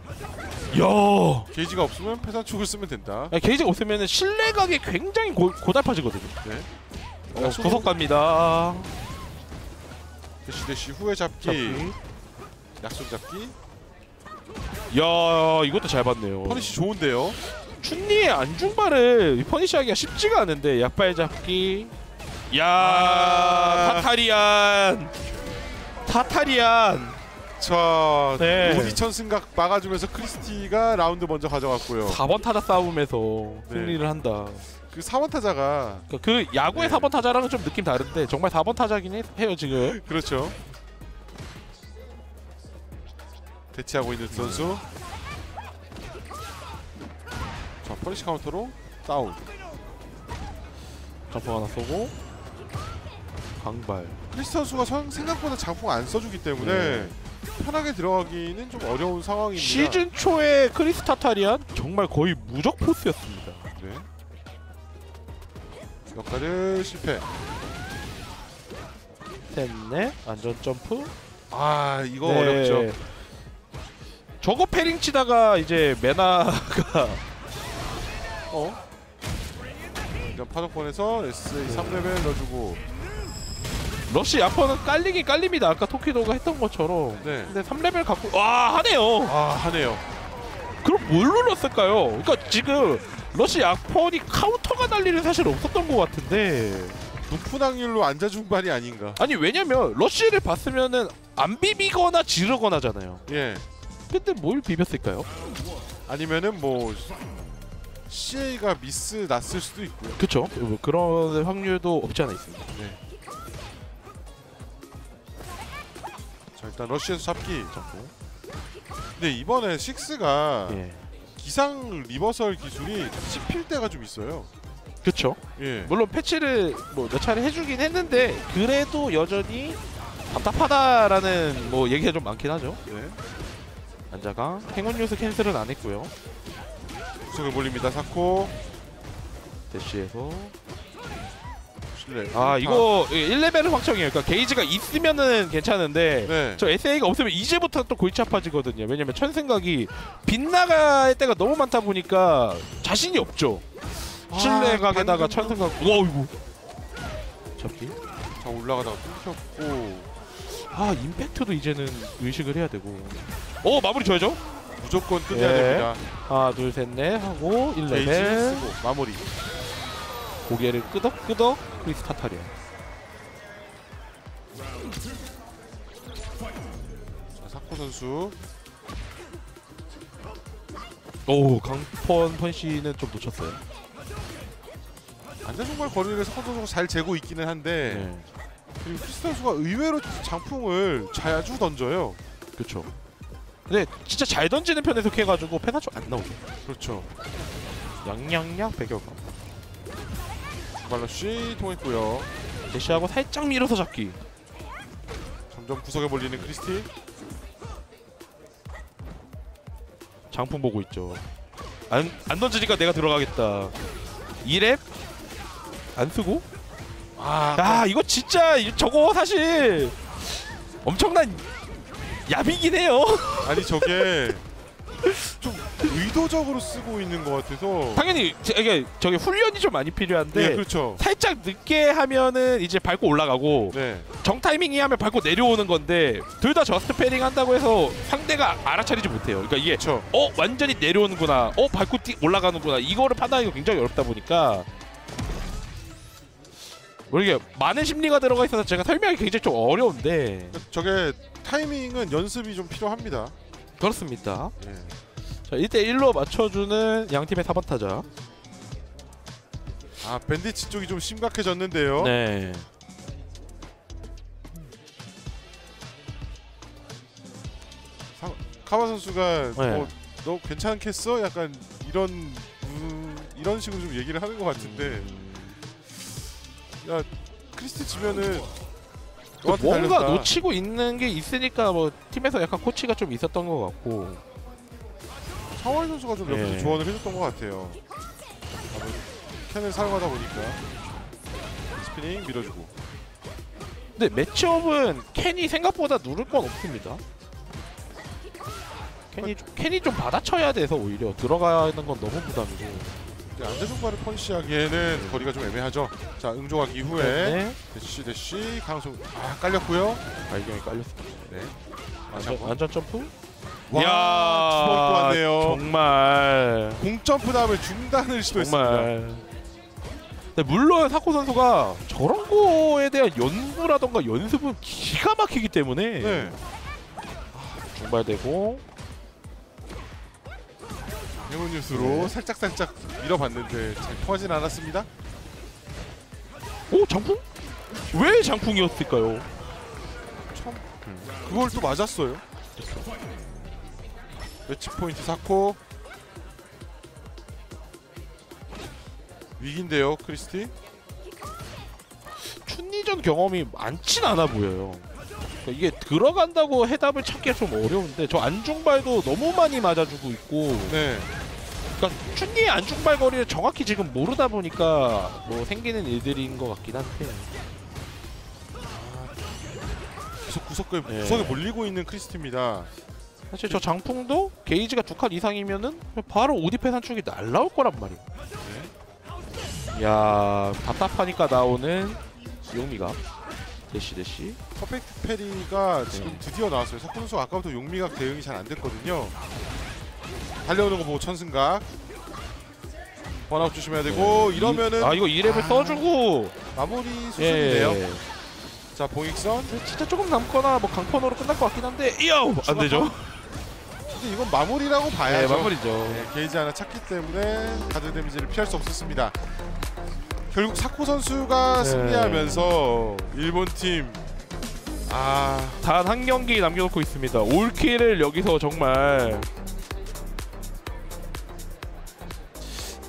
S2: 야
S1: 게이지가 없으면 패산축을 쓰면 된다.
S2: 야, 게이지가 없으면은 신뢰각이 굉장히 고, 고달파지거든요
S1: 네.
S2: 어, 구석 갑니다
S1: 대시 대시 후에 잡기,
S2: 잡기.
S1: 약속 잡기.
S2: 야 이것도 잘 봤네요
S1: punish 좋은데요.
S2: 춘리의 앉중발을 punish하기가 쉽지가 않은데 약발 잡기 야
S1: 아.
S2: 타타리안 타타리안
S1: 자
S2: 네.
S1: OD천 승각 막아주면서 크리스티가 라운드 먼저 가져갔고요.
S2: 4번 타자 싸움에서
S1: 네.
S2: 승리를 한다
S1: 그 4번 타자가
S2: 그러니까 그 야구의
S1: 네.
S2: 4번 타자랑은 좀 느낌 다른데 정말 4번 타자긴 해- 해요 지금
S1: 그렇죠. 대치하고 있는 선수. 자 punish 카운터로 다운.
S2: 점프 하나 쏘고 강발
S1: 크리스티 선수가 선- 생각보다 장풍 안 써주기 때문에
S2: 네.
S1: 편하게 들어가기는 좀 어려운 상황입니다.
S2: 시즌 초에 크리스 타타리안 정말 거의 무적 force였습니다
S1: 네. 역할을 실패.
S2: 셋넷 안전 점프
S1: 아 이거
S2: 네.
S1: 어렵죠.
S2: 저거 parrying 치다가 이제 메나가
S1: 어? 일단 파도권에서 SA 3레벨 넣어주고
S2: 러시 약펀은 깔리긴 깔립니다. 아까 토키도가 했던 것처럼.
S1: 네.
S2: 근데 3레벨 갖고 와 하네요.
S1: 아 하네요.
S2: 그럼 뭘 눌렀을까요? 그러니까 지금 러시 약펀이 카운터가 날 일은 사실 없었던 것 같은데
S1: 높은 확률로 앉아 중반이 아닌가.
S2: 아니 왜냐면 러시를 봤으면은 안 비비거나 지르거나잖아요.
S1: 예.
S2: 근데 뭘 비볐을까요?
S1: 아니면은 뭐 CA가 미스 났을 수도 있고요.
S2: 그쵸? 뭐 그런 확률도 없지 않아 있습니다.
S1: 자 일단 러시에서 잡기. 근데 이번에 식스가
S2: 예.
S1: 기상 리버설 기술이 씹힐 때가 좀 있어요.
S2: 그쵸?
S1: 예.
S2: 물론 패치를 뭐 몇 차례 해주긴 했는데 그래도 여전히 답답하다라는 뭐 얘기가 좀 많긴 하죠.
S1: 네.
S2: 안자가 행운 뉴스 캔슬은 안 했고요.
S1: 구석을 몰립니다. 사코.
S2: 대시에서
S1: 실내.
S2: 아 이거 1레벨은 확정이에요. 그러니까 게이지가 있으면은 괜찮은데
S1: 네.
S2: 저 SA가 없으면 이제부터 또 골치 아파지거든요. 왜냐면 천생각이 빗나갈 때가 너무 많다 보니까 자신이 없죠.
S1: 아,
S2: 실내각에다가
S1: 방금
S2: 천생각. 와 이거 잡기.
S1: 자 올라가다가 끊겼고
S2: 아 임팩트도 이제는 의식을 해야 되고. 오 마무리 줘야죠.
S1: 무조건 끝내야
S2: 예.
S1: 됩니다.
S2: 하나 둘 셋 넷 하고
S1: 게이지
S2: 1레벨
S1: 쓰고 마무리.
S2: 고개를 끄덕끄덕 크리스 타타리아.
S1: 자 사코 선수.
S2: 오 강펀 펀시는 좀 놓쳤어요.
S1: 안전 정말 거리를 사코 선수가 잘 재고 있기는 한데
S2: 네.
S1: 그리고 크리스 선수가 의외로 장풍을 자주 던져요.
S2: 그렇죠. 근데 진짜 잘 던지는 편에 속해가지고 페나초 안 나오죠.
S1: 그렇죠.
S2: 양양양 배경감.
S1: 발러쉬 통했고요.
S2: 대시하고 살짝 밀어서 잡기.
S1: 점점 구석에 몰리는 크리스티.
S2: 장풍 보고 있죠. 안, 안 던지니까 내가 들어가겠다 2랩 안 쓰고
S1: 아,
S2: 야 이거 진짜 이- 저거 사실 엄청난 야비긴 해요
S1: 아니 저게 좀 의도적으로 쓰고 있는 것 같아서.
S2: 당연히 제- 이게 저게 훈련이 좀 많이 필요한데
S1: 네, 그렇죠.
S2: 살짝 늦게 하면은 이제 밟고 올라가고
S1: 네,
S2: 정 타이밍이 하면 밟고 내려오는 건데 둘 다 just parrying 한다고 해서 상대가 알아차리지 못해요. 그러니까 이게
S1: 그렇죠.
S2: 어 완전히 내려오는구나, 어 밟고 뛰 올라가는구나 이거를 판단하기가 굉장히 어렵다 보니까 모르게 많은 심리가 들어가 있어서 제가 설명이 굉장히 좀 어려운데
S1: 저게 타이밍은 연습이 좀 필요합니다.
S2: 그렇습니다.
S1: 예.
S2: 자 1대 1로 맞춰주는 양 팀의 4번 타자.
S1: 아 밴디치 쪽이 좀 심각해졌는데요.
S2: 네.
S1: 카바 선수가
S2: 네.
S1: 어, 너 괜찮겠어? 약간 이런 음, 이런 식으로 좀 얘기를 하는 것 같은데 야 크리스티 지면은
S2: 뭔가
S1: 달렸다.
S2: 놓치고 있는 게 있으니까 뭐 팀에서 약간 코치가 좀 있었던 것 같고
S1: 상원 선수가 좀 옆에서
S2: 예.
S1: 조언을 해줬던 것 같아요. 아, 뭐, 켄을 사용하다 보니까 스피닝 밀어주고
S2: 근데 matchup은 켄이 생각보다 누를 건 없습니다. 켄이 좀, 켄이 좀 받아쳐야 돼서 오히려 들어가는 건 너무 부담이고.
S1: 이제 앉아 중발을 punish하기에는 거리가 좀 애매하죠. 자 응조각 이후에
S2: 네.
S1: 대시 대시 강성 아 깔렸고요.
S2: 발경이 깔렸습니다.
S1: 네.
S2: 완전,
S1: 와,
S2: 완전 점프?
S1: 주먹 또 왔네요.
S2: 정말
S1: 공점프 다음에 중단을 시도했습니다.
S2: 정말. 근데 물론 사코 선수가 저런 거에 대한 연구라던가 연습은 기가 막히기 때문에
S1: 네.
S2: 중발되고
S1: 해운 뉴스로
S2: 네.
S1: 살짝 살짝 밀어봤는데 잘 통하진 않았습니다.
S2: 오 장풍? 왜 장풍이었을까요?
S1: 참 그걸 또 맞았어요. 매치 포인트 사코 위기인데요, 크리스티.
S2: 춘리전 경험이 많진 않아 보여요. 그러니까 이게 들어간다고 해답을 찾기가 좀 어려운데 저 안중발도 너무 많이 맞아주고 있고
S1: 네.
S2: 그러니까 춘리의 앉중발 거리를 정확히 지금 모르다 보니까 뭐 생기는 일들인 것 같긴 한데
S1: 계속 구석에
S2: 네.
S1: 구석에 몰리고 있는 크리스티입니다.
S2: 사실 저 장풍도 게이지가 두 칸 이상이면은 바로 OD 패산축이 날라올 거란 말이에요. 야 답답하니까 나오는 용미각 대시 대시
S1: perfect parry가 지금
S2: 네.
S1: 드디어 나왔어요. 선수 아까부터 용미각 대응이 잘 안 됐거든요. 달려오는 거 보고 천승각. 번아웃 조심해야 되고 이러면은
S2: 아 이거 2랩을
S1: 아.
S2: 써주고
S1: 마무리 수순이네요.
S2: 예.
S1: 자 봉익선.
S2: 진짜 조금 남거나 뭐 강펀으로 끝날 것 같긴 한데 이야우 안 되죠.
S1: 근데 이건 마무리라고
S2: 네
S1: 봐야죠.
S2: 마무리죠.
S1: 네, 게이지 하나 찾기 때문에 가드 데미지를 피할 수 없었습니다. 결국 사코 선수가
S2: 네.
S1: 승리하면서 일본 팀 아,
S2: 단 한 경기 남겨놓고 있습니다. 올킬을 여기서 정말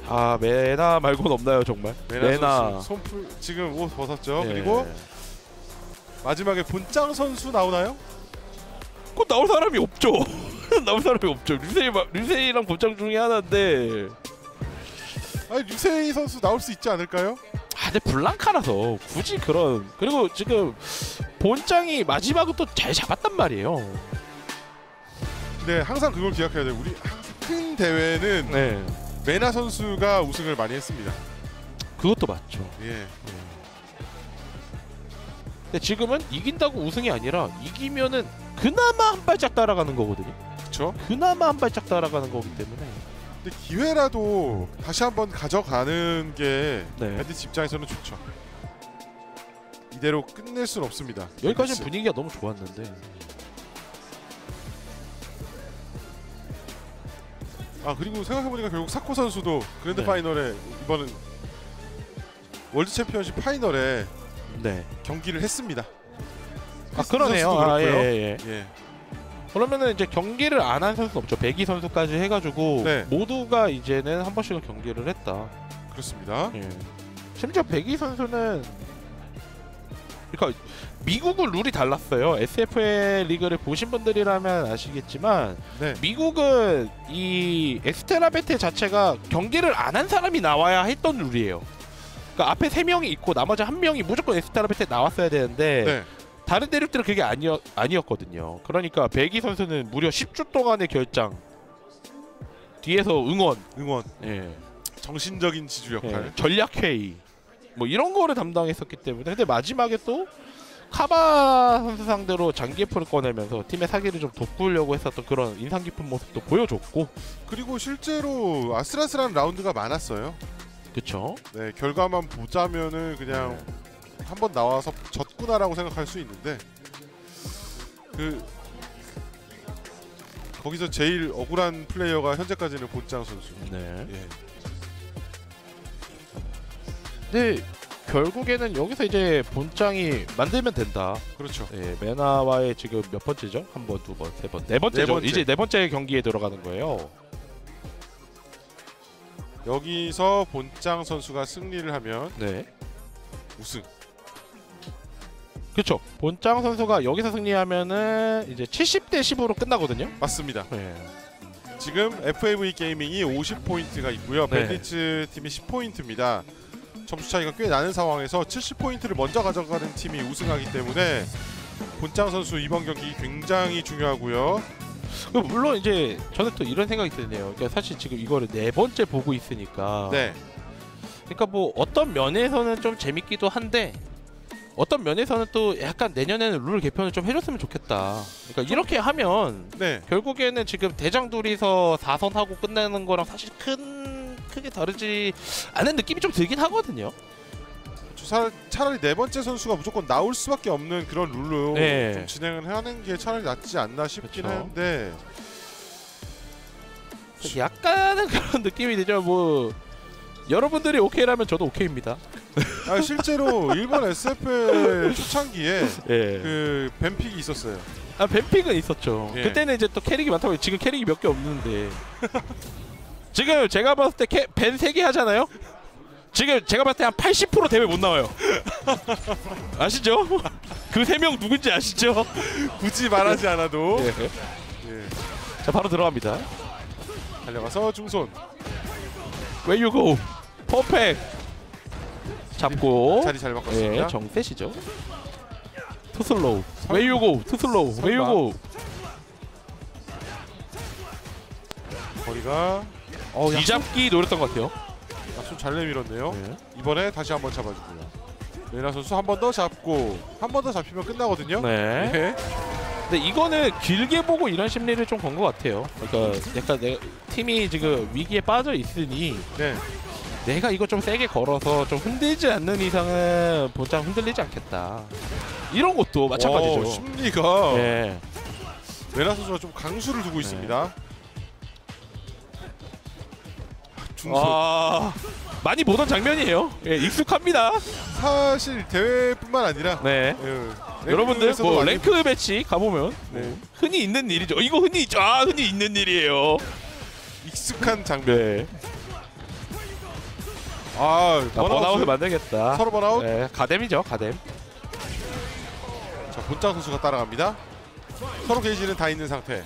S2: 아 메나 말고는 없나요 정말?
S1: 메나,
S2: 메나.
S1: 손풀 지금 옷 벗었죠.
S2: 예.
S1: 그리고 마지막에 본짱 선수 나오나요?
S2: 그 나올 사람이 없죠. 나올 사람이 없죠. 류세이 마- 류세이랑 본장 중에 하나인데
S1: 아니 류세이 선수 나올 수 있지 않을까요?
S2: 아 근데 블랑카라서 굳이 그런 그리고 지금 본장이 마지막은 또 잘 잡았단 말이에요.
S1: 네, 항상 그걸 기억해야 돼요. 우리 큰 대회는
S2: 네.
S1: 메나 선수가 우승을 많이 했습니다.
S2: 그것도 맞죠.
S1: 예.
S2: 근데 지금은 이긴다고 우승이 아니라 이기면은 그나마 한 발짝 따라가는 거거든요.
S1: 그렇죠.
S2: 그나마 한 발짝 따라가는 거기 때문에
S1: 근데 기회라도 다시 한번 가져가는 게
S2: 네.
S1: 밴디츠 입장에서는 좋죠. 이대로 끝낼 수는 없습니다.
S2: 여기까지는
S1: 밴디츠.
S2: 분위기가 너무 좋았는데
S1: 아 그리고 생각해보니까 결국 사코 선수도 Grand
S2: 네.
S1: Final에 이번은 World Championship Final에
S2: 네.
S1: 경기를 했습니다.
S2: 아 그러네요. 아, 예,
S1: 그렇고요.
S2: 예, 예.
S1: 예.
S2: 그러면은 이제 경기를 안 한 선수는 없죠. 백이 선수까지 해가지고
S1: 네.
S2: 모두가 이제는 한 번씩은 경기를 했다.
S1: 그렇습니다.
S2: 예. 심지어 백이 선수는 그러니까 미국은 룰이 달랐어요. SFL 리그를 보신 분들이라면 아시겠지만
S1: 네.
S2: 미국은 이 엑스테라 베테 자체가 경기를 안 한 사람이 나와야 했던 룰이에요. 그러니까 앞에 세 명이 있고 나머지 한 명이 무조건 엑스테라 베테 나왔어야 되는데
S1: 네.
S2: 다른 대륙들은 그게 아니었, 아니었거든요. 그러니까 배기 선수는 무려 10주 동안의 결장 뒤에서 응원,
S1: 응원.
S2: 예,
S1: 정신적인 지주 역할.
S2: 예, 전략 회의. 뭐 이런 거를 담당했었기 때문에. 근데 마지막에 또 카바 선수 상대로 장기프를 꺼내면서 팀의 사기를 좀 돋구려고 했었던 그런 인상 깊은 모습도 보여줬고.
S1: 그리고 실제로 아슬아슬한 라운드가 많았어요.
S2: 그쵸?
S1: 네, 결과만 보자면은 그냥 한 번 나와서 졌구나라고 생각할 수 있는데 그 거기서 제일 억울한 플레이어가 현재까지는 본장 선수.
S2: 네.
S1: 예.
S2: 근데 결국에는 여기서 이제 본장이 만들면 된다.
S1: 그렇죠.
S2: 예, 메나와의 지금 몇 번째죠? 한 번, 두 번, 세 번, 네 번째죠.
S1: 네 번째.
S2: 이제 네 번째 경기에 들어가는 거예요.
S1: 여기서 본장 선수가 승리를 하면
S2: 네.
S1: 우승.
S2: 그렇죠. 본장 선수가 여기서 승리하면은 이제 70대 10으로 끝나거든요.
S1: 맞습니다.
S2: 네.
S1: 지금 FAV 게이밍이 50포인트가 있고요.
S2: 네.
S1: 밴디츠 팀이 10포인트입니다. 점수 차이가 꽤 나는 상황에서 70포인트를 먼저 가져가는 팀이 우승하기 때문에 본장 선수 이번 경기 굉장히 중요하고요.
S2: 그 물론 이제 저는 또 이런 생각이 드네요. 그러니까 사실 지금 이거를 네 번째 보고 있으니까.
S1: 네.
S2: 그러니까 뭐 어떤 면에서는 좀 재밌기도 한데 어떤 면에서는 또 약간 내년에는 룰 개편을 좀 해줬으면 좋겠다. 그러니까 이렇게 하면
S1: 네.
S2: 결국에는 지금 대장 둘이서 4선 하고 끝내는 거랑 사실 큰 크게 다르지 않은 느낌이 좀 들긴 하거든요.
S1: 차- 차라리 네 번째 선수가 무조건 나올 수밖에 없는 그런 룰로
S2: 네.
S1: 좀 진행을 하는 게 차라리 낫지 않나 싶긴
S2: 그쵸.
S1: 하는데
S2: 약간은 그런 느낌이 들죠. 뭐 여러분들이 오케이라면 저도 오케이입니다.
S1: 아, 실제로 일본 SFL 초창기에
S2: 예.
S1: 그 뱀픽이 있었어요.
S2: 아 뱀픽은 있었죠.
S1: 예.
S2: 그때는 이제 또 캐릭이 많다고 지금 캐릭이 몇 개 없는데 지금 제가 봤을 때벤세 개 하잖아요. 지금 제가 봤을 때 한 80% 대회 못 나와요. 아시죠? 그 세 명 누군지 아시죠?
S1: 굳이 말하지 않아도
S2: 예.
S1: 예.
S2: 자 바로 들어갑니다.
S1: 달려가서 중손
S2: Where you go? 퍼펙. 잡고
S1: 자리 잘 바꿨습니다.
S2: 예, 정셋이죠. 투슬로우. Go? 투슬로우. Go?
S1: 거리가
S2: 어, 뒤잡기 노렸던 것 같아요.
S1: 약속 잘 내밀었네요.
S2: 네.
S1: 이번에 다시 한번 잡아주고요. 레나 선수 한 번 더 잡고 한 번 더 잡히면 끝나거든요.
S2: 네.
S1: 예.
S2: 근데 이거는 길게 보고 이런 심리를 좀 건 것 같아요. 그러니까 약간 내 팀이 지금 위기에 빠져 있으니
S1: 네.
S2: 내가 이거 좀 세게 걸어서 좀 흔들지 않는 이상은 본장 흔들리지 않겠다. 이런 것도 마찬가지죠.
S1: 어, 심리가
S2: 네.
S1: 레나 선수가 좀 강수를 두고 있습니다. 중손.
S2: 아 많이 보던 장면이에요. 예, 익숙합니다.
S1: 사실 대회뿐만 아니라
S2: 네.
S1: 예,
S2: 여러분들 뭐 랭크 매치 가보면
S1: 네.
S2: 흔히 있는 일이죠. 이거 흔히 있죠. 아 흔히 있는 일이에요.
S1: 익숙한 장면.
S2: 네.
S1: 아,
S2: 나 번아웃을 만들겠다.
S1: 서로 번아웃.
S2: 네, 가뎀이죠, 가뎀.
S1: 자, 본장 선수가 따라갑니다. 서로 게이지는 다 있는 상태.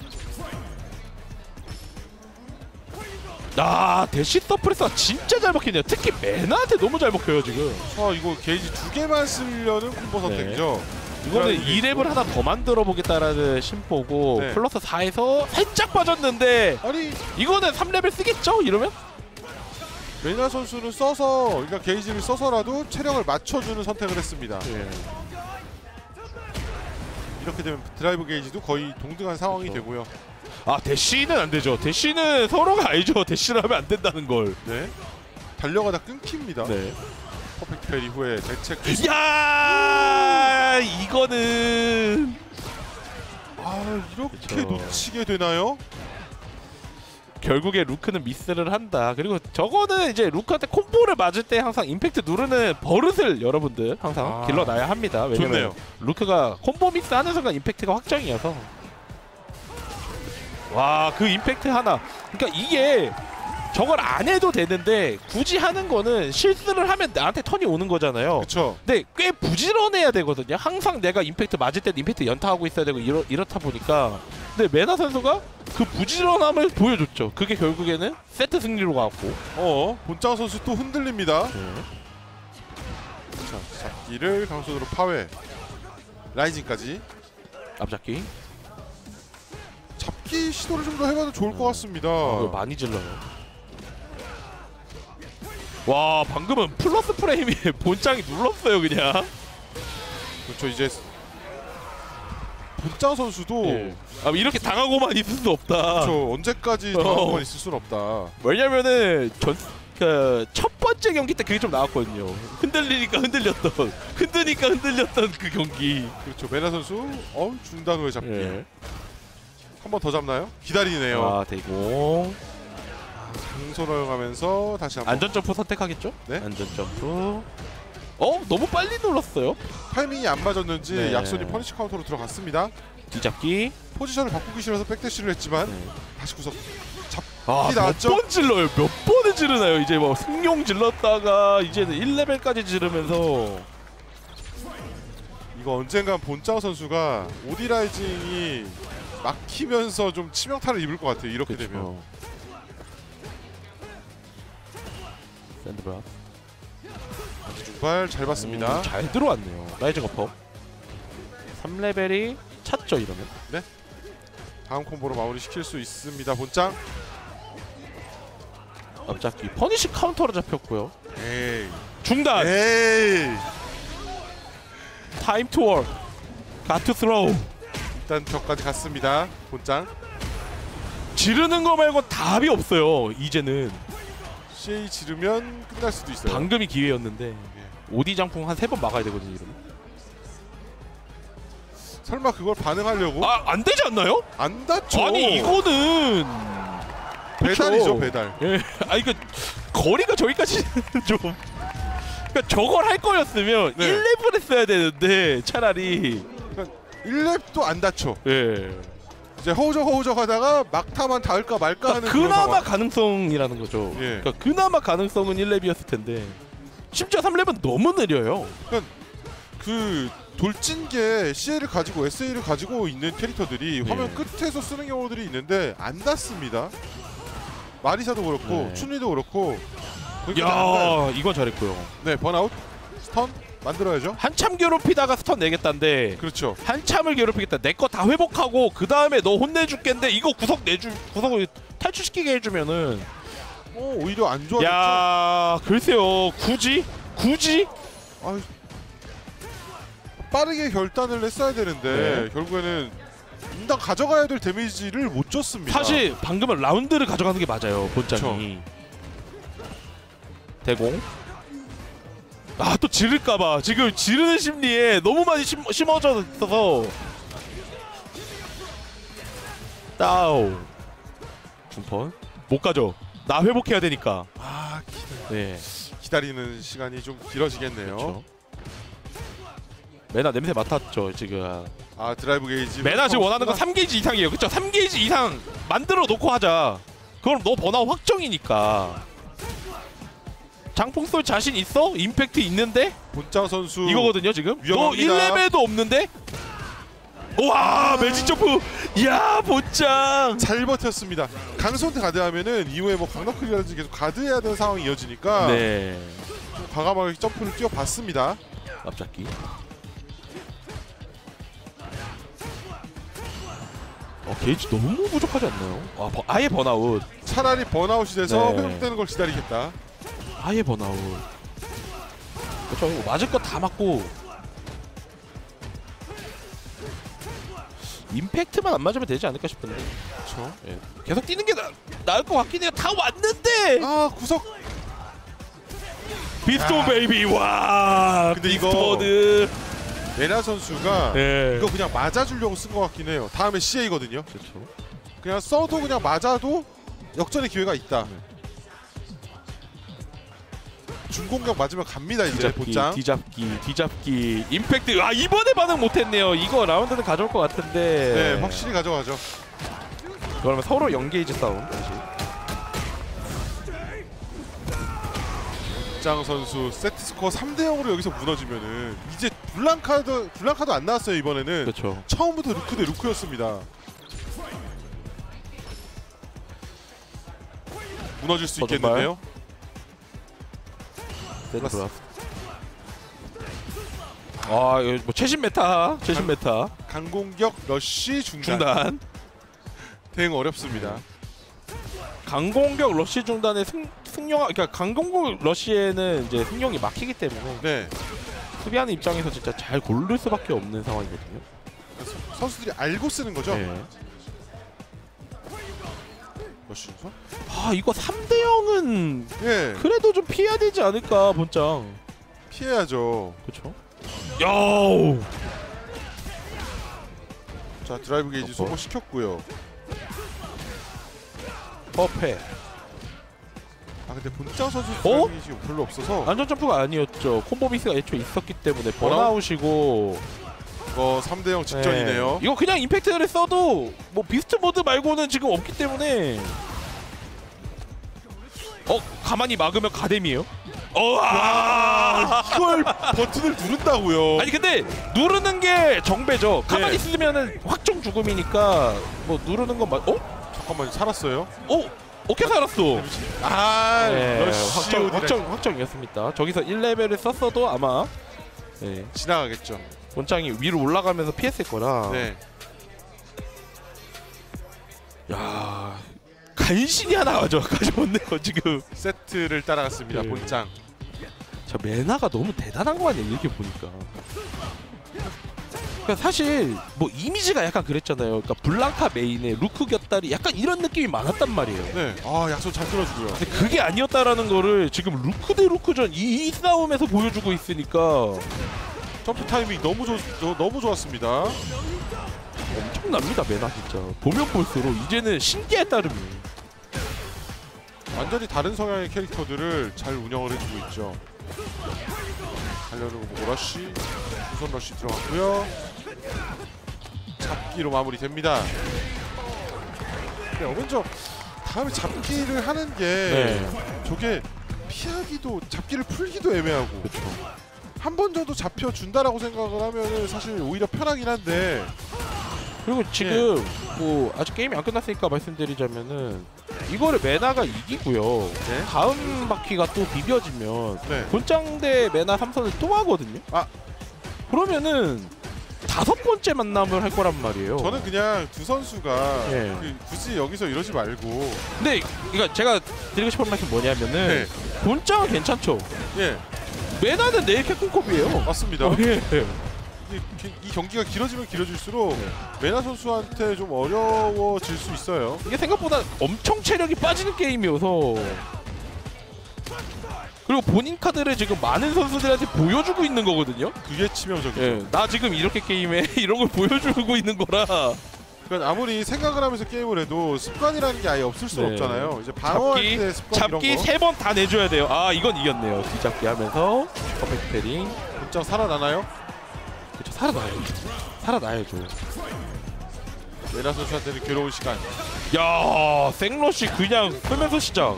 S2: 아 대시 suppressor가 진짜 잘 먹히네요. 특히 메나한테 너무 잘 먹혀요 지금.
S1: 자, 이거 게이지 두 개만 쓰려는 콤보 선택이죠.
S2: 이거는
S1: 드라이브
S2: 2렙을 하나 더 만들어 보겠다라는 심보고
S1: 네.
S2: 플러스 4에서 살짝 빠졌는데
S1: 아니
S2: 이거는 3렙을 쓰겠죠? 이러면?
S1: 메나 선수는 써서 그러니까 게이지를 써서라도 체력을 맞춰주는 선택을 했습니다.
S2: 예.
S1: 이렇게 되면 드라이브 게이지도 거의 동등한 상황이
S2: 그렇죠.
S1: 되고요.
S2: 아 대시는 안 되죠. 대시는 서로가 알죠. 대시를 하면 안 된다는 걸.
S1: 네. 달려가다 끊깁니다.
S2: 네.
S1: perfect parry 후에 대책.
S2: 야 이거는
S1: 아 이렇게
S2: 그쵸.
S1: 놓치게 되나요?
S2: 결국에 루크는 미스를 한다. 그리고 저거는 이제 루크한테 combo를 맞을 때 항상 임팩트 누르는 버릇을 여러분들 항상
S1: 아.
S2: 길러놔야 합니다. 왜냐면
S1: 좋네요.
S2: 루크가 콤보 미스 하는 순간 임팩트가 확정이어서 와 그 임팩트 하나 그러니까 이게 저걸 안 해도 되는데 굳이 하는 거는 실수를 하면 나한테 턴이 오는 거잖아요.
S1: 그쵸
S2: 근데 꽤 부지런해야 되거든요. 항상 내가 임팩트 맞을 때 임팩트 연타하고 있어야 되고 이렇, 이렇다 보니까 근데 메나 선수가 그 부지런함을 보여줬죠. 그게 결국에는 세트 승리로 가고.
S1: 어 본장 선수 또 흔들립니다. 자 잡기를 강손으로 파괴 라이징까지.
S2: 앞잡기.
S1: 잡기 시도를 좀 더 해봐도 좋을 것 같습니다.
S2: 이거 많이 질러요. 와 방금은 플러스 프레임이 본장이 눌렀어요 그냥.
S1: 그렇죠 이제 본장 선수도
S2: 예. 아 이렇게 당하고만 있을 수 없다.
S1: 그렇죠 언제까지
S2: 어.
S1: 당하고만 있을 순 없다
S2: 왜냐면은 전. 그 첫 번째 경기 때 그게 좀 나왔거든요. 흔들리니까 흔들렸던, 흔드니까 흔들렸던 그 경기.
S1: 그렇죠 메나 선수 어 중단 후에 잡기
S2: 예.
S1: 한번 더 잡나요? 기다리네요
S2: 아 대공.
S1: 강손을 가면서 다시 한번
S2: 안전 점프 선택하겠죠?
S1: 네.
S2: 안전 점프. 어 너무 빨리 눌렀어요.
S1: 타이밍이 안 맞았는지
S2: 네.
S1: 약손이 punish 카운터로 들어갔습니다
S2: 뒤잡기.
S1: 포지션을 바꾸기 싫어서 back대시를 했지만
S2: 네.
S1: 다시 구석
S2: 아몇
S1: 나왔죠?
S2: 번 질러요? 몇 번을 지르나요? 이제 뭐 승룡 질렀다가 이제는 1레벨까지 지르면서
S1: 이거 언젠간 본짱 선수가 OD rising이 막히면서 좀 치명타를 입을 것 같아요 이렇게 되면
S2: 그쵸. Sandblast.
S1: 중발 잘 봤습니다
S2: 음, 잘 들어왔네요. Rising upper. 3레벨이 찼죠 이러면.
S1: 다음 콤보로 마무리 시킬 수 있습니다 본짱
S2: 앞잡기. Punish counter로 잡혔고요.
S1: 에이
S2: 중단.
S1: 에이
S2: 타임 투어. 가투 스로우.
S1: 일단 벽까지 갔습니다 본짱
S2: 지르는 거 말고 답이 없어요. 이제는
S1: CA 지르면 끝날 수도 있어요
S2: 방금이 기회였는데 오디 장풍 한 세 번 막아야 되거든요. 이러면.
S1: 설마 그걸 반응하려고
S2: 아, 안 되지 않나요?
S1: 안 다쳐
S2: 아니, 이거는
S1: 배달이죠
S2: 그쵸.
S1: 배달
S2: 예. 아 이거 거리가 저기까지 좀 그러니까 저걸 할 거였으면
S1: 네.
S2: 1렙을 했어야 되는데 차라리
S1: 1렙도 안 다쳐
S2: 예.
S1: 이제 허우적 허우적 하다가 막타만 닿을까 말까 하는
S2: 그러니까
S1: 그런
S2: 그나마
S1: 상황.
S2: 가능성이라는 거죠.
S1: 예.
S2: 그러니까 그나마 가능성은 1렙이었을 텐데 심지어 3렙은 너무 느려요.
S1: 그 돌진계 CA를 가지고 SA를 가지고 있는 캐릭터들이
S2: 네.
S1: 화면 끝에서 쓰는 경우들이 있는데 안 닿습니다. 마리사도 그렇고
S2: 네.
S1: 춘리도 그렇고.
S2: 야 이건 잘했고요.
S1: 네 번아웃 stun 만들어야죠.
S2: 한참 괴롭히다가 stun 내겠다는데
S1: 그렇죠.
S2: 한참을 괴롭히겠다. 내 거 다 회복하고 그 다음에 너 혼내주겠는데 이거 구석 내주 구석을 탈출시키게 해주면은
S1: 어, 오히려 안 좋아졌죠.
S2: 야 글쎄요. 굳이? 굳이?
S1: 아유, 빠르게 결단을 했어야 되는데
S2: 네.
S1: 결국에는 인당 가져가야 될 데미지를 못 줬습니다.
S2: 사실 방금은 라운드를 가져가는 게 맞아요 본장이. 대공. 아 또 지를까봐. 지금 지르는 심리에 너무 많이 심, 심어져 있어서. 다우 중펀 못 가죠 나 회복해야 되니까
S1: 아 기다,
S2: 네
S1: 기다리는 시간이 좀 길어지겠네요.
S2: 그렇죠 메나 냄새 맡았죠 지금
S1: 아 드라이브 게이지.
S2: 메나 지금 원하는 건 3게이지 이상이에요 그쵸 3게이지 이상 만들어 놓고 하자 그럼 너 번아웃 확정이니까 장풍 쏠 자신 있어? 임팩트 있는데?
S1: 본장 선수
S2: 이거거든요 지금 너
S1: 위험합니다.
S2: 1레벨도 없는데? 와 수직 점프 야 본장
S1: 잘 버텼습니다. 강손 가드하면은 이후에 뭐 강 knuckle이라든지 계속 가드해야 되는 상황이 이어지니까 네좀 과감하게 점프를 뛰어봤습니다.
S2: 앞잡기 어 게이지 너무 부족하지 않나요? 아, 버- 아예 번아웃
S1: 차라리 번아웃이 돼서
S2: 네.
S1: 회복되는 걸 기다리겠다.
S2: 아예 번아웃 이거 맞을 거 다 맞고 임팩트만 안 맞으면 되지 않을까 싶은데
S1: 그렇죠.
S2: 예. 계속 뛰는 게 나, 나을 것 같긴 해요 다 왔는데
S1: 아 구석
S2: 비스톤
S1: 아.
S2: baby 와
S1: 근데 이거-
S2: 비스톤
S1: 메나 선수가
S2: 예.
S1: 이거 그냥 맞아주려고 쓴 것 같긴 해요. 다음에 CA거든요.
S2: 그렇죠
S1: 그냥 써도 그냥 맞아도 역전의 기회가 있다.
S2: 네.
S1: 중공격 맞으면 갑니다 이제
S2: 뒤잡기
S1: 본장.
S2: 뒤잡기 뒤잡기 임팩트 아 이번에 반응 못했네요 이거 라운드는 가져올 것 같은데
S1: 네 확실히 가져가죠.
S2: 그러면 서로 연게이지 싸움 다시
S1: 본장 선수 세트 스코어 3대 0으로 여기서 무너지면은 이제 블랑카도 블랑카도 안 나왔어요 이번에는
S2: 그렇죠.
S1: 처음부터 루크 대 루크였습니다. 무너질 수? 있겠는데요. 플러스.
S2: 아, 이거 뭐 최신 meta, 최신 meta
S1: 강공격 러쉬 중단,
S2: 중단.
S1: 대응 어렵습니다.
S2: 강공격 러시 중단의 승 승용 그러니까 강공격 러시에는 이제 승용이 막히기 때문에
S1: 네,
S2: 수비하는 입장에서 진짜 잘 고를 수밖에 없는 상황이거든요.
S1: 선수들이 알고 쓰는 거죠.
S2: 네.
S1: 선수.
S2: 아 이거 3대 0은
S1: 예,
S2: 그래도 좀 피해야 되지 않을까 본장.
S1: 피해야죠.
S2: 그렇죠. 야우.
S1: 자 드라이브 게이지
S2: 어허.
S1: 소모시켰고요.
S2: 퍼페.
S1: 아 근데 본장 선수
S2: 어?
S1: 드라이브 게이지 별로 없어서
S2: 안전 점프가 아니었죠. 콤보 미스가 애초에 있었기 때문에 번아웃이고
S1: 이거 3대 0 직전이네요.
S2: 네. 이거 그냥 임팩트를 써도 뭐 beast mode 말고는 지금 없기 때문에 어 가만히 막으면 가뎀이에요? 어 아!
S1: 이걸 버튼을 누른다고요.
S2: 아니 근데 누르는 게 정배죠. 가만히
S1: 네.
S2: 있으면은 확정 죽음이니까 뭐 누르는 건 맞. 어?
S1: 잠깐만 살았어요.
S2: 어? 어떻게 살았어?
S1: 아
S2: 네, 확정 확정 확정이었습니다. 저기서 1레벨을 썼어도 아마 네,
S1: 지나가겠죠.
S2: 원장이 위로 올라가면서 피했을 거라.
S1: 네.
S2: 야 간신히 하나 가져 가져왔네요 지금.
S1: 세트를 따라갔습니다.
S2: 네.
S1: 본장.
S2: 저 메나가 너무 대단한 거 아니야 이렇게 보니까. 그러니까 사실 뭐 이미지가 약간 그랬잖아요. 그러니까 블랑카 메인에 루크 곁다리 약간 이런 느낌이 많았단 말이에요.
S1: 네. 아 약속 잘 끊어주고요.
S2: 근데 그게 아니었다라는 거를 지금 루크 대 루크전 이, 이 싸움에서 보여주고 있으니까
S1: 점프 타이밍 너무 좋 너- 너무 좋았습니다.
S2: 엄청납니다 메나 진짜. 보면 볼수록 이제는 신기할 따름이.
S1: 완전히 다른 성향의 캐릭터들을 잘 운영을 해주고 있죠. 달려는 거 러쉬, 우선 러쉬 들어갔고요. 잡기로 마무리됩니다. 네, avenger 다음에 잡기를 하는 게
S2: 네.
S1: 저게 피하기도 잡기를 풀기도 애매하고. 한 번 정도 잡혀 준다라고 생각을 하면은 사실 오히려 편하긴 한데
S2: 그리고 지금 뭐 아직 게임이 안 끝났으니까 말씀드리자면은 이거를 메나가 이기고요.
S1: 네.
S2: 다음 바퀴가 또 비벼지면
S1: 네.
S2: 본장대 메나 3선을 또 하거든요.
S1: 아.
S2: 그러면은 다섯 번째 만남을 할 거란 말이에요.
S1: 저는 그냥 두 선수가
S2: 예.
S1: 그 굳이 여기서 이러지 말고
S2: 근데 그러니까 제가 드리고 싶은 말씀 뭐냐면은
S1: 네.
S2: 본장은 괜찮죠.
S1: 예
S2: 메나는 내일 캐콘컵이에요.
S1: 맞습니다.
S2: 예.
S1: 이, 이 경기가 길어지면 길어질수록 메나 선수한테 좀 어려워질 수 있어요.
S2: 이게 생각보다 엄청 체력이 빠지는 게임이어서 그리고 본인 카드를 지금 많은 선수들한테 보여주고 있는 거거든요.
S1: 그게 치명적이죠.
S2: 예, 나 지금 이렇게 게임해 이런 걸 보여주고 있는 거라
S1: 그러니까 아무리 생각을 하면서 게임을 해도 습관이라는 게 아예 없을 수
S2: 네.
S1: 없잖아요. 이제 방어할
S2: 잡기,
S1: 때 습관
S2: 잡기 세 번 다 내줘야 돼요. 아 이건 이겼네요. 뒤잡기 하면서 퍼펙트 패링
S1: 문장 살아나나요?
S2: 그쵸 살아나요. 살아나야죠.
S1: 메나 선수한테는 괴로운 시간.
S2: 야 생러시 그냥 쓰면서 시작.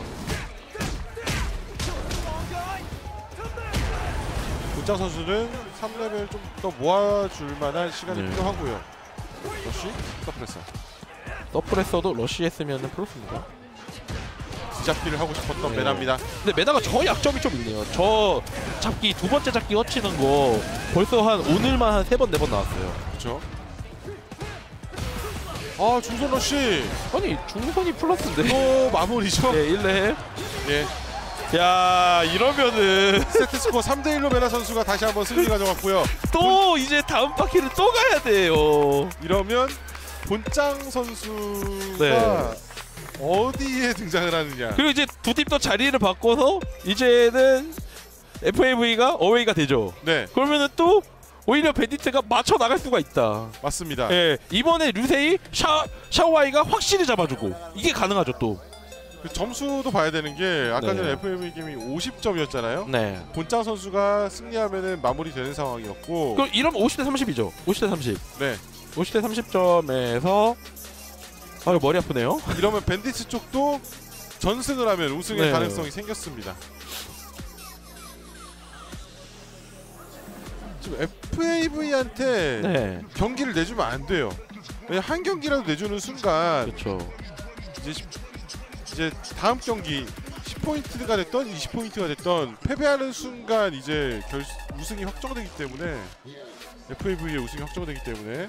S1: 문장 선수는 3레벨 좀 더 모아줄 만한 시간이
S2: 네.
S1: 필요하고요. 역시
S2: suppressor suppressor도 rush 했으면 플러스입니다.
S1: 뒤잡기를 하고 싶었던
S2: 네.
S1: 메나입니다.
S2: 근데 메나가 저 약점이 좀 있네요. 저 잡기 두 번째 잡기 헛치는 거 벌써 한 오늘만 한 세 번 네 번 나왔어요.
S1: 그렇죠. 아 중선 러쉬
S2: 아니 중손이 플러스인데.
S1: 또 마무리죠.
S2: 네 1레.
S1: 예.
S2: 야 이러면은
S1: 세트 스코어 3대 1로 메나 선수가 다시 한번 승리 가져갔고요.
S2: 또 이제 다음 바퀴를 또 가야 돼요.
S1: 이러면 본장 선수가
S2: 네.
S1: 어디에 등장을 하느냐?
S2: 그리고 이제 두 팀 또 자리를 바꿔서 이제는 FAV가 어웨이가 되죠.
S1: 네,
S2: 그러면은 또 오히려 베디트가 맞춰 나갈 수가 있다.
S1: 맞습니다.
S2: 예, 이번에 류세이 샤 샤오아이가 확실히 잡아주고 이게 가능하죠 또.
S1: 그 점수도 봐야 되는 게 아까
S2: 네.
S1: 전에 FMV 게임이 50점이었잖아요.
S2: 네.
S1: 본장 선수가 승리하면은 마무리되는 상황이었고,
S2: 그 이러면 50대 30이죠. 50대 30.
S1: 네,
S2: 50대 30점에서 아 이거 머리 아프네요.
S1: 이러면 밴디츠 쪽도 전승을 하면 우승의
S2: 네.
S1: 가능성이 생겼습니다. 지금 FAV한테
S2: 네.
S1: 경기를 내주면 안 돼요. 한 경기라도 내주는 순간
S2: 그렇죠.
S1: 이제, 이제 다음 경기 10포인트가 됐던 20포인트가 됐던 패배하는 순간 이제 결, 우승이 확정되기 때문에 FAV의 우승이 확정되기 때문에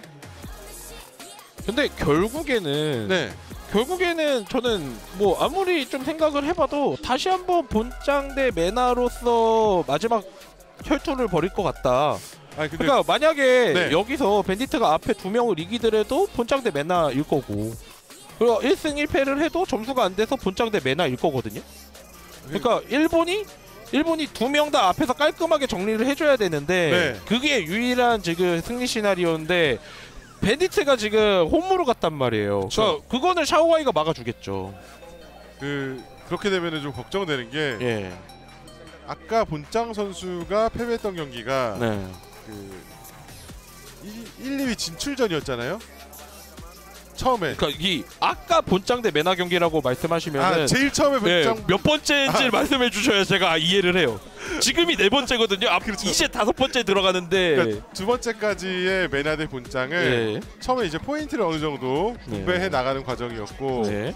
S2: 근데 결국에는
S1: 네
S2: 결국에는 저는 뭐 아무리 좀 생각을 해봐도 다시 한번 본장 대 메나로서 마지막 혈투를 벌일 것 같다.
S1: 아니
S2: 그러니까 만약에
S1: 네.
S2: 여기서 밴디트가 앞에 두 명을 이기더라도 본장 대 메나일 거고 그리고 1승 1패를 해도 점수가 안 돼서 본장 대 메나일 거거든요. 그러니까 일본이 일본이 두 명 다 앞에서 깔끔하게 정리를 해줘야 되는데
S1: 네.
S2: 그게 유일한 지금 승리 시나리오인데 밴디트가 지금 홈으로 갔단 말이에요.
S1: 그쵸.
S2: 그러니까 그거는 샤오와이가 막아주겠죠.
S1: 그 그렇게 되면은 좀 걱정되는 게
S2: 예.
S1: 아까 본장 선수가 패배했던 경기가
S2: 네.
S1: 그 1, 2위 진출전이었잖아요. 처음에
S2: 그러니까 이 아까 본장 대 메나 경기라고 말씀하시면은
S1: 아 제일 처음에
S2: 네,
S1: 본장
S2: 몇 번째인지
S1: 아.
S2: 말씀해 주셔야 제가 이해를 해요. 지금이 네 번째거든요. 앞 이제 다섯 번째 들어가는데
S1: 그러니까 두 번째까지의 메나데 본장을
S2: 예.
S1: 처음에 이제 포인트를 어느 정도 분배해
S2: 네.
S1: 나가는 과정이었고
S2: 네.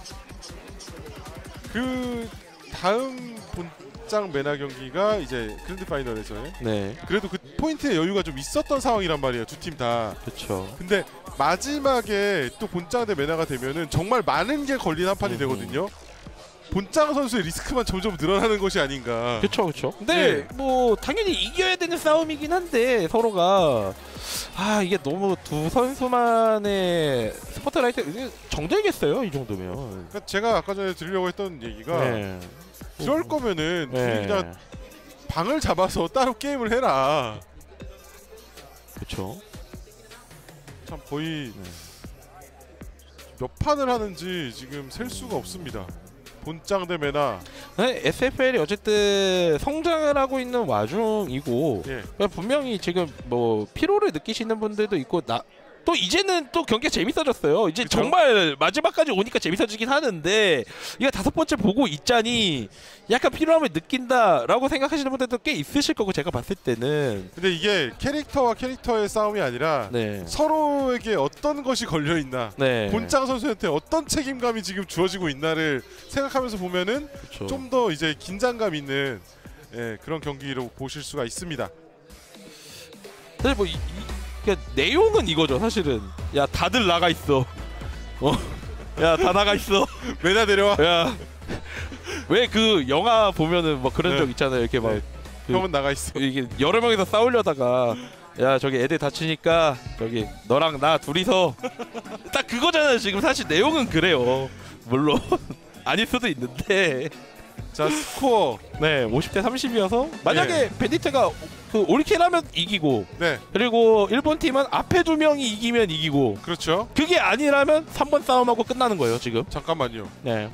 S1: 그 다음 본 장 메나 경기가 이제 grand final에서
S2: 네.
S1: 그래도 그 포인트의 여유가 좀 있었던 상황이란 말이에요 두 팀 다.
S2: 그렇죠.
S1: 근데 마지막에 또 본장 대 메나가 되면은 정말 많은 게 걸린 한 판이
S2: 음.
S1: 되거든요. 본장 선수의 리스크만 점점 늘어나는 것이 아닌가.
S2: 그렇죠, 그렇죠. 근데 뭐 당연히 이겨야 되는 싸움이긴 한데 서로가 아 이게 너무 두 선수만의 스포트라이트 정들겠어요 이 정도면.
S1: 그러니까 제가 아까 전에 드리려고 했던 얘기가
S2: 네.
S1: 그럴 거면은
S2: 네.
S1: 둘이 다 방을 잡아서 따로 게임을 해라.
S2: 그렇죠.
S1: 참 거의
S2: 네.
S1: 몇 판을 하는지 지금 셀 수가 없습니다. 본장 대 메나.
S2: 네, SFL이 어쨌든 성장을 하고 있는 와중이고
S1: 예.
S2: 분명히 지금 뭐 피로를 느끼시는 분들도 있고 나 또 이제는 또 경기가 재밌어졌어요. 이제
S1: 그쵸?
S2: 정말 마지막까지 오니까 재밌어지긴 하는데 이거 다섯 번째 보고 있자니 약간 피로함을 느낀다라고 생각하시는 분들도 꽤 있으실 거고 제가 봤을 때는
S1: 근데 이게 캐릭터와 캐릭터의 싸움이 아니라
S2: 네.
S1: 서로에게 어떤 것이 걸려 있나.
S2: 네.
S1: 본장 선수한테 어떤 책임감이 지금 주어지고 있나를 생각하면서 보면은. 좀 더 이제 긴장감 있는 예, 그런 경기로 보실 수가 있습니다.
S2: 사실 뭐 이, 이, 그러니까 내용은 이거죠. 사실은 야 다들 나가 있어. 어. 야 다 나가 있어.
S1: 메나 내려와.
S2: 야. 왜 그 영화 보면은 뭐 그런
S1: 네.
S2: 적 있잖아요. 이렇게 막
S1: 네.
S2: 그-
S1: 형은 나가 있어.
S2: 이게 여러 명이서 싸우려다가 야 저기 애들 다치니까 저기 너랑 나 둘이서 딱 그거잖아요. 지금 사실 내용은 그래요. 물론 아닐 수도 있는데
S1: 자 스코어.
S2: 네 50대 30이어서 만약에 밴디트가 그 올킬하면 이기고
S1: 네,
S2: 그리고 일본 팀은 앞에 두 명이 이기면 이기고
S1: 그렇죠.
S2: 그게 아니라면 3번 싸움하고 끝나는 거예요 지금.
S1: 잠깐만요.
S2: 네.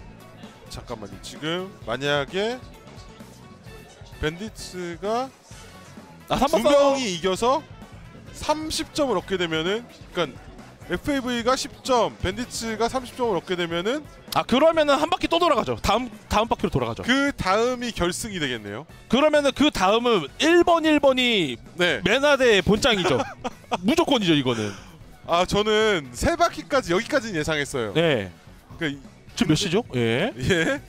S1: 잠깐만요. 지금 만약에 밴디츠가
S2: 아
S1: 두
S2: 3번 싸움.
S1: 명이 이겨서 30점을 얻게 되면은 그러니까 FAV가 10점, 밴디츠가 30점을 얻게 되면은
S2: 아 그러면은 한 바퀴 또 돌아가죠. 다음 다음 바퀴로 돌아가죠.
S1: 그 다음이 결승이 되겠네요.
S2: 그러면은 그 다음은 1번 1번이
S1: 네.
S2: 메나대 본장이죠. 무조건이죠 이거는.
S1: 아 저는 세 바퀴까지 여기까지는 예상했어요.
S2: 네.
S1: 그러니까
S2: 지금 몇 시죠? 예.
S1: 이- 예.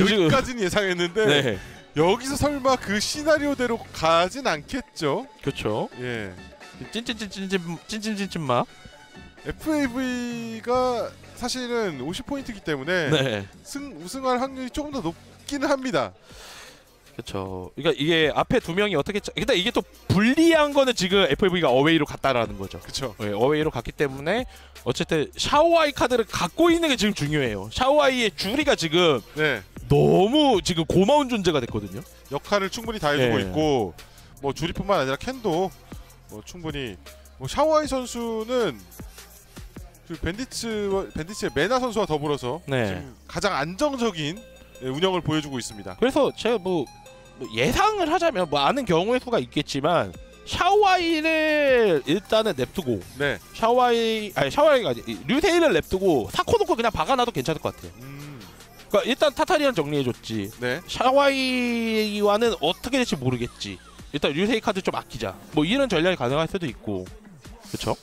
S1: 여기까지는 예상했는데
S2: 네.
S1: 여기서 설마 그 시나리오대로 가진 않겠죠?
S2: 그렇죠.
S1: 예.
S2: 찐찐찐찐찐 찐찐찐찐마.
S1: FAV가 사실은 50포인트이기 때문에
S2: 네.
S1: 승 우승할 확률이 조금 더 높기는 합니다.
S2: 그렇죠. 그러니까 이게 앞에 두 명이 어떻게 짜... 일단 이게 또 불리한 거는 지금 FV가 어웨이로 갔다라는 거죠.
S1: 그렇죠.
S2: 네, 어웨이로 갔기 때문에 어쨌든 샤오아이 카드를 갖고 있는 게 지금 중요해요. 샤오아이의 주리가 지금
S1: 네.
S2: 너무 지금 고마운 존재가 됐거든요.
S1: 역할을 충분히 다 해주고
S2: 예.
S1: 있고 뭐 주리뿐만 아니라 켄도 뭐 충분히 뭐 샤오아이 선수는 그 밴디츠 밴디츠의 메나 선수와 더불어서
S2: 네.
S1: 지금 가장 안정적인 예, 운영을 보여주고 있습니다.
S2: 그래서 제가 뭐, 뭐 예상을 하자면 뭐 아는 경우의 수가 있겠지만 샤오아이를 일단은 냅두고
S1: 네.
S2: 샤오아이 아니 샤오아이가 아니 이 류세이를 냅두고 사코놓고 그냥 박아놔도 괜찮을 것 같아요.
S1: 음,
S2: 그러니까 일단 타타리안 정리해줬지.
S1: 네.
S2: 샤오아이와는 어떻게 될지 모르겠지. 일단 류세이 카드 좀 아끼자. 뭐 이런 전략이 가능할 수도 있고. 그렇죠?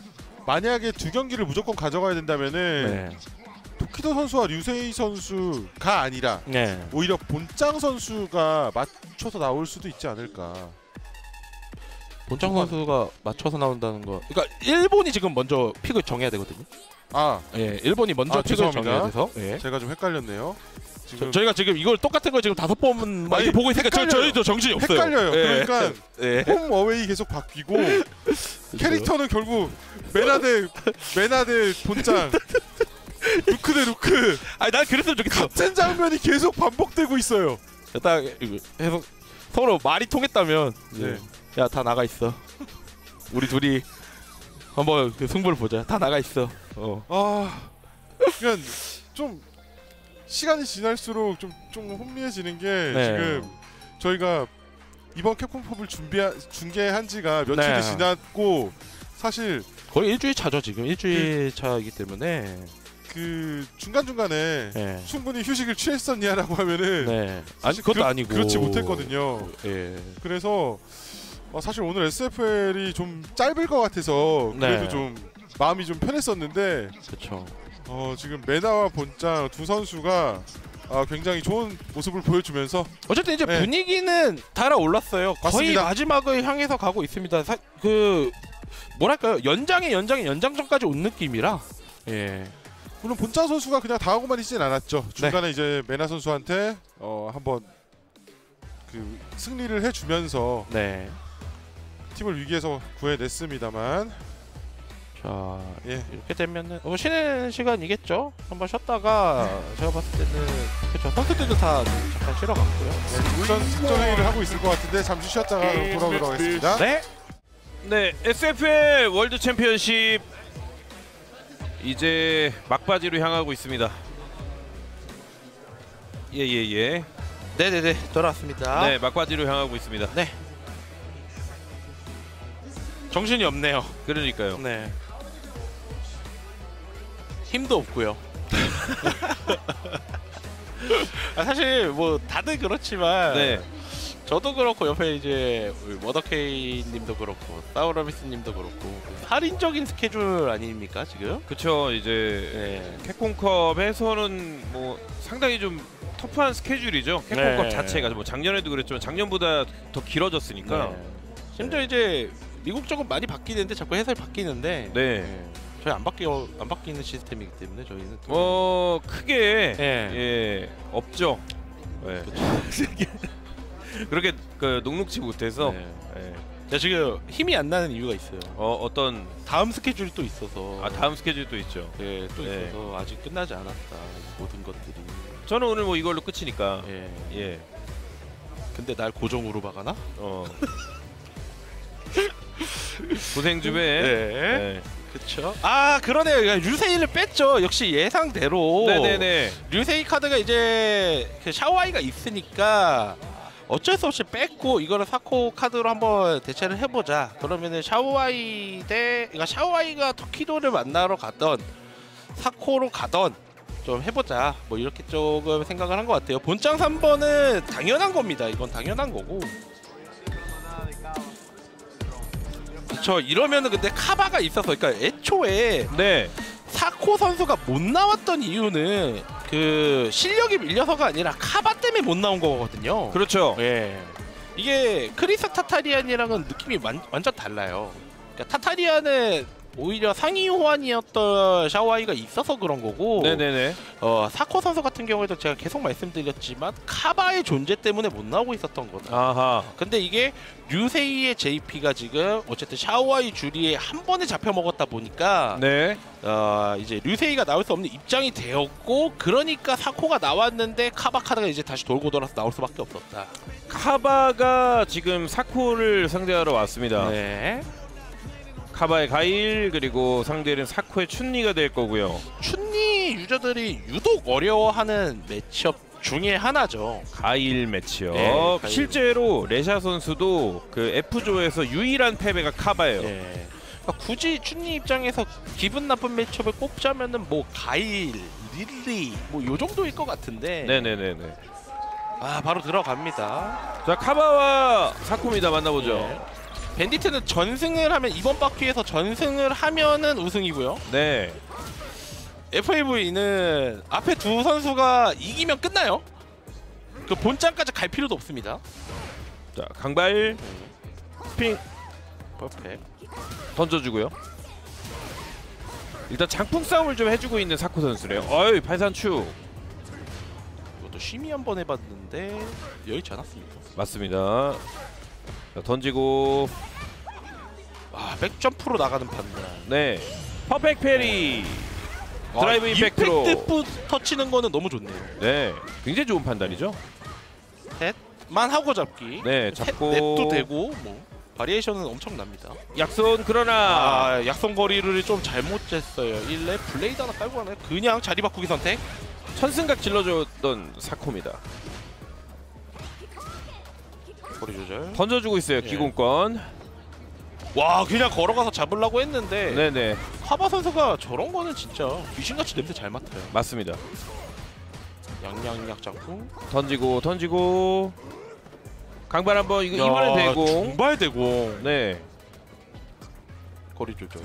S1: 만약에 두 경기를 무조건 가져가야 된다면은
S2: 네.
S1: 토키도 선수와 류세이 선수가 아니라
S2: 네.
S1: 오히려 본짱 선수가 맞춰서 나올 수도 있지 않을까.
S2: 본장 선수가 맞춰서 나온다는 거. 그러니까 일본이 지금 먼저 픽을 정해야 되거든요.
S1: 아,
S2: 예, 일본이 먼저
S1: 아, 죄송합니다.
S2: 돼서. 예.
S1: 제가 좀 헷갈렸네요. 지금
S2: 저, 희가 지금 이걸 똑같은 걸 지금 다섯
S1: 아니,
S2: 이렇게 보고 있으니까 저,
S1: 헷갈려요.
S2: 저희도 정신이 없어요.
S1: 헷갈려요.
S2: 예.
S1: 그러니까
S2: 예.
S1: 홈 어웨이 계속 바뀌고 캐릭터는 결국 메나데 메나데 본짱 루크 대 루크
S2: 아니 난 그랬으면 좋겠어.
S1: 같은 장면이 계속 반복되고 있어요.
S2: 딱 이거 해서 서로 말이 통했다면
S1: 네.
S2: 야 다 나가 있어. 우리 둘이 한번 그 승부를 보자. 다 나가 있어. 어.
S1: 아, 그냥 좀 시간이 지날수록 좀 좀 혼미해지는 게
S2: 네.
S1: 지금 저희가 이번 캡콤팝을 준비 중계한 지가 며칠이
S2: 네.
S1: 지났고 사실
S2: 거의 일주일 차죠 지금 일주일 차이기 때문에.
S1: 그 중간 중간에
S2: 예.
S1: 충분히 휴식을 취했었냐라고 하면은
S2: 네. 아니 그것도
S1: 그렇-
S2: 아니고.
S1: 그렇지 못했거든요.
S2: 예.
S1: 그래서 어, 사실 오늘 SFL이 좀 짧을 것 같아서 그래도
S2: 네.
S1: 좀 마음이 좀 편했었는데
S2: 그렇죠.
S1: 어, 지금 메나와 본짱 두 선수가 아, 굉장히 좋은 모습을 보여주면서
S2: 어쨌든 이제
S1: 네.
S2: 분위기는 달아올랐어요. 거의
S1: 맞습니다.
S2: 마지막을 향해서 가고 있습니다. 사, 그 뭐랄까요 연장의 연장의 연장전까지 온 느낌이라. 예.
S1: 물론 본짱 선수가 그냥 당하고만 있진 않았죠.
S2: 네.
S1: 중간에 이제 메나 선수한테 어, 한번 그 승리를 해주면서
S2: 네.
S1: 팀을 위기에서 구해냈습니다만
S2: 자
S1: 예.
S2: 이렇게 되면은 뭐 쉬는 시간이겠죠. 한번 쉬었다가 제가 봤을 때는 그렇죠. 선수들도 다 잠깐 쉬러 갔고요.
S1: 우선 특전 회의를 하고 있을 것 같은데 잠시 쉬었다가 돌아오도록 하겠습니다.
S2: 네.
S3: 네, SFL 월드 챔피언십 이제 막바지로 향하고 있습니다. 예, 예, 예.
S2: 네 네 네 돌아왔습니다.
S3: 네, 막바지로 향하고 있습니다.
S2: 정신이 없네요.
S3: 그러니까요.
S2: 네. 힘도 없고요. 아, 사실 뭐 다들 그렇지만
S3: 네,
S2: 저도 그렇고 옆에 이제 머더케이님도 그렇고 사우라미스님도 그렇고 살인적인 스케줄 아닙니까 지금?
S3: 그쵸. 이제
S2: 네.
S3: 캡콤컵에서는 뭐 상당히 좀 터프한 스케줄이죠. 캡콤컵
S2: 네.
S3: 자체가 뭐 작년에도 그랬지만 작년보다 더 길어졌으니까.
S2: 네. 심지어 이제 미국 쪽은 많이 바뀌는데 자꾸 해설이 바뀌는데
S3: 네.
S2: 네. 저희 안 바뀌어 안 바뀌는 시스템이기 때문에 저희는 또
S3: 어 크게
S2: 예.
S3: 예 없죠. 예. 그렇게 그 녹록지 못해서
S2: 네.
S3: 예.
S2: 제가 지금 힘이 안 나는 이유가 있어요.
S3: 어 어떤
S2: 다음 스케줄이 또 있어서
S3: 아 다음 스케줄도 있죠.
S2: 네, 또
S3: 네.
S2: 있어서 아직 끝나지 않았다 모든 것들이.
S3: 저는 오늘 뭐 이걸로 끝이니까
S2: 예.
S3: 예.
S2: 근데 날 고정으로 박아나?
S3: 어. 고생 좀 해.
S2: 네.
S3: 네.
S2: 그쵸. 아 그러네요. 류세이를 뺐죠. 역시 예상대로.
S3: 네네네.
S2: 류세이 카드가 이제 그 샤오아이가 있으니까 어쩔 수 없이 뺐고 이거를 사코 카드로 한번 대체를 해보자. 그러면은 샤오아이 대 그러니까 샤오아이가 토키도를 만나러 가던 사코로 가던 좀 해보자. 뭐 이렇게 조금 생각을 한 것 같아요. 본장 3번은 당연한 겁니다. 이건 당연한 거고. 그쵸 이러면은 근데 카바가 있어서 그러니까 애초에
S3: 네.
S2: 사코 선수가 못 나왔던 이유는 그 실력이 밀려서가 아니라 카바 때문에 못 나온 거거든요.
S3: 그렇죠.
S2: 예. 이게 크리스 타타리안이랑은 느낌이 완, 완전 달라요. 그러니까 타타리안은 오히려 상위 호환이었던 샤오아이가 있어서 그런 거고
S3: 네네네.
S2: 어, 사코 선수 같은 경우에도 제가 계속 말씀드렸지만 카바의 존재 때문에 못 나오고 있었던 거다.
S3: 아하.
S2: 근데 이게 류세이의 JP가 지금 어쨌든 샤오아이 주리에 한 번에 잡혀 먹었다 보니까
S3: 네.
S2: 어, 이제 류세이가 나올 수 없는 입장이 되었고 그러니까 사코가 나왔는데 카바 카드가 이제 다시 돌고 돌아서 나올 수밖에 없었다.
S3: 카바가 지금 사코를 상대하러 왔습니다.
S2: 네.
S3: 카바의 가일 그리고 상대는 사코의 춘리가 될 거고요.
S2: 춘리 유저들이 유독 어려워하는 매치업 중에 하나죠.
S3: 가일 매치요.
S2: 네, 가일.
S3: 실제로 레샤 선수도 그 F조에서 유일한 패배가 카바예요.
S2: 예. 그러니까 굳이 춘리 입장에서 기분 나쁜 매치업을 꼽자면은 뭐 가일, 릴리 뭐 요 정도일 것 같은데.
S3: 네네네네.
S2: 아 바로 들어갑니다.
S3: 자 카바와 사코입니다. 만나보죠.
S2: 예. 밴디트는 전승을 하면 이번 바퀴에서 전승을 하면은 우승이고요.
S3: 네.
S2: FAV는 앞에 두 선수가 이기면 끝나요. 그 본장까지 갈 필요도 없습니다.
S3: 자 강발 스핑
S2: 퍼펙.
S3: 던져주고요. 일단 장풍 싸움을 좀 해주고 있는 사코 선수래요. 어이 발산추
S2: 이것도 심의 한번 해봤는데 여의치 않았습니다.
S3: 맞습니다. 자, 던지고
S2: 아 백점프로 나가는 판단.
S3: 네 perfect parry 드라이브
S2: 아,
S3: 임팩트로.
S2: 임팩트 부터 치는 거는 너무 좋네요.
S3: 네 굉장히 좋은 판단이죠.
S2: 만 하고 잡기.
S3: 네 잡고
S2: 넷도 되고 뭐 variation은 엄청납니다.
S3: 약손 그러나
S2: 아 약손 거리를 좀 잘못 쟀어요. 1렙 blade 하나 깔고 가네. 그냥 자리 바꾸기 선택.
S3: 천승각 질러줬던 사코입니다.
S2: 거리 조절.
S3: 던져주고 있어요
S2: 예.
S3: 기공권.
S2: 와 그냥 걸어가서 잡으려고 했는데
S3: 네네
S2: 카바 선수가 저런 거는 진짜 귀신같이 냄새 잘 맡아요.
S3: 맞습니다.
S2: 양양약 장풍.
S3: 던지고 던지고 강발 한번 이거
S2: 야,
S3: 이번엔 대공.
S2: 중발 대공.
S3: 네
S2: 거리 조절.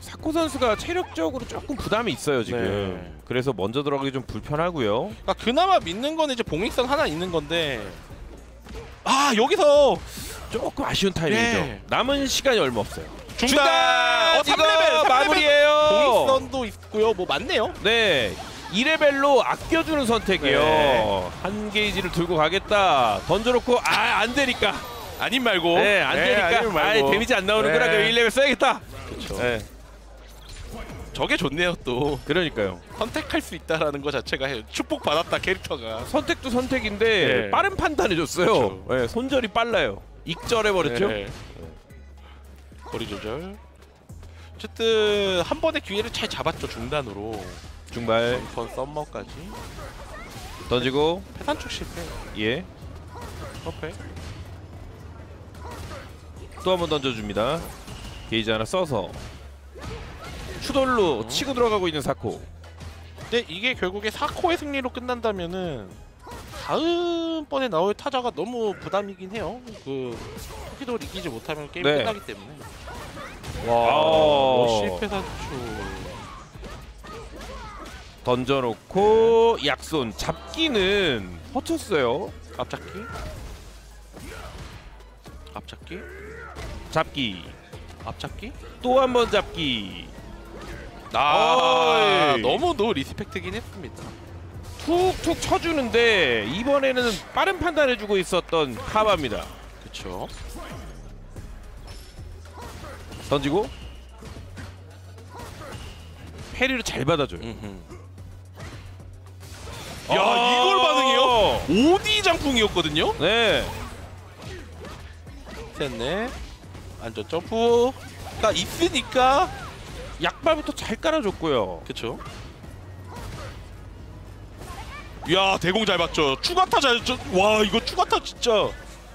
S3: 사코 선수가 체력적으로 조금 부담이 있어요 지금.
S2: 네.
S3: 그래서 먼저 들어가기 좀 불편하고요.
S2: 그러니까 그나마 믿는 거는 이제 봉익선 하나 있는 건데 아 여기서
S3: 조금 아쉬운 타이밍이죠.
S2: 네.
S3: 남은 시간이 얼마 없어요.
S2: 중단. 어,
S3: 이거
S2: 3레벨, 3레벨.
S3: 마무리예요.
S2: 봉익선도 있고요. 뭐 맞네요.
S3: 네. 2레벨로 아껴주는 선택이요.
S2: 네.
S3: 한 게이지를 들고 가겠다. 던져놓고 아 안 되니까.
S2: 아님 말고.
S3: 네, 안 되니까.
S2: 아님
S3: 아. 데미지 안 나오는구나.
S2: 네.
S3: 그럼 1레벨 써야겠다.
S2: 그렇죠.
S3: 네.
S2: 저게 좋네요 또
S3: 그러니까요.
S2: 선택할 수 있다라는 거 자체가 축복 받았다 캐릭터가.
S3: 선택도 선택인데
S2: 네.
S3: 빠른 판단해줬어요.
S2: 그렇죠.
S3: 네, 손절이 빨라요. 익절해버렸죠.
S2: 네. 거리 조절. 어쨌든 한 번의 기회를 잘 잡았죠 중단으로.
S3: 중발
S2: 번 썸머까지.
S3: 던지고
S2: 패산축 실패.
S3: 예.
S2: 퍼펙.
S3: 또한 번 던져줍니다. 게이지 하나 써서 추돌로
S2: 어?
S3: 치고 들어가고 있는 사코.
S2: 근데 이게 결국에 4코의 승리로 끝난다면은 다음번에 나올 타자가 너무 부담이긴 해요. 그 토끼도 이기지 못하면 게임
S3: 네.
S2: 끝나기 때문에.
S3: 아.
S2: 와, 실패 산출.
S3: 던져놓고 약손 잡기는 허쳤어요.
S2: 앞잡기. 앞잡기.
S3: 잡기
S2: 앞잡기.
S3: 또 한 번 잡기
S2: 아,
S3: 어이.
S2: 너무 no respect긴 했습니다.
S3: 툭툭 쳐주는데 이번에는 빠른 판단해주고 있었던 카바입니다.
S2: 그렇죠.
S3: 던지고 페리를 잘 받아줘요.
S2: 야, 이걸 반응해요?
S3: 반응해요?
S2: 5D 장풍이었거든요.
S3: 네.
S2: 셋네. 안전 점프가 있으니까
S3: 약발부터 잘 깔아줬고요.
S2: 그쵸 야 대공 잘 봤죠 추가타 잘 저, 와 이거 추가타 진짜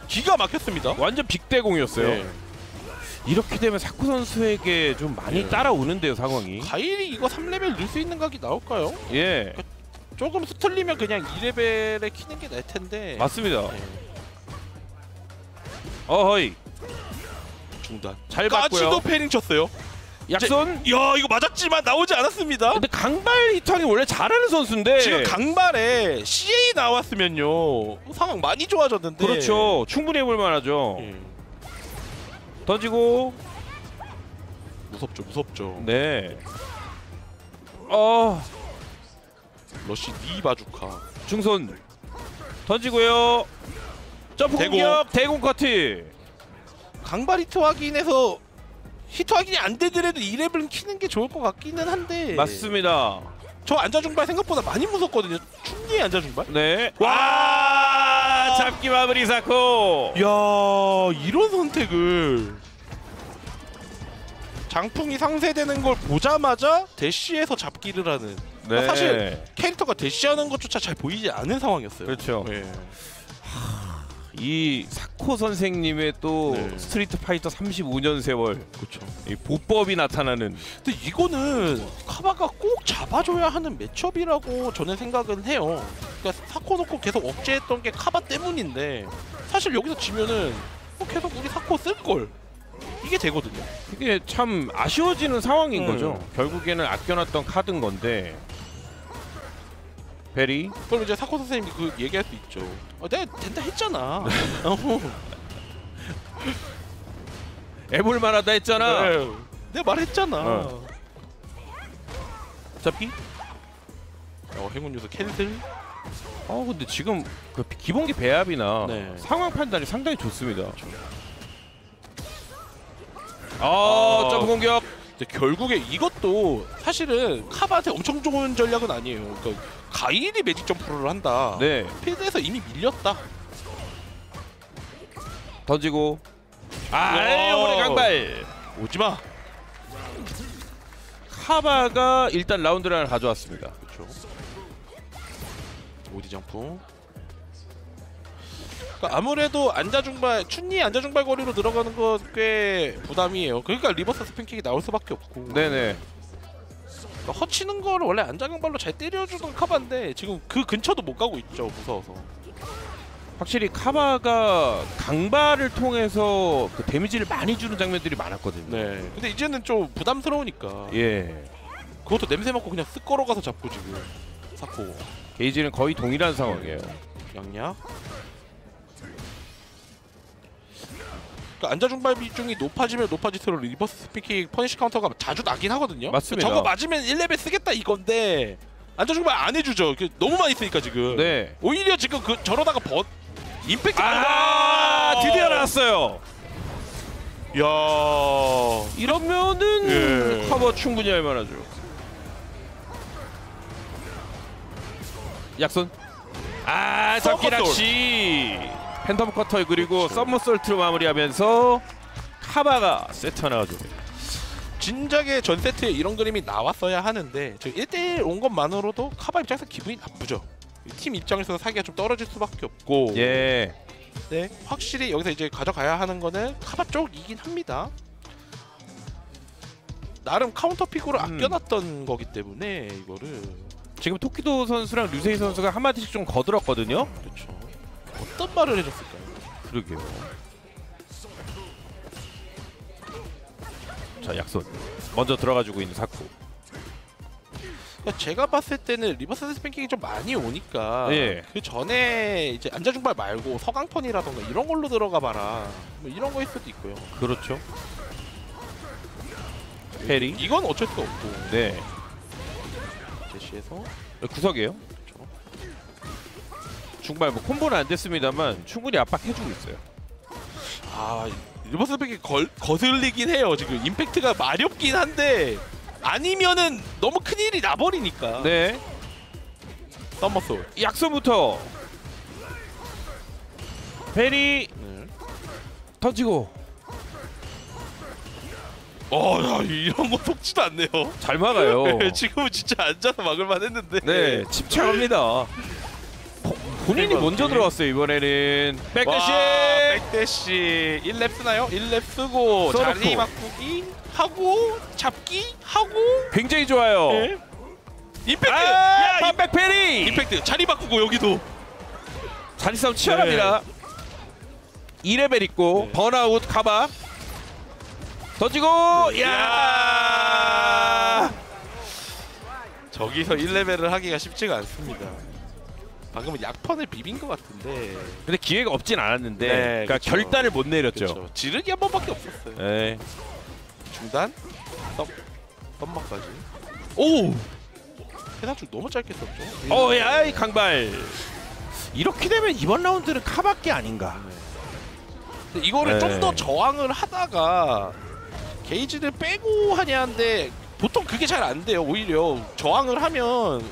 S2: 기가 막혔습니다
S3: 완전 빅대공이었어요.
S2: 네.
S3: 이렇게 되면 사쿠 선수에게 좀 많이
S2: 네.
S3: 따라오는데요 상황이.
S2: 가일이 이거 3레벨 넣을 수 있는 각이 나올까요?
S3: 예,
S2: 조금 스틀리면 그냥 2레벨에 키는 게 나을 텐데
S3: 맞습니다.
S2: 네.
S3: 어허이
S2: 중단
S3: 잘 봤고요.
S2: 패링 쳤어요
S3: 약손.
S2: 야 이거 맞았지만 나오지 않았습니다
S3: 근데 강발 히터링 원래 잘하는 선수인데.
S2: 지금 강발에 CA 나왔으면요 상황 많이 좋아졌는데
S3: 그렇죠. 충분히 해볼 만하죠.
S2: 예.
S3: 던지고
S2: 무섭죠 무섭죠
S3: 네. 어
S2: 러시 knee bazooka
S3: 중손 던지고요. 점프
S2: 대공.
S3: 공격 대공 커트.
S2: 강발 히트 확인해서 히트 확인이 안 되더라도 2레벨은 키는 게 좋을 것 같기는 한데
S3: 맞습니다.
S2: 저 안자 중발 생각보다 많이 무섭거든요 충분히 안자 중발
S3: 네. 와 잡기 마무리 사코.
S2: 야 이런 선택을 장풍이 상쇄되는 걸 보자마자 대시해서 잡기를 하는
S3: 네.
S2: 사실 캐릭터가 대시하는 것조차 잘 보이지 않은 상황이었어요
S3: 그렇죠.
S2: 네.
S3: 이 사코 선생님의 또
S2: 네.
S3: 스트리트 파이터 35년 세월
S2: 그렇죠.
S3: 이 보법이 나타나는
S2: 근데 이거는 카바가 꼭 잡아줘야 하는 matchup이라고 저는 생각은 해요. 그러니까 사코 놓고 계속 억제했던 게 카바 때문인데 사실 여기서 지면은 뭐 계속 우리 사코 쓸 걸. 이게 되거든요.
S3: 이게 참 아쉬워지는 상황인
S2: 음.
S3: 거죠. 결국에는 아껴놨던 카드인 건데 베리
S2: 그럼 이제 사코 선생님이 그 얘기할 수 있죠. 어, 내가 된다 했잖아. 어,
S3: 애볼 만하다 했잖아.
S2: 네. 내가 말했잖아.
S3: 어. 잡기?
S2: 어, 행운 요소 캔슬.
S3: 어 근데 지금 그 기본기 배합이나
S2: 네.
S3: 상황 판단이 상당히 좋습니다. 아,
S2: 아.
S3: 점프 공격.
S2: 근데 결국에 이것 도 사실은 카바한테 엄청 좋은 전략은 아니에요. 그러니까 가일이 매직 점프를 한다.
S3: 네,
S2: 필드에서 이미 밀렸다.
S3: 던지고. 아,
S2: 와.
S3: 오래 강발.
S2: 오지 마.
S3: 카바가 일단 라운드를 하나 가져왔습니다.
S2: 그렇죠. 오디 점프. 그러니까 아무래도 안자 중발 춘니 안자 중발 거리로 들어가는 거 꽤 부담이에요. 그러니까 reverse spin kick이 나올 수밖에 없고.
S3: 네네.
S2: 그러니까 허치는 거를 원래 안자경발로 잘 때려주던 카바인데 지금 그 근처도 못 가고 있죠. 무서워서.
S3: 확실히 카바가 강발을 통해서 그 데미지를 많이 주는 장면들이 많았거든요.
S2: 네. 근데 이제는 좀 부담스러우니까.
S3: 예.
S2: 그것도 냄새 맡고 그냥 쓱 걸어가서 잡고 지금 사코
S3: 게이지는 거의 동일한 상황이에요.
S2: 양약. 그러니까 안자 중발 비중이 높아지면 높아질수록 reverse spin kick punish counter가 자주 나긴 하거든요.
S3: 맞습니다.
S2: 저거 맞으면 1레벨 쓰겠다 이건데 안자 중발 안 해주죠. 그 너무 많이 쓰니까 지금.
S3: 네.
S2: 오히려 지금 그 저러다가 버 임팩트.
S3: 아, 드디어 나왔어요.
S2: 야.
S3: 이러면은
S2: 예.
S3: 커버 충분히 할 만하죠. 약손. 아, 잡기. 낚시. phantom cutter 그리고 somersault로 마무리하면서 카바가 세트 하나 가져.
S2: 진작에 전 세트에 이런 그림이 나왔어야 하는데 저 1대1 온 것만으로도 카바 입장에서 기분이 나쁘죠. 팀 입장에서 사기가 좀 떨어질 수밖에 없고
S3: 예.
S2: 네, 확실히 여기서 이제 가져가야 하는 거는 카바 쪽이긴 합니다. 나름 counter pick으로
S3: 음.
S2: 아껴놨던 거기 때문에 이거를
S3: 지금 토키도 선수랑 류세이 선수가 한 마디씩 좀 거들었거든요.
S2: 그렇죠. 어떤 말을 해줬을까요?
S3: 그러게요. 자, 약손. 먼저 들어가지고 있는 사코.
S2: 그러니까 제가 봤을 때는 reverse spin kick이 좀 많이 오니까
S3: 예.
S2: 그 전에 이제 안자 중발 말고 서강펀이라던가 이런 걸로 들어가 봐라 뭐 이런 거일 수도 있고요.
S3: 그렇죠. parry.
S2: 이건 어쩔 수 없고
S3: 네.
S2: 대시해서
S3: 구석이에요. 중발 뭐 콤보는 안 됐습니다만 충분히 압박해주고 있어요.
S2: 아 reverse spin kick 걸 거슬리긴 해요. 지금 임팩트가 마렵긴 한데 아니면은 너무 큰 일이 나버리니까.
S3: 네.
S2: somersault.
S3: 약손부터 parry
S2: 네.
S3: 던지고
S2: 어, 야, 이런 거 속지도 않네요.
S3: 잘 막아요.
S2: 네, 지금은 진짜 앉아서 막을 만 했는데.
S3: 네, 집착합니다. 보- 본인이
S2: 대박.
S3: 먼저 들어왔어요 이번에는 back dash.
S2: 와, back dash 1렙 쓰나요? 1렙 쓰고
S3: 써놓고.
S2: 자리 바꾸기 하고 잡기 하고
S3: 굉장히 좋아요.
S2: 네. 임팩트!
S3: 아,
S2: 야,
S3: perfect parry.
S2: 임팩트 자리 바꾸고 여기도
S3: 자리 싸움 치열합니다. 2레벨 있고
S2: 네.
S3: 번아웃 카바 던지고 야
S2: 저기서 1레벨을 하기가 쉽지가 않습니다. 방금은 약펀을 비빈 것 같은데
S3: 근데 기회가 없진 않았는데
S2: 네,
S3: 그러니까
S2: 그쵸.
S3: 결단을 못 내렸죠.
S2: 그렇죠. 지르기 한 번밖에 없었어요.
S3: 네.
S2: 중단, 썸, 썸머까지. 오! 해상축 너무 짧게 썼죠.
S3: 어 야 이 강발 이렇게 되면 이번 라운드는 카밖에 아닌가.
S2: 근데 이거를
S3: 네.
S2: 좀 더 저항을 하다가 게이지를 빼고 하냐는데 보통 그게 잘 안 돼요. 오히려 저항을 하면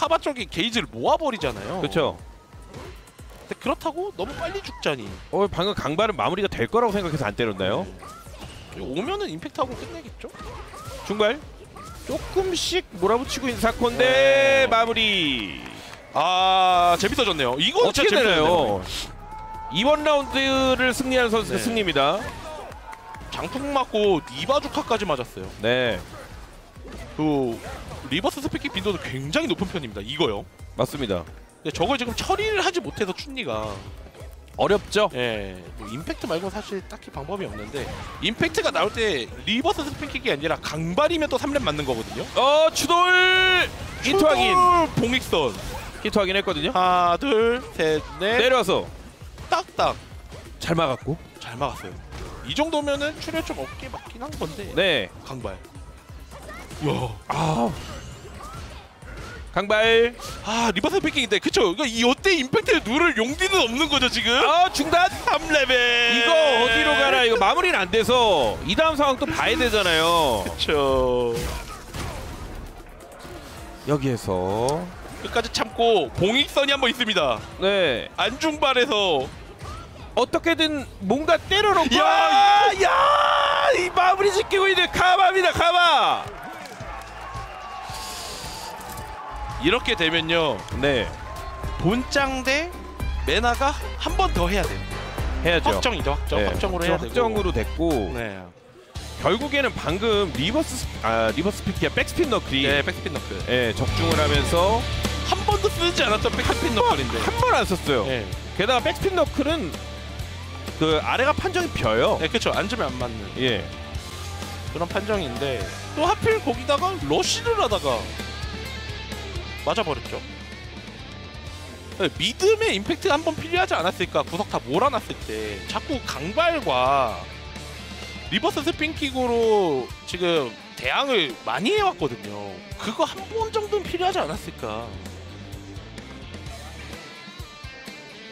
S2: 카바 쪽이 게이지를 모아버리잖아요.
S3: 그렇죠.
S2: 근데 그렇다고 너무 빨리 죽자니.
S3: 어 방금 강발은 마무리가 될 거라고 생각해서 안 때렸나요?
S2: 오면은 임팩트하고 끝내겠죠?
S3: 중발 조금씩 몰아붙이고 있는 사콘데
S2: 네.
S3: 마무리
S2: 아 재밌어졌네요. 이건
S3: 어떻게 되나요? 이번 라운드를 승리한 선수가
S2: 네.
S3: 승리입니다.
S2: 장풍 맞고 knee bazooka까지 맞았어요.
S3: 네,
S2: 그 reverse spin kick 빈도도 굉장히 높은 편입니다. 이거요.
S3: 맞습니다.
S2: 근데 저걸 지금 처리를 하지 못해서 춘니가
S3: 어렵죠?
S2: 예, 뭐 임팩트 말고 사실 딱히 방법이 없는데 임팩트가 나올 때 reverse spin kick이 아니라 강발이면 또 3렙 맞는 거거든요.
S3: 어, 추돌 히트 확인.
S2: 추돌 봉익선
S3: 히트 확인 했거든요.
S2: 하나 둘셋넷
S3: 내려와서
S2: 딱딱
S3: 잘 막았고.
S2: 잘 막았어요. 이 정도면은 출혈 좀 없게 맞긴 한 건데
S3: 네.
S2: 강발. 야,
S3: 아. 강발.
S2: 아 reverse spin kick인데 그쵸? 그러니까 이 어때 임팩트를 누를 용기는 없는 거죠 지금?
S3: 아, 중단.
S2: 3레벨.
S3: 이거 어디로 가라? 이거 마무리는 안 돼서 이 다음 상황 또 봐야 되잖아요.
S2: 그쵸.
S3: 여기에서
S2: 끝까지 참고 봉익선이 한 번 있습니다.
S3: 네
S2: 안중발에서
S3: 어떻게든 뭔가 때려놓고
S2: 야,
S3: 야, 이 마무리 지키고 있는 카바입니다, 카바.
S2: 이렇게 되면요
S3: 네,
S2: 본장 대 메나가 한 번 더 해야 돼요.
S3: 해야죠.
S2: 확정이죠 확정.
S3: 네,
S2: 확정으로 해야 되고.
S3: 확정으로 됐고
S2: 네.
S3: 결국에는 방금 reverse 스- 아 reverse 피키야 backspin knuckle이
S2: 네 backspin knuckle.
S3: 예, 적중을 하면서
S2: 한 번도 쓰지 않았던 backspin knuckle인데.
S3: 한 번 안 썼어요.
S2: 네.
S3: 게다가 backspin knuckle은 그 아래가 판정이 비어요.
S2: 네 그쵸 앉으면 안 맞는
S3: 예,
S2: 그런 판정인데 또 하필 거기다가 러쉬를 하다가 맞아버렸죠. 네, 믿음의 임팩트 한 번 필요하지 않았을까 구석 다 몰아놨을 때 자꾸 강발과 reverse spin kick으로 지금 대항을 많이 해왔거든요. 그거 한 번 정도는 필요하지 않았을까.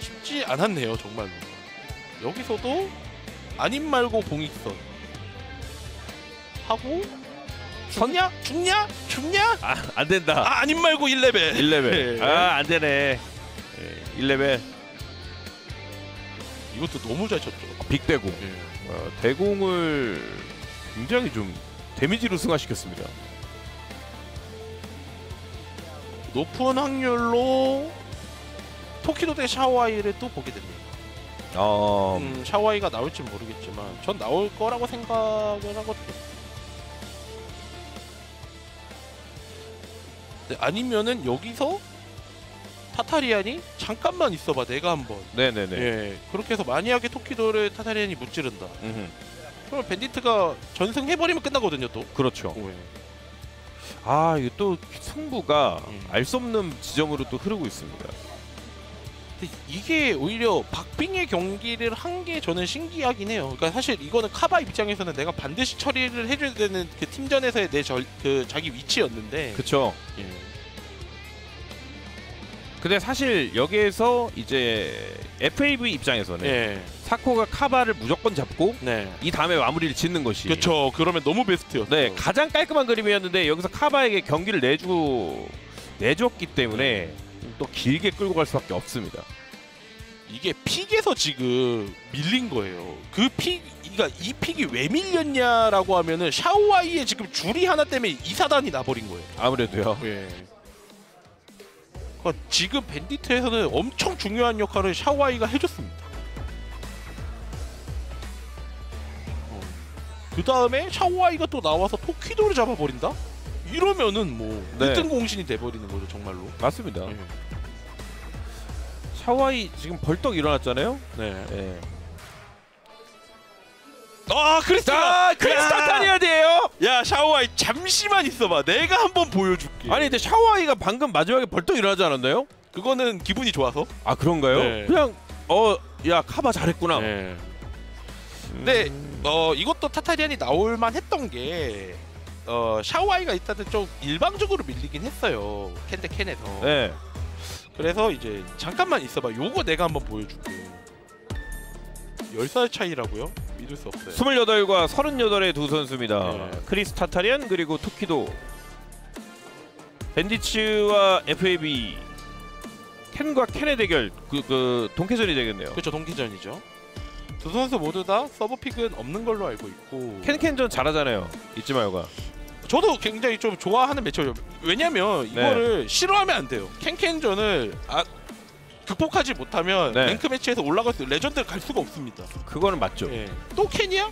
S2: 쉽지 않았네요 정말로. 여기서도 아님 말고 봉익선 하고 죽냐? 죽냐? 죽냐?
S3: 아, 안 된다.
S2: 아 아님 말고 1레벨
S3: 1레벨.
S2: 네.
S3: 아, 안 되네. 예, 1레벨
S2: 이것도 너무 잘 쳤죠
S3: 빅대공.
S2: 예.
S3: 어, 대공을 굉장히 좀 데미지로 승화시켰습니다.
S2: 높은 확률로 토키도 대 샤오아이를 또 보게 됩니다
S3: 어,
S2: 음, 샤오아이가 나올지 모르겠지만 전 나올 거라고 생각을 하거든요 네, 아니면은 여기서 타타리안이 잠깐만 있어봐 내가 한번
S3: 네네네.
S2: 예 그렇게 해서 만약에 토키도를 타타리안이 무찌른다
S3: 음흠.
S2: 그럼 밴디트가 전승해버리면 끝나거든요 또
S3: 그렇죠.
S2: 예.
S3: 아, 이게 또 승부가
S2: 음.
S3: 알수 없는 지점으로 또 흐르고 있습니다.
S2: 근데 이게 오히려 박빙의 경기를 한 게 저는 신기하긴 해요. 그러니까 사실 이거는 카바 입장에서는 내가 반드시 처리를 해줘야 되는 그 팀전에서의 내그 자기 위치였는데.
S3: 그렇죠.
S2: 예.
S3: 근데 사실 여기에서 이제 FAV 입장에서는
S2: 예.
S3: 사코가 카바를 무조건 잡고
S2: 네.
S3: 이 다음에 마무리를 짓는 것이
S2: 그렇죠. 그러면 너무 베스트였어.
S3: 네 가장 깔끔한 그림이었는데 여기서 카바에게 경기를 내주고 내줬기 때문에 또 길게 끌고 갈 수밖에 없습니다.
S2: 이게 pick에서 지금 밀린 거예요. 그 pick, 그러니까 이 pick이 왜 밀렸냐라고 하면은 샤오아이의 지금 주리 하나 때문에 이사단이 나버린 거예요.
S3: 아무래도요.
S2: 예. 그러니까 지금 밴디트에서는 엄청 중요한 역할을 샤오아이가 해줬습니다. 그 다음에 샤오아이가 또 나와서 토키도를 잡아버린다? 이러면은 뭐
S3: 네.
S2: 1등 공신이 돼버리는 거죠 정말로.
S3: 맞습니다.
S2: 예.
S3: 샤와이 지금 벌떡 일어났잖아요.
S2: 네.
S3: 네.
S2: 아 크리스타!
S3: 자, 크리스 타타리안이에요.
S2: 야 샤오아이 잠시만 있어봐. 내가 한번 보여줄게.
S3: 아니 근데 샤와이가 방금 마지막에 벌떡 일어나지 않았나요?
S2: 그거는 기분이 좋아서.
S3: 아 그런가요?
S2: 네.
S3: 그냥 어 야 카바 잘했구나.
S2: 네.
S3: 음.
S2: 근데 어 이것도 타타리안이 나올만 했던 게 어, 샤오아이가 일단은 좀 일방적으로 밀리긴 했어요 켄 대 켄에서
S3: 네.
S2: 그래서 이제 잠깐만 있어봐 요거 내가 한번 보여줄게 10살 차이라고요? 믿을 수 없어요
S3: 28과 38의 두 선수입니다.
S2: 네.
S3: 크리스 타타리안 그리고 토키도 밴디츠와 FAB 켄과 켄의 대결 그, 그 동캐전이 되겠네요.
S2: 그렇죠 동캐전이죠 두 선수 모두 다 sub pick은 없는 걸로 알고 있고
S3: 켄켄전 잘하잖아요. 잊지 마요가.
S2: 저도 굉장히 좀 좋아하는 매치예요 왜냐면
S3: 네.
S2: 이거를 싫어하면 안 돼요 켄켄전을 아 극복하지 못하면
S3: 네.
S2: 랭크 매치에서 올라갈 수 레전드 갈 수가 없습니다.
S3: 그거는 맞죠.
S2: 예. 또 켄이야?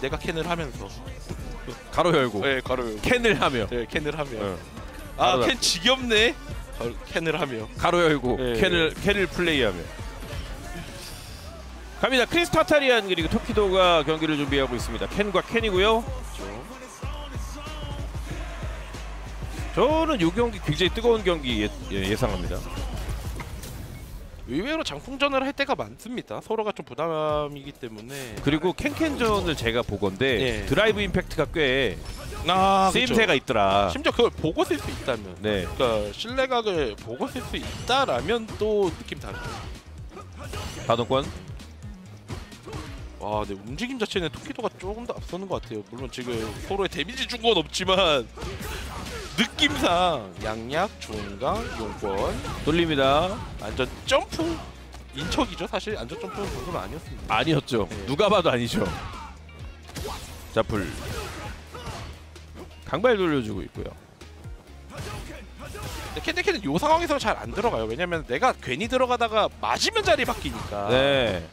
S2: 내가 켄을 하면서.
S3: 가로 열고
S2: 예, 가로.
S3: 캔을 하며
S2: 예, 캔을 하며.
S3: 어.
S2: 아, 캔 지겹네. 가로- 캔을 하며.
S3: 가로 열고
S2: 예.
S3: 캔을 캔을 플레이하며 갑니다. 크리스타타리안 그리고 토키도가 경기를 준비하고 있습니다. 캔과 캔이고요. 저는 이 경기 굉장히 뜨거운 경기 예, 예, 예상합니다.
S2: 의외로 장풍전을 할 때가 많습니다. 서로가 좀 부담이기 때문에.
S3: 그리고 켄켄전을 제가 보건데
S2: 예.
S3: 드라이브 임팩트가 꽤
S2: 아,
S3: 쓰임새가 있더라.
S2: 심지어 그걸 보고 쓸 수 있다면.
S3: 네,
S2: 그러니까 신뢰각을 보고 쓸 수 있다라면 또 느낌 다르죠.
S3: 파동권
S2: 와, 근데 움직임 자체는 토키도가 조금 더 앞서는 것 같아요. 물론 지금 서로의 데미지 준 건 없지만 느낌상 양약, 중강, 용권,
S3: 돌립니다.
S2: 안전 점프 인척이죠. 사실 안전 점프 정도는 아니었습니다.
S3: 아니었죠.
S2: 네.
S3: 누가 봐도 아니죠. 자풀 강발 돌려주고 있고요.
S2: 근데 캔데캔은 이 상황에서 잘 안 들어가요. 왜냐면 내가 괜히 들어가다가 맞으면 자리 바뀌니까.
S3: 네.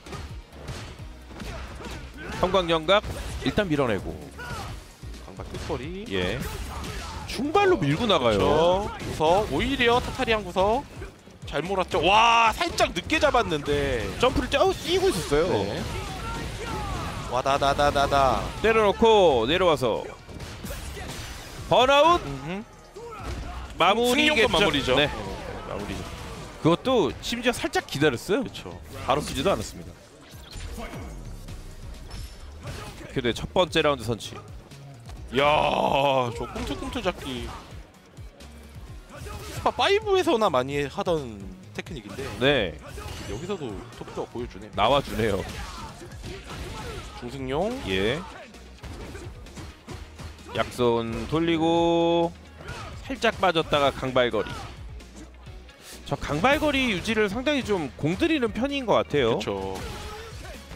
S3: 형광 연각 일단 밀어내고
S2: 강박 끝거리.
S3: 예. 중발로 밀고 나가요.
S2: 그렇죠. 구석 오히려 타타리안 구석 잘 몰았죠. 와 살짝 늦게 잡았는데.
S3: 점프를 짜 뛰고 있었어요.
S2: 네. 와다다다다다.
S3: 때려놓고 내려와서 번아웃
S2: 음흠.
S3: 마무리
S2: 승용권 마무리죠.
S3: 네. 마무리죠. 그것도 심지어 살짝 기다렸어요.
S2: 그렇죠.
S3: 바로 쓰지도 않았습니다. 그대 첫 번째 라운드 선취.
S2: 야, 저 꿈틀꿈틀 잡기. 스파 5에서나 많이 하던 테크닉인데
S3: 네,
S2: 여기서도 토프가 보여주네.
S3: 나와주네요.
S2: 중승용.
S3: 예. 약손 돌리고 살짝 빠졌다가 강발거리. 저 강발거리 유지를 상당히 좀 공들이는 편인 것 같아요.
S2: 그렇죠.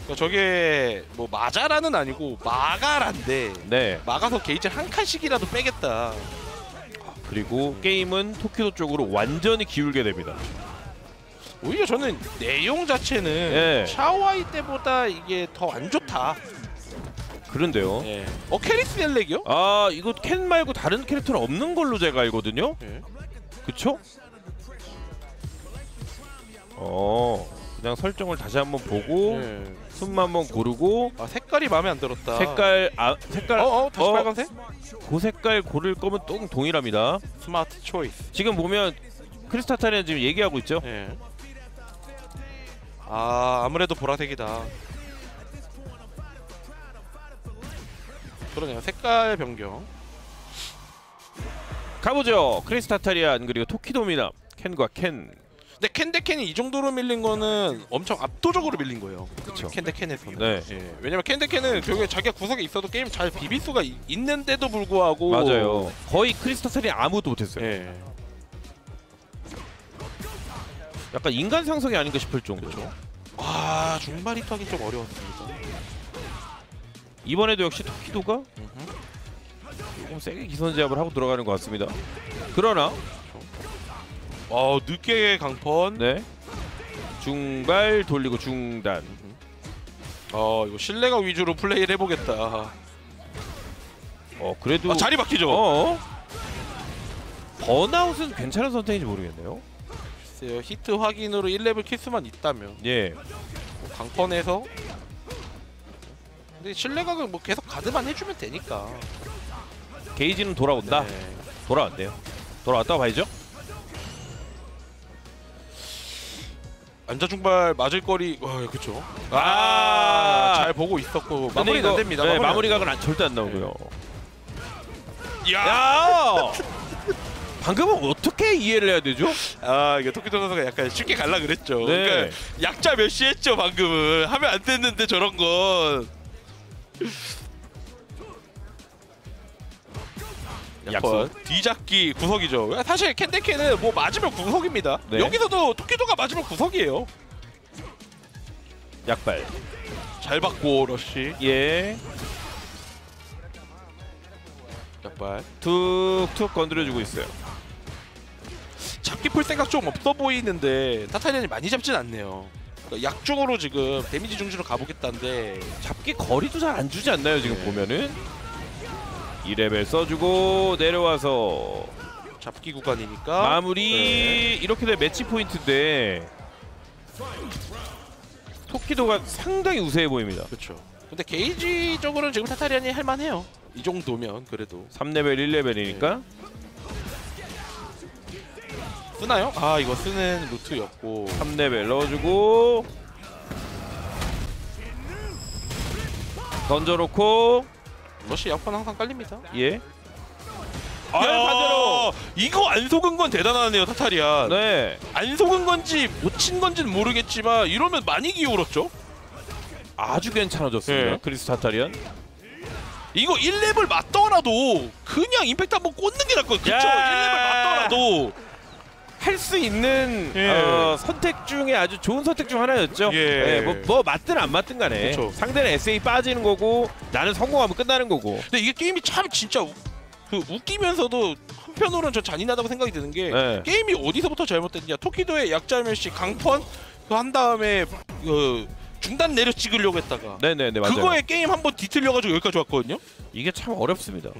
S2: 그러니까 저게 뭐 마자라는 아니고 마가란데
S3: 네.
S2: 막아서 게이지를 한 칸씩이라도 빼겠다.
S3: 그리고 게임은 토키도 쪽으로 완전히 기울게 됩니다.
S2: 오히려 저는 내용 자체는
S3: 예.
S2: 샤오아이 때보다 이게 더 안 좋다.
S3: 그런데요.
S2: 예. 어 캐릭 select이요?
S3: 아 이거 켄 말고 다른 캐릭터는 없는 걸로 제가 알거든요.
S2: 예.
S3: 그쵸? 어 그냥 설정을 다시 한번 보고
S2: 예.
S3: 숨만 한번 고르고
S2: 아 색깔이 마음에 안 들었다.
S3: 색깔 아 색깔
S2: 어 어 다시
S3: 어.
S2: 빨간색?
S3: 그 색깔 고를 거면 또 동일합니다.
S2: smart choice.
S3: 지금 보면 크리스 타타리안 지금 얘기하고 있죠.
S2: 예. 아 아무래도 보라색이다. 그러네요. 색깔 변경.
S3: 가보죠. 크리스 타타리안 그리고 토키도미나 켄과 켄.
S2: 근데 켄 대 켄이 이 정도로 밀린 거는 엄청 압도적으로 밀린 거예요.
S3: 그쵸.
S2: 켄 대 켄에서는.
S3: 네.
S2: 예. 왜냐면 켄 대 켄은 결국에 자기가 구석에 있어도 게임 잘 비빌 수가 이- 있는데도 불구하고
S3: 맞아요. 거의 크리스 타타리안 아무도 못했어요.
S2: 예.
S3: 약간 인간 상성이 아닌가 싶을 정도.
S2: 그렇죠. 와 중발 입하기 좀 어려웠습니다.
S3: 이번에도 역시 토키도가. 조금 세게 기선 제압을 하고 들어가는 것 같습니다. 그러나
S2: 어 늦게 강펀.
S3: 네 중발 돌리고 중단.
S2: 어 이거 신뢰가 위주로 플레이를 해보겠다.
S3: 어 그래도
S2: 아, 자리 바뀌죠.
S3: 어 번아웃은 괜찮은 선택인지 모르겠네요.
S2: 글쎄요 히트 확인으로 1레벨 키스만 있다면 예뭐 강펀에서 근데 신뢰각을 뭐 계속 가드만 해주면 되니까.
S3: 게이지는 돌아온다.
S2: 네.
S3: 돌아왔네요. 돌아왔다고 봐야죠.
S2: 안자 중발 맞을 거리 와 그쵸
S3: 아,
S2: 잘 보고 있었고
S3: 이거-
S2: 안 됩니다
S3: 네,
S2: 마무리
S3: 각은 안- 절대 안 나오고요.
S2: 야!
S3: 야! 방금은 어떻게 이해를 해야 되죠?
S2: 아 이거 토끼도 선수가 약간 쉽게 갈라 그랬죠
S3: 네.
S2: 그러니까 약자 몇시 했죠 방금은 하면 안 됐는데 저런 건
S3: 약속.
S2: 뒤잡기 구석이죠 사실 캔데캔은 뭐 맞으면 구석입니다
S3: 네.
S2: 여기서도 토끼도가 맞으면 구석이에요
S3: 약발.
S2: 잘 받고 러쉬
S3: 예.
S2: 약발
S3: 툭툭 건드려주고 있어요.
S2: 잡기 풀 생각 좀 없어 보이는데 타타리안이 많이 잡진 않네요. 그러니까 약중으로 지금 데미지 중심으로 가보겠다는데
S3: 잡기 거리도 잘 안 주지 않나요 지금
S2: 네.
S3: 보면은 2레벨 써주고 내려와서
S2: 잡기 구간이니까.
S3: 마무리.
S2: 네.
S3: 이렇게 돼 매치 포인트인데 토키도가 상당히 우세해 보입니다.
S2: 그렇죠. 근데 게이지적으로는 지금 타타리안이 할만해요. 이 정도면 그래도.
S3: 3레벨 1레벨이니까.
S2: 쓰나요? 아 이거 쓰는 루트였고.
S3: 3레벨 넣어주고. 던져놓고
S2: 러시 약간 항상 깔립니다.
S3: 예
S2: 아
S3: 반대로!
S2: 이거 안 속은 건 대단하네요 타타리안. 네안 속은 건지 못 친 건지는 모르겠지만 이러면 많이 기울었죠.
S3: 아주 괜찮아졌습니다
S2: 예.
S3: 크리스 타타리안
S2: 이거 1렙을 맞더라도 그냥 임팩트 한번 꽂는 게 낫거든요. 그쵸?
S3: 야!
S2: 1렙을 맞더라도
S3: 할 수 있는
S2: 예.
S3: 어, 선택 중에 아주 좋은 선택 중 하나였죠.
S2: 예.
S3: 뭐, 뭐 맞든 안 맞든 간에
S2: 그쵸.
S3: 상대는 SA 빠지는 거고 나는 성공하면 끝나는 거고.
S2: 근데 이게 게임이 참 진짜 우, 그 웃기면서도 한편으로는 저 잔인하다고 생각이 드는 게
S3: 예.
S2: 게임이 어디서부터 잘못됐냐 토키도의 약자 멸시 강펀 그한 다음에 그 중단 내려 찍으려고 했다가
S3: 네네네 맞아요.
S2: 그거에 게임 한번 뒤틀려가지고 여기까지 왔거든요.
S3: 이게 참 어렵습니다.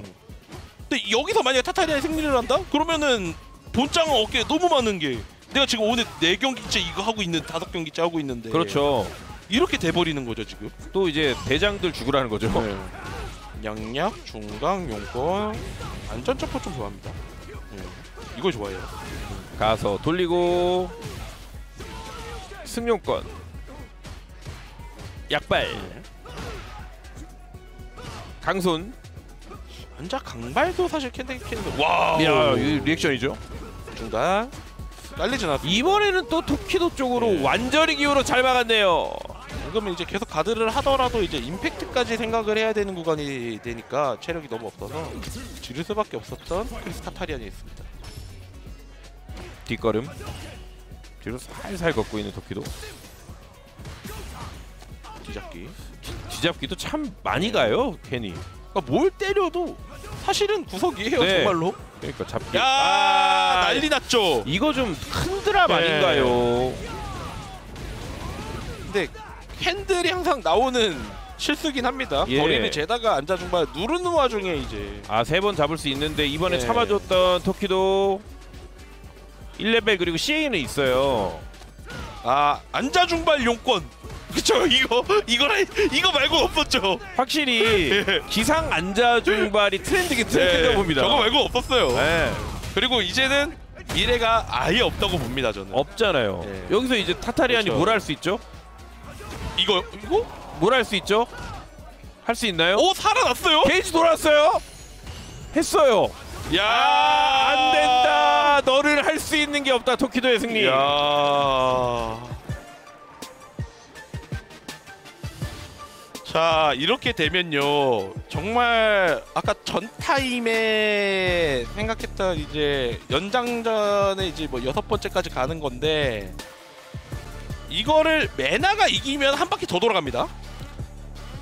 S2: 근데 여기서 만약에 타타리안이 승리를 한다? 그러면은 본장은 어깨에 너무 많은 게 내가 지금 오늘 네 경기째 이거 하고 있는 다섯 경기째 하고 있는데
S3: 그렇죠.
S2: 이렇게 돼버리는 거죠 지금.
S3: 또 이제 대장들 죽으라는 거죠.
S2: 네. 양약, 중강, 용권, 안전 점퍼 좀 좋아합니다. 네. 이거 좋아해요.
S3: 가서 돌리고 승룡권 약발 강손
S2: 앉아 강발도 사실 켄 대 켄 대 wow.
S3: 야이 reaction이죠.
S2: 중간 깔리지 않았어.
S3: 이번에는 또 토키도 쪽으로
S2: 네.
S3: 완전히 기어로 잘 막았네요.
S2: 그러면 이제 계속 가드를 하더라도 이제 임팩트까지 생각을 해야 되는 구간이 되니까 체력이 너무 없어서 지를 수밖에 없었던 크리스 타타리안이 있습니다.
S3: 뒷걸음 뒤로 살살 걷고 있는 토키도
S2: 뒤잡기.
S3: 뒤 잡기도 참 많이 가요 괜히
S2: 그러니까 뭘 때려도 사실은 구석이에요
S3: 네.
S2: 정말로.
S3: 그러니까 잡기
S2: 야
S3: 아,
S2: 난리 났죠.
S3: 이거 좀 큰 드랍
S2: 네.
S3: 아닌가요
S2: 근데 핸들이 항상 나오는 실수긴 합니다.
S3: 예.
S2: 거리를 재다가 앉아 중반 누르는 와중에 이제
S3: 아 세 번 잡을 수 있는데 이번에
S2: 네.
S3: 참아줬던 토키도 1레벨 그리고 CA는 있어요
S2: 아 앉아 중발 용권. 그쵸 이거 이거라 이거 말고 없었죠.
S3: 확실히
S2: 예.
S3: 기상 안자 중발이 트렌드긴 트렌드가 봅니다
S2: 저거 말고 없었어요.
S3: 네.
S2: 그리고 이제는 미래가 아예 없다고 봅니다 저는.
S3: 없잖아요
S2: 네.
S3: 여기서 이제 타타리안이
S2: 그렇죠.
S3: 뭘할 수 있죠?
S2: 이거 이거?
S3: 뭘 할 수 있죠? 할 수 있나요?
S2: 오 살아났어요?
S3: 게이지 돌았어요 했어요 야안 된다. 너를 할 수 있는 게 없다. 토키도의 승리.
S2: 야. 자 이렇게 되면요 정말 아까 전 타임에 생각했던 이제 연장전에 이제 뭐 여섯 번째까지 가는 건데 이거를 메나가 이기면 한 바퀴 더 돌아갑니다.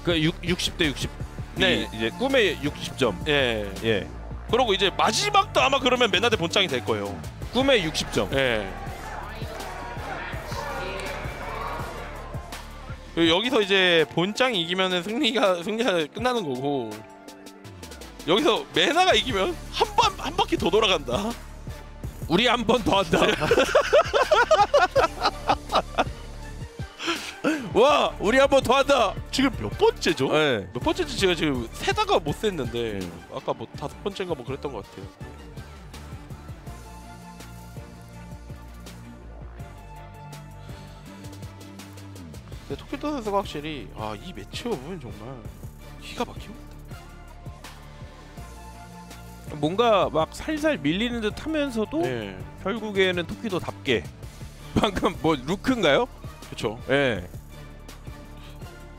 S3: 그 6, 60대 60.
S2: 네.
S3: 이- 이제 꿈의 60점.
S2: 예.
S3: 예.
S2: 그리고 이제 마지막도 아마 그러면 메나 대 본장이 될 거예요.
S3: 꿈의 60점.
S2: 예. 여기서 이제 본장이 이기면은 승리가 승리가 끝나는 거고 여기서 메나가 이기면 한 번 한 바퀴 더 돌아간다.
S3: 우리 한 번 더 한다. 와, 우리 한번 더 한다.
S2: 지금 몇 번째죠?
S3: 네.
S2: 몇 번째지 제가 지금 세다가 못 셌는데 아까 뭐 다섯 번째인가 뭐 그랬던 것 같아요. 근데 토끼도 선수가 확실히 아 이 매치업은 정말 기가 막힙니다.
S3: 뭔가 막 살살 밀리는 듯 하면서도
S2: 네,
S3: 결국에는 토키도답게 방금 뭐 루크인가요?
S2: 그렇죠.
S3: 예.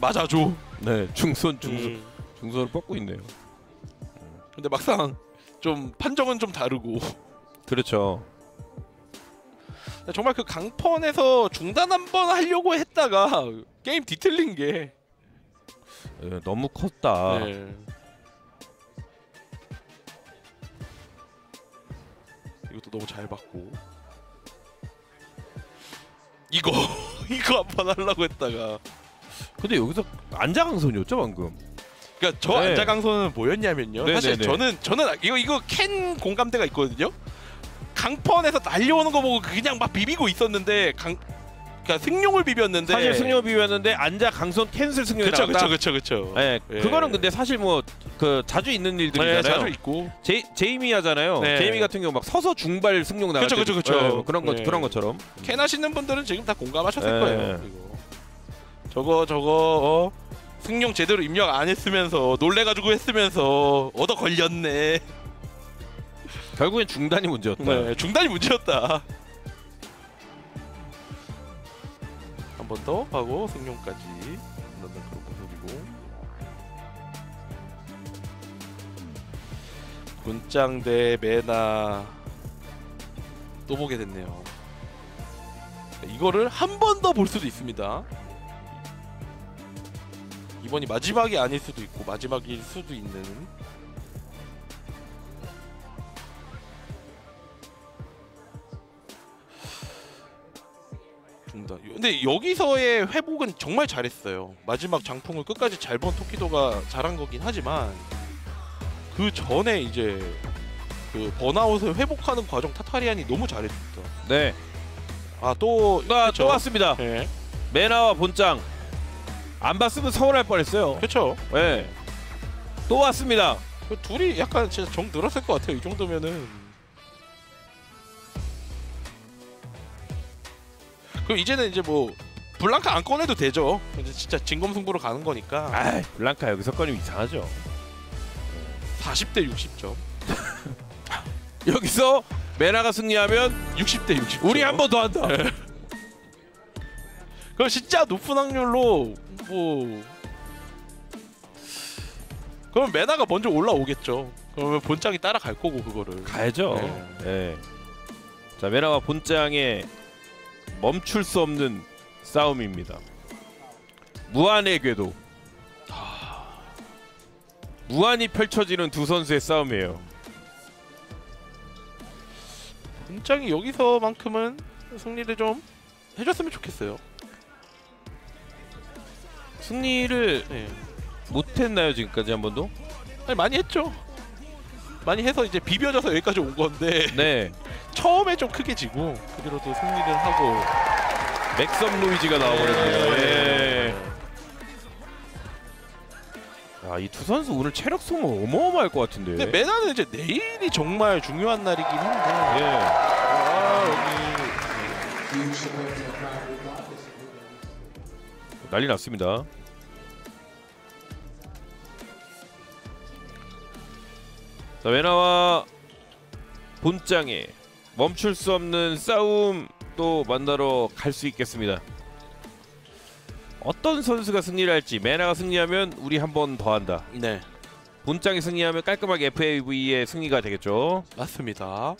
S2: 맞아줘.
S3: 네, 중손 중손
S2: 음.
S3: 중손을 뻗고 있네요.
S2: 근데 막상 좀 판정은 좀 다르고
S3: 그렇죠.
S2: 정말 그 강펀에서 중단 한번 하려고 했다가 게임 뒤틀린 게
S3: 예, 너무 컸다.
S2: 네. 이것도 너무 잘 봤고 이거 이거 한번 하려고 했다가
S3: 근데 여기서 안자강선이었죠 방금.
S2: 그러니까 저
S3: 네.
S2: 안자강선은 뭐였냐면요.
S3: 네,
S2: 사실
S3: 네, 네.
S2: 저는 저는 이거 이거 캔 공감대가 있거든요. 강펀에서 날려오는 거 보고 그냥 막 비비고 있었는데 강 그러니까 승용을 비볐는데
S3: 사실 승려 비였는데 안자 강선 캔슬 승려가
S2: 그쵸
S3: 나왔다.
S2: 그쵸 그쵸 그쵸.
S3: 네,
S2: 예.
S3: 그거는 근데 사실 뭐 그 자주 있는
S2: 네,
S3: 일들이잖아요.
S2: 자주 있고.
S3: 제, 제이미 하잖아요.
S2: 네.
S3: 제이미 같은 경우 막 서서 중발 승용 나갈
S2: 그쵸,
S3: 때
S2: 그쵸, 그쵸.
S3: 예, 뭐 그런 거
S2: 네.
S3: 그런 것처럼.
S2: 캔 하시는 분들은 지금 다 공감하셨을
S3: 네.
S2: 거예요. 이거. 저거 저거 어? 승용 제대로 입력 안 했으면서 놀래가지고 했으면서 얻어 걸렸네.
S3: 결국엔 중단이 문제였다.
S2: 네, 중단이 문제였다. 한 번 더 하고 승용까지 넣는 그런 모습이고. 군장 대 메나 또 보게 됐네요. 이거를 한 번 더 볼 수도 있습니다. 이번이 마지막이 아닐 수도 있고 마지막일 수도 있는 중단. 근데 여기서의 회복은 정말 잘했어요. 마지막 장풍을 끝까지 잘 본 토키도가 잘한 거긴 하지만 그 전에 이제 그 번아웃을 회복하는 과정 타타리안이 너무 잘했다.
S3: 네.
S2: 아또
S3: 아, 또 왔습니다.
S2: 네.
S3: 메나와 본장 안 봤으면 서운할 뻔했어요.
S2: 그렇죠.
S3: 네. 또 왔습니다.
S2: 그 둘이 약간 진짜 정 늘었을 것 같아요. 이 정도면은. 그럼 이제는 이제 뭐 블랑카 안 꺼내도 되죠. 이제 진짜 진검승부로 가는 거니까.
S3: 아, 블랑카 여기서 꺼내면 이상하죠.
S2: 40대 60점.
S3: 여기서 메나가 승리하면
S2: 60대 60.
S3: 우리 한 번 더 한다.
S2: 그럼 진짜 높은 확률로 뭐 그럼 메나가 먼저 올라오겠죠. 그러면 본장이 따라갈 거고 그거를.
S3: 가야죠.
S2: 네.
S3: 네. 자, 메나와 본장의 멈출 수 없는 싸움입니다. 무한의 궤도. 무한히 펼쳐지는 두 선수의 싸움이에요.
S2: 본장이 여기서만큼은 승리를 좀 해줬으면 좋겠어요.
S3: 승리를
S2: 네.
S3: 못했나요 지금까지 한 번도?
S2: 아니 많이 했죠. 많이 해서 이제 비벼져서 여기까지 온 건데
S3: 네.
S2: 처음에 좀 크게 지고 그 뒤로 또 승리를 하고
S3: 맥섬 루이지가 나와버렸네요. 네. 아, 이두 선수 오늘 체력 소모 어마어마할 것 같은데.
S2: 근데 메나는 이제 내일이 정말 중요한 날이긴 한데
S3: 예.
S2: 아 여기
S3: 난리 났습니다. 자, 메나와 본장의 멈출 수 없는 싸움 또 만나러 갈 수 있겠습니다. 어떤 선수가 승리를 할지 메나가 승리하면 우리 한 번 더 한다.
S2: 네
S3: 본장이 승리하면 깔끔하게 FAV의 승리가 되겠죠.
S2: 맞습니다.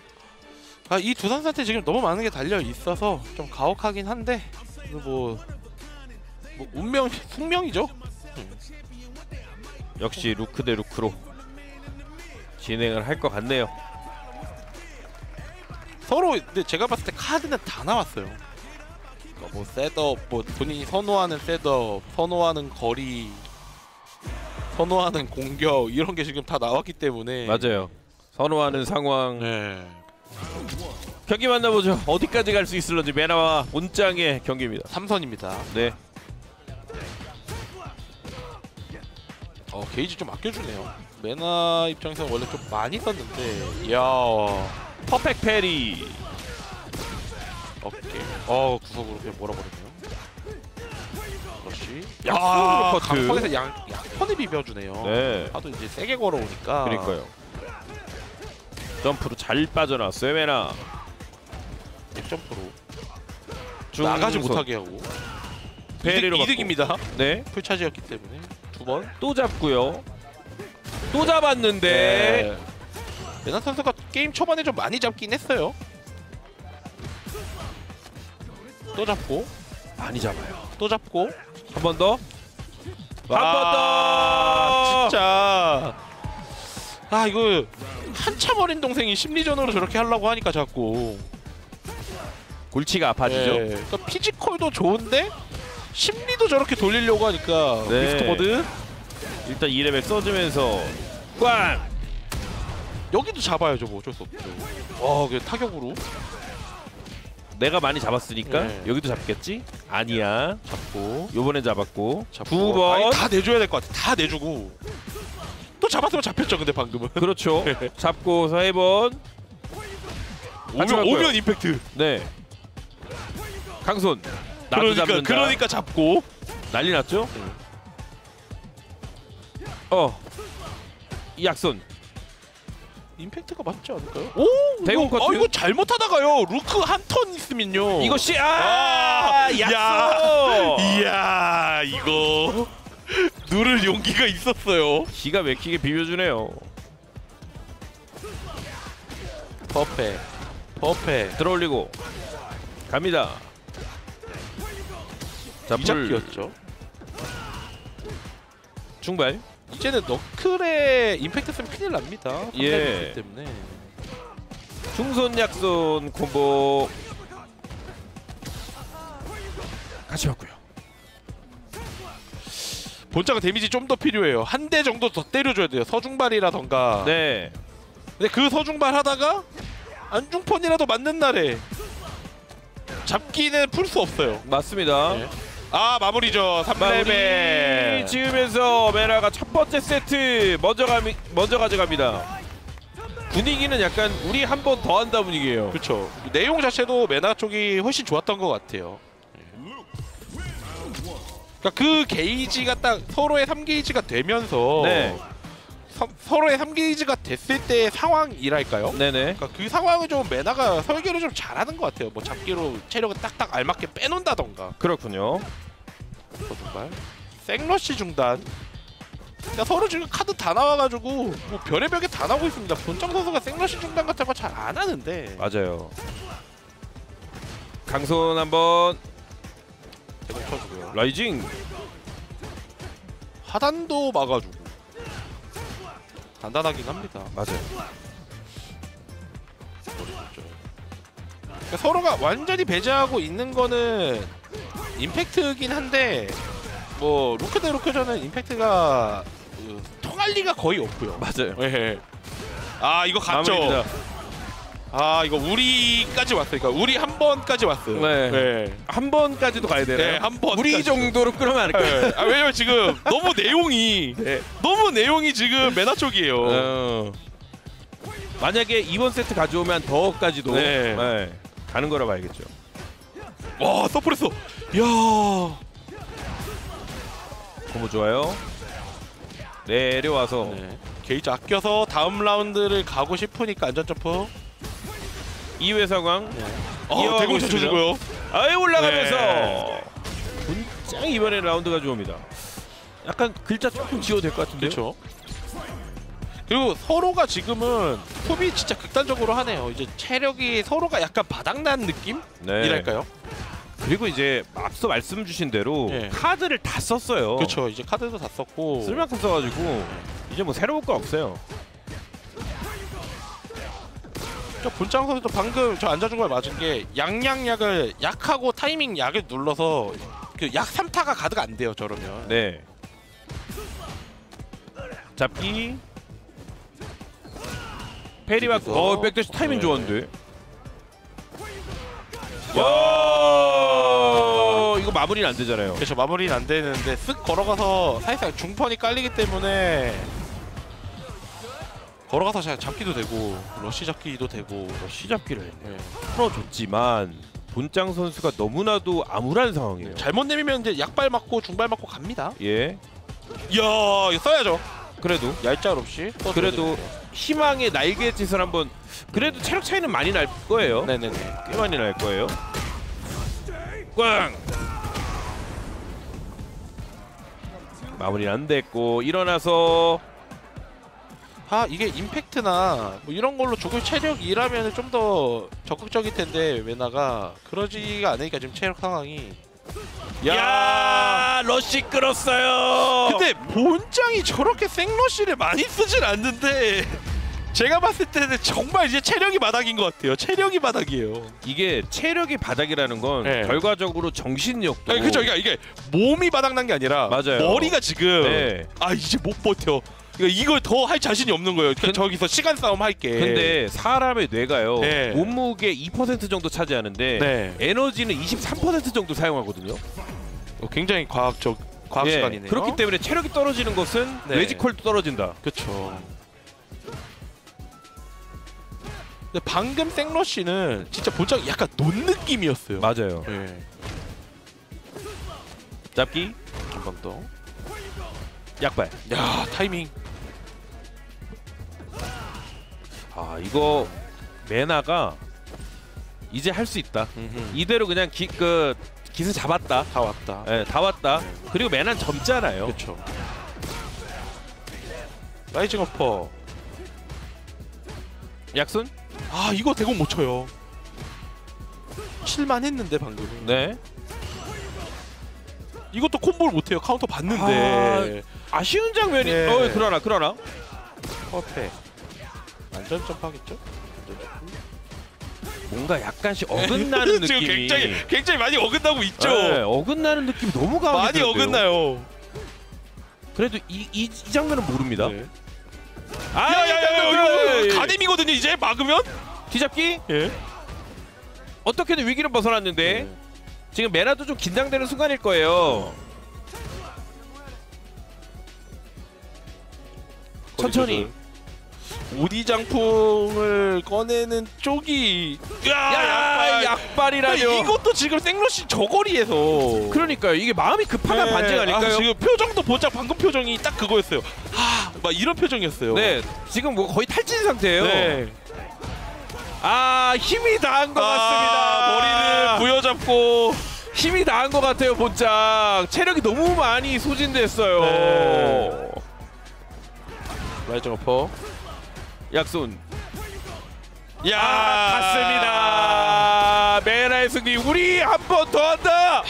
S2: 아, 이 두 선수한테 지금 너무 많은 게 달려 있어서 좀 가혹하긴 한데 뭐, 뭐 운명 숙명이죠.
S3: 역시 루크 대 루크로 진행을 할 것 같네요.
S2: 서로 근데 제가 봤을 때 카드는 다 나왔어요. 그러니까 뭐 setup, 뭐 본인이 선호하는 setup, 선호하는 거리, 선호하는 공격 이런 게 지금 다 나왔기 때문에
S3: 맞아요. 선호하는 상황
S2: 네.
S3: 경기 만나보죠. 어디까지 갈 수 있을런지 메나와 본장의 경기입니다.
S2: 삼선입니다.
S3: 네,
S2: 어 게이지 좀 아껴주네요. 메나 입장에서는 원래 좀 많이 썼는데, 이야
S3: perfect parry.
S2: 어깨. 어 구석으로 그냥 몰아버리네요. 그렇지.
S3: 야,
S2: 야
S3: 커트.
S2: 강펀에서 약 약펀을 비벼주네요.
S3: 네,
S2: 하도 이제 세게 걸어오니까.
S3: 그러니까요. 점프로 잘 빠져나왔어요 메나.
S2: 점프로
S3: 중
S2: 나가지
S3: 손.
S2: 못하게 하고.
S3: parry로
S2: 이득. 이득입니다.
S3: 네,
S2: full charge였기 때문에 두 번.
S3: 또 잡고요. 또 잡았는데
S2: 메나 선수가 게임 초반에 좀 많이 잡긴 했어요. 또 잡고
S3: 많이 잡아요.
S2: 또 잡고
S3: 한 번 더. 한번
S2: 아,
S3: 더.
S2: 진짜 아 이거 한참 어린 동생이 심리전으로 저렇게 하려고 하니까 자꾸
S3: 골치가 아파지죠.
S2: 예. 그러니까 피지컬도 좋은데 심리도 저렇게 돌리려고 하니까
S3: 네.
S2: 미스터 버드
S3: 일단 2레벨 써주면서 꽝!
S2: 여기도 잡아야죠 뭐 어쩔 수 없죠. 와, 그 타격으로
S3: 내가 많이 잡았으니까
S2: 네.
S3: 여기도 잡겠지? 아니야.
S2: 잡고
S3: 요번엔 잡았고
S2: 잡고
S3: 두 번.
S2: 아니, 다 내줘야 될 것 같아. 다 내주고 또 잡았으면 잡혔죠. 근데 방금은
S3: 그렇죠. 잡고서 세 번. 같이
S2: 오면
S3: 갈
S2: 오면. 임팩트.
S3: 네. 강손. 나도
S2: 그러니까
S3: 잡는다.
S2: 그러니까 잡고
S3: 난리 났죠? 어. 이 약손.
S2: 임팩트가 맞지 않을까요? 오,
S3: 대공 커트.
S2: 아, 이거 잘못하다가요. 루크 한 턴 있으면요.
S3: 이거 씨. 아!
S2: 아,
S3: 약손.
S2: 이야 이거 누를 용기가 있었어요.
S3: 기가 막히게 비벼주네요.
S2: 버페, 버페.
S3: 들어올리고 갑니다. 자, 불
S2: 이잡기였죠.
S3: 중발.
S2: 이제는 너클에 임팩트 쓰면 큰일 납니다.
S3: 예.
S2: 예. 때문에.
S3: 중손 약손 콤보 같이 맞고요.
S2: 본자가 데미지 좀 더 필요해요. 한 대 정도 더 때려줘야 돼요. 서중발이라던가.
S3: 네.
S2: 근데 그 서중발 하다가 앉중펀이라도 맞는 날에 잡기는 풀 수 없어요.
S3: 맞습니다.
S2: 네. 아 마무리죠. 3레벨.
S3: 마무리 지으면서 메나가 첫 번째 세트 먼저 가 먼저 가져갑니다. 분위기는 약간 우리 한 번 더 한다 분위기예요.
S2: 그렇죠. 내용 자체도 메나 쪽이 훨씬 좋았던 것 같아요. 그러니까 그 게이지가 딱 서로의 3게이지가 되면서
S3: 네.
S2: 서, 서로의 3게이지가 됐을 때의 상황이랄까요?
S3: 네네.
S2: 그러니까 그 상황을 좀 메나가 설계를 좀 잘하는 것 같아요. 뭐 잡기로 체력을 딱딱 알맞게 빼놓는다던가.
S3: 그렇군요.
S2: 어, 정말 생러시 중단. 그러니까 서로 지금 카드 다 나와가지고 뭐 별의 벽에 다 나오고 있습니다. 본정 선수가 생러시 중단 같은 거 잘 안 하는데.
S3: 맞아요. 강손 한번. 라이징.
S2: 하단도 막아주고 단단하긴 합니다.
S3: 맞아요.
S2: 그러니까 서로가 완전히 배제하고 있는 거는 임팩트긴 한데 뭐 루크 대 루크전은 임팩트가 그, 통할 리가 거의 없고요.
S3: 맞아요.
S2: 예. 아 이거 갔죠.
S3: 마무리입니다.
S2: 아 이거 우리까지 왔어요. 그러니까 우리 한 번까지 왔어요.
S3: 네.
S2: 네.
S3: 한 번까지도 가야 되나요?
S2: 네, 한 번.
S3: 우리 정도로 끌면 안 될까요?
S2: 네. 아, 왜냐면 지금 너무 내용이
S3: 네.
S2: 너무 내용이 지금 메나 쪽이에요.
S3: 어. 만약에 이번 세트 가져오면 더까지도
S2: 네.
S3: 네. 가는 거라 봐야겠죠.
S2: 와 서프레소. 야.
S3: 너무 좋아요. 내려와서
S2: 네. 게이지 아껴서 다음 라운드를 가고 싶으니까 안전 점프.
S3: 2회 상황
S2: 어, 대공. 쳐주고요.
S3: 아예 올라가면서
S2: 네.
S3: 분짱 이번에 라운드가 좋습니다. 약간 글자 조금 지워도 될 것 같은데요.
S2: 그렇죠. 그리고 서로가 지금은 톱이 진짜 극단적으로 하네요. 이제 체력이 서로가 약간 바닥난 느낌이랄까요?
S3: 네. 그리고 이제 앞서 말씀 주신 대로
S2: 네.
S3: 카드를 다 썼어요.
S2: 그렇죠. 이제 카드도 다 썼고
S3: 쓸만큼 써가지고 이제 뭐 새로운 거 없어요.
S2: 저 본장 선수도 방금 저 앉아준 걸 맞은 게 양양약을 약하고 타이밍 약을 눌러서 그 약 3타가 가드가 안 돼요. 저러면.
S3: 네. 잡기. 페리 맞고. 어 백대시 타이밍
S2: 네.
S3: 좋았는데. 야 이거 마무리는 안 되잖아요.
S2: 그렇죠. 마무리는 안 되는데 쓱 걸어가서 사실상 중펀이 깔리기 때문에 걸어가서 잘 잡기도 되고 러시 잡기도 되고
S3: 시잡기를 했네.
S2: 네.
S3: 풀어줬지만 본장 선수가 너무나도 암울한 상황이에요.
S2: 잘못 내미면 이제 약발 맞고 중발 맞고 갑니다.
S3: 예.
S2: 이야 이거 써야죠.
S3: 그래도
S2: 얄짤 없이. 써줘야
S3: 그래도. 희망의 날갯짓을 한번 그래도 체력 차이는 많이 날 거예요.
S2: 네네네.
S3: 꽤 많이 날 거예요. 꽝. 마무리는 안 됐고 일어나서
S2: 아 이게 임팩트나 뭐 이런 걸로 조금 체력이라면 좀 더 적극적일 텐데 메나가 그러지가 않으니까 지금 체력 상황이
S3: 야, 러시 끌었어요.
S2: 근데 본장이 저렇게 생러시를 많이 쓰진 않는데 제가 봤을 때는 정말 이제 체력이 바닥인 것 같아요. 체력이 바닥이에요.
S3: 이게 체력이 바닥이라는 건
S2: 네.
S3: 결과적으로 정신력도
S2: 아니, 그죠? 그러니까 이게 몸이 바닥난 게 아니라
S3: 맞아요.
S2: 머리가 지금
S3: 네.
S2: 아 이제 못 버텨. 그러니까 이걸 더 할 자신이 없는 거예요. 그러니까
S3: 근-
S2: 저기서 시간 싸움 할게.
S3: 근데 사람의 뇌가요
S2: 네.
S3: 몸무게 2% 정도 차지하는데
S2: 네,
S3: 에너지는 23% 정도 사용하거든요.
S2: 어, 굉장히 과학적 과학
S3: 예,
S2: 시간이네요.
S3: 그렇기 때문에 체력이 떨어지는 것은
S2: 네.
S3: 뇌지컬도 떨어진다.
S2: 그렇죠. 근데 방금 생러쉬는 진짜 본적 약간 논 느낌이었어요.
S3: 맞아요.
S2: 예.
S3: 잡기,
S2: 한 번 더.
S3: 약발.
S2: 야 타이밍.
S3: 아 이거 메나가 이제 할 수 있다. 이대로 그냥 기, 그 기세 잡았다.
S2: 다 왔다.
S3: 예, 다 왔다.
S2: 네.
S3: 그리고 메나는 젊잖아요.
S2: 그렇죠. rising upper.
S3: 약손?
S2: 아 이거 대공 못 쳐요. 칠만 했는데 방금.
S3: 네.
S2: 이것도 콤보를 못 해요. 카운터 봤는데.
S3: 아쉬운 장면이.
S2: 네.
S3: 어 그러나 그러나.
S2: perfect. 안전 점프 하겠죠?
S3: 뭔가 약간씩 어긋나는
S2: 지금
S3: 느낌이.
S2: 굉장히 굉장히 많이 어긋나고 있죠.
S3: 네, 어긋나는 느낌이 너무 강하게
S2: 많이
S3: 드는데요.
S2: 어긋나요.
S3: 그래도 이, 이, 이 장면은 모릅니다.
S2: 네.
S3: 아,
S2: 야야야야
S3: 예,
S2: 이거
S3: 예.
S2: 가뎀이거든요 이제 막으면.
S3: 뒤잡기
S2: 예.
S3: 어떻게든 위기는 벗어났는데
S2: 네.
S3: 지금 메나도 좀 긴장되는 순간일 거예요. 천천히.
S2: 오디 장풍을 꺼내는 쪽이 야,
S3: 야,
S2: 약발.
S3: 약발 이라뇨.
S2: 이것도 지금 생로시 저거리에서
S3: 그러니까요. 이게 마음이 급하다
S2: 네.
S3: 반증 아닐까요?
S2: 아, 지금 표정도 보자 방금 표정이 딱 그거였어요. 아, 막 이런 표정이었어요.
S3: 네, 지금 뭐 거의 탈진 상태예요.
S2: 네.
S3: 아, 힘이 다한 것 같습니다.
S2: 아, 머리를 부여잡고
S3: 힘이 다한 것 같아요, 본장. 체력이 너무 많이 소진됐어요.
S2: 네. 라이징 어퍼.
S3: 약손.
S2: 야,
S3: 아, 갔습니다. 메나의 승리. 우리 한 번 더 한다.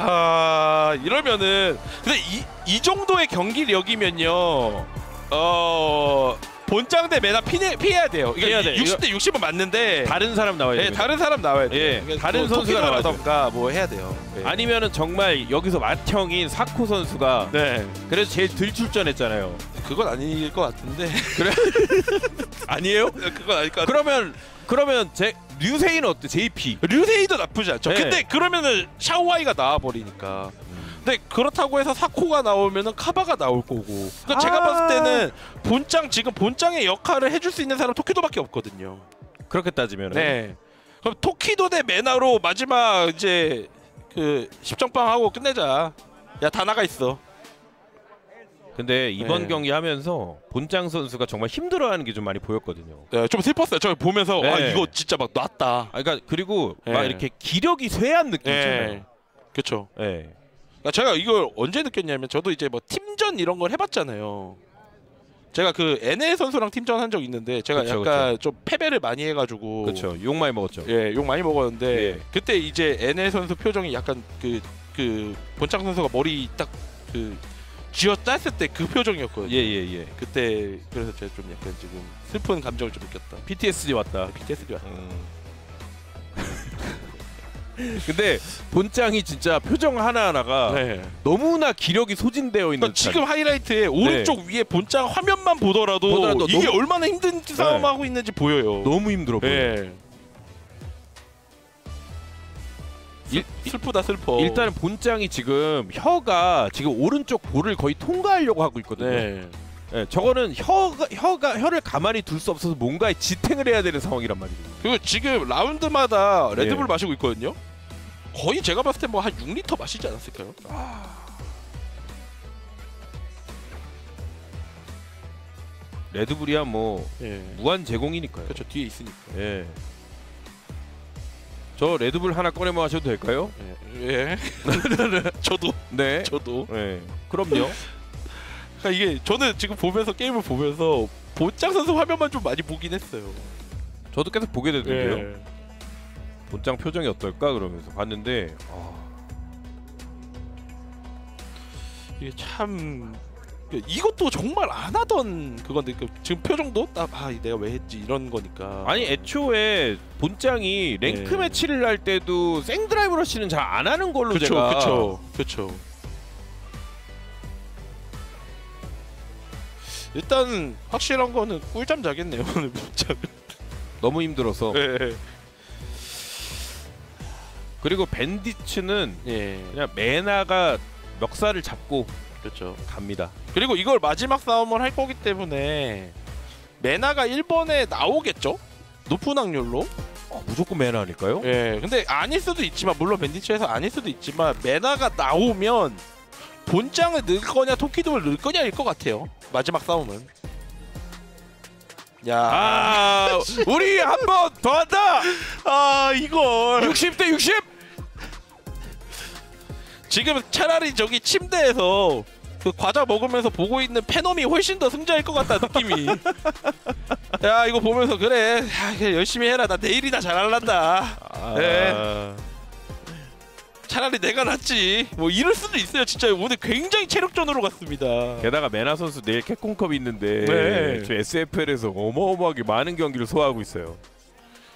S2: 아 이러면은 근데 이, 이 정도의 경기력이면요 어 본장 대 메나 피해, 피해야 돼요.
S3: 피해야 돼.
S2: 60대 60은 맞는데
S3: 다른 사람 나와야
S2: 네,
S3: 됩니다.
S2: 다른 사람 나와야 돼요.
S3: 예,
S2: 그러니까
S3: 다른
S2: 뭐
S3: 선수가
S2: 토끼라던가 뭐 해야 돼요. 네.
S3: 아니면은 정말 여기서 맏형인 사코 선수가
S2: 네
S3: 그래서 제일 들 출전했잖아요.
S2: 그건 아닐 것 같은데
S3: 아니에요?
S2: 그건 아닐 것 같은데
S3: 그러면 그러면 제 류세인 어때? JP.
S2: 류세이도 나쁘지 않죠.
S3: 네.
S2: 근데 그러면은 샤오아이가 나와 버리니까. 근데 그렇다고 해서 사코가 나오면은 카바가 나올 거고. 그러니까 제가
S3: 아.
S2: 봤을 때는 본장 지금 본장의 역할을 해줄 수 있는 사람 토키도밖에 없거든요.
S3: 그렇게 따지면
S2: 네. 그럼 토키도 대 메나로 마지막 이제 그 십정빵 하고 끝내자. 야 다 나가 있어.
S3: 근데 이번
S2: 네.
S3: 경기 하면서 본장 선수가 정말 힘들어하는 게 좀 많이 보였거든요.
S2: 네, 좀 슬펐어요. 저 보면서 아
S3: 네.
S2: 이거 진짜 막 놨다.
S3: 아, 그러니까 그리고 막
S2: 네.
S3: 이렇게 기력이 쇠한 느낌 있잖아요.
S2: 예. 그렇죠.
S3: 예.
S2: 그러니까 제가 이걸 언제 느꼈냐면 저도 이제 뭐 팀전 이런 걸 해봤잖아요. 제가 그 NA 선수랑 팀전 한 적 있는데 제가
S3: 그쵸,
S2: 약간 좀 패배를 많이 해가지고
S3: 그렇죠. 욕 많이 먹었죠.
S2: 예, 욕 많이 먹었는데
S3: 예.
S2: 그때 이제 NA 선수 표정이 약간 그 그 본창 선수가 머리 딱 그 쥐어 짰을 때 그 표정이었거든요.
S3: 예, 예, 예.
S2: 그때 그래서 제가 좀 약간 지금 슬픈 감정을 좀 느꼈다.
S3: PTSD 왔다.
S2: BTS가
S3: 근데 본장이 진짜 표정 하나하나가
S2: 네.
S3: 너무나 기력이 소진되어 있는
S2: 그러니까 지금 하이라이트에 오른쪽 위에 본장 화면만 보더라도,
S3: 네. 보더라도
S2: 이게
S3: 너무-
S2: 얼마나 힘든 싸움하고 있는지 보여요.
S3: 너무 힘들어 보여.
S2: 예.
S3: 일-
S2: 슬프다 슬퍼.
S3: 일단은 본장이 지금 혀가 지금 오른쪽 볼을 거의 통과하려고 하고 있거든요.
S2: 네.
S3: 예, 저거는 혀가 혀가 혀를 가만히 둘 수 없어서 뭔가에 지탱을 해야 되는 상황이란 말이죠.
S2: 그리고 지금 라운드마다 레드불
S3: 예.
S2: 마시고 있거든요. 거의 제가 봤을 때 뭐 한 6리터 마시지 않았을까요?
S3: 레드불이야 뭐
S2: 예.
S3: 무한 제공이니까요.
S2: 그렇죠 뒤에 있으니까.
S3: 예. 저 레드불 하나 꺼내 마셔도 될까요?
S2: 예. 예. 저도
S3: 네.
S2: 저도.
S3: 예. 그럼요.
S2: 그러니까 이게 저는 지금 보면서 게임을 보면서 본장 선수 화면만 좀 많이 보긴 했어요.
S3: 저도 계속 보게 되던데요.
S2: 예.
S3: 본장 표정이 어떨까 그러면서 봤는데 아,
S2: 이게 참그 이것도 정말 안 하던 그건데 그 지금 표정도 딱아 내가 왜 했지 이런 거니까
S3: 아니 애초에 본장이 랭크
S2: 네.
S3: 매치를 할 때도 생드라이브 러시는 잘 안 하는 걸로
S2: 그쵸
S3: 제가
S2: 그쵸 그쵸 일단 확실한 거는 꿀잠 자겠네요 오늘 문자
S3: 너무 힘들어서
S2: 예.
S3: 그리고 밴디츠는
S2: 예
S3: 그냥 메나가 멱살을 잡고
S2: 그렇죠
S3: 갑니다.
S2: 그리고 이걸 마지막 싸움을 할 거기 때문에 메나가 1번에 나오겠죠 높은 확률로
S3: 어, 무조건 메나 아닐까요?
S2: 예 근데 아닐 수도 있지만 물론 밴디츠에서 아닐 수도 있지만 메나가 나오면 본장을 넣을 거냐 토키돔을 넣을 거냐일 것 같아요. 마지막 싸움은. 야.
S3: 아 우리 한 번 더 한다.
S2: 아 이걸.
S3: 60 대 60.
S2: 지금 차라리 저기 침대에서 그 과자 먹으면서 보고 있는 패놈이 훨씬 더 승자일 것 같다 느낌이. 야 이거 보면서 그래. 야, 열심히 해라. 나 내일이나 잘할란다. 네. 차라리 내가 낫지 뭐 이럴 수도 있어요 진짜 오늘 굉장히 체력전으로 갔습니다
S3: 게다가 메나 선수 내일 캡콤컵 있는데
S2: 네.
S3: 저 SFL에서 어마어마하게 많은 경기를 소화하고 있어요.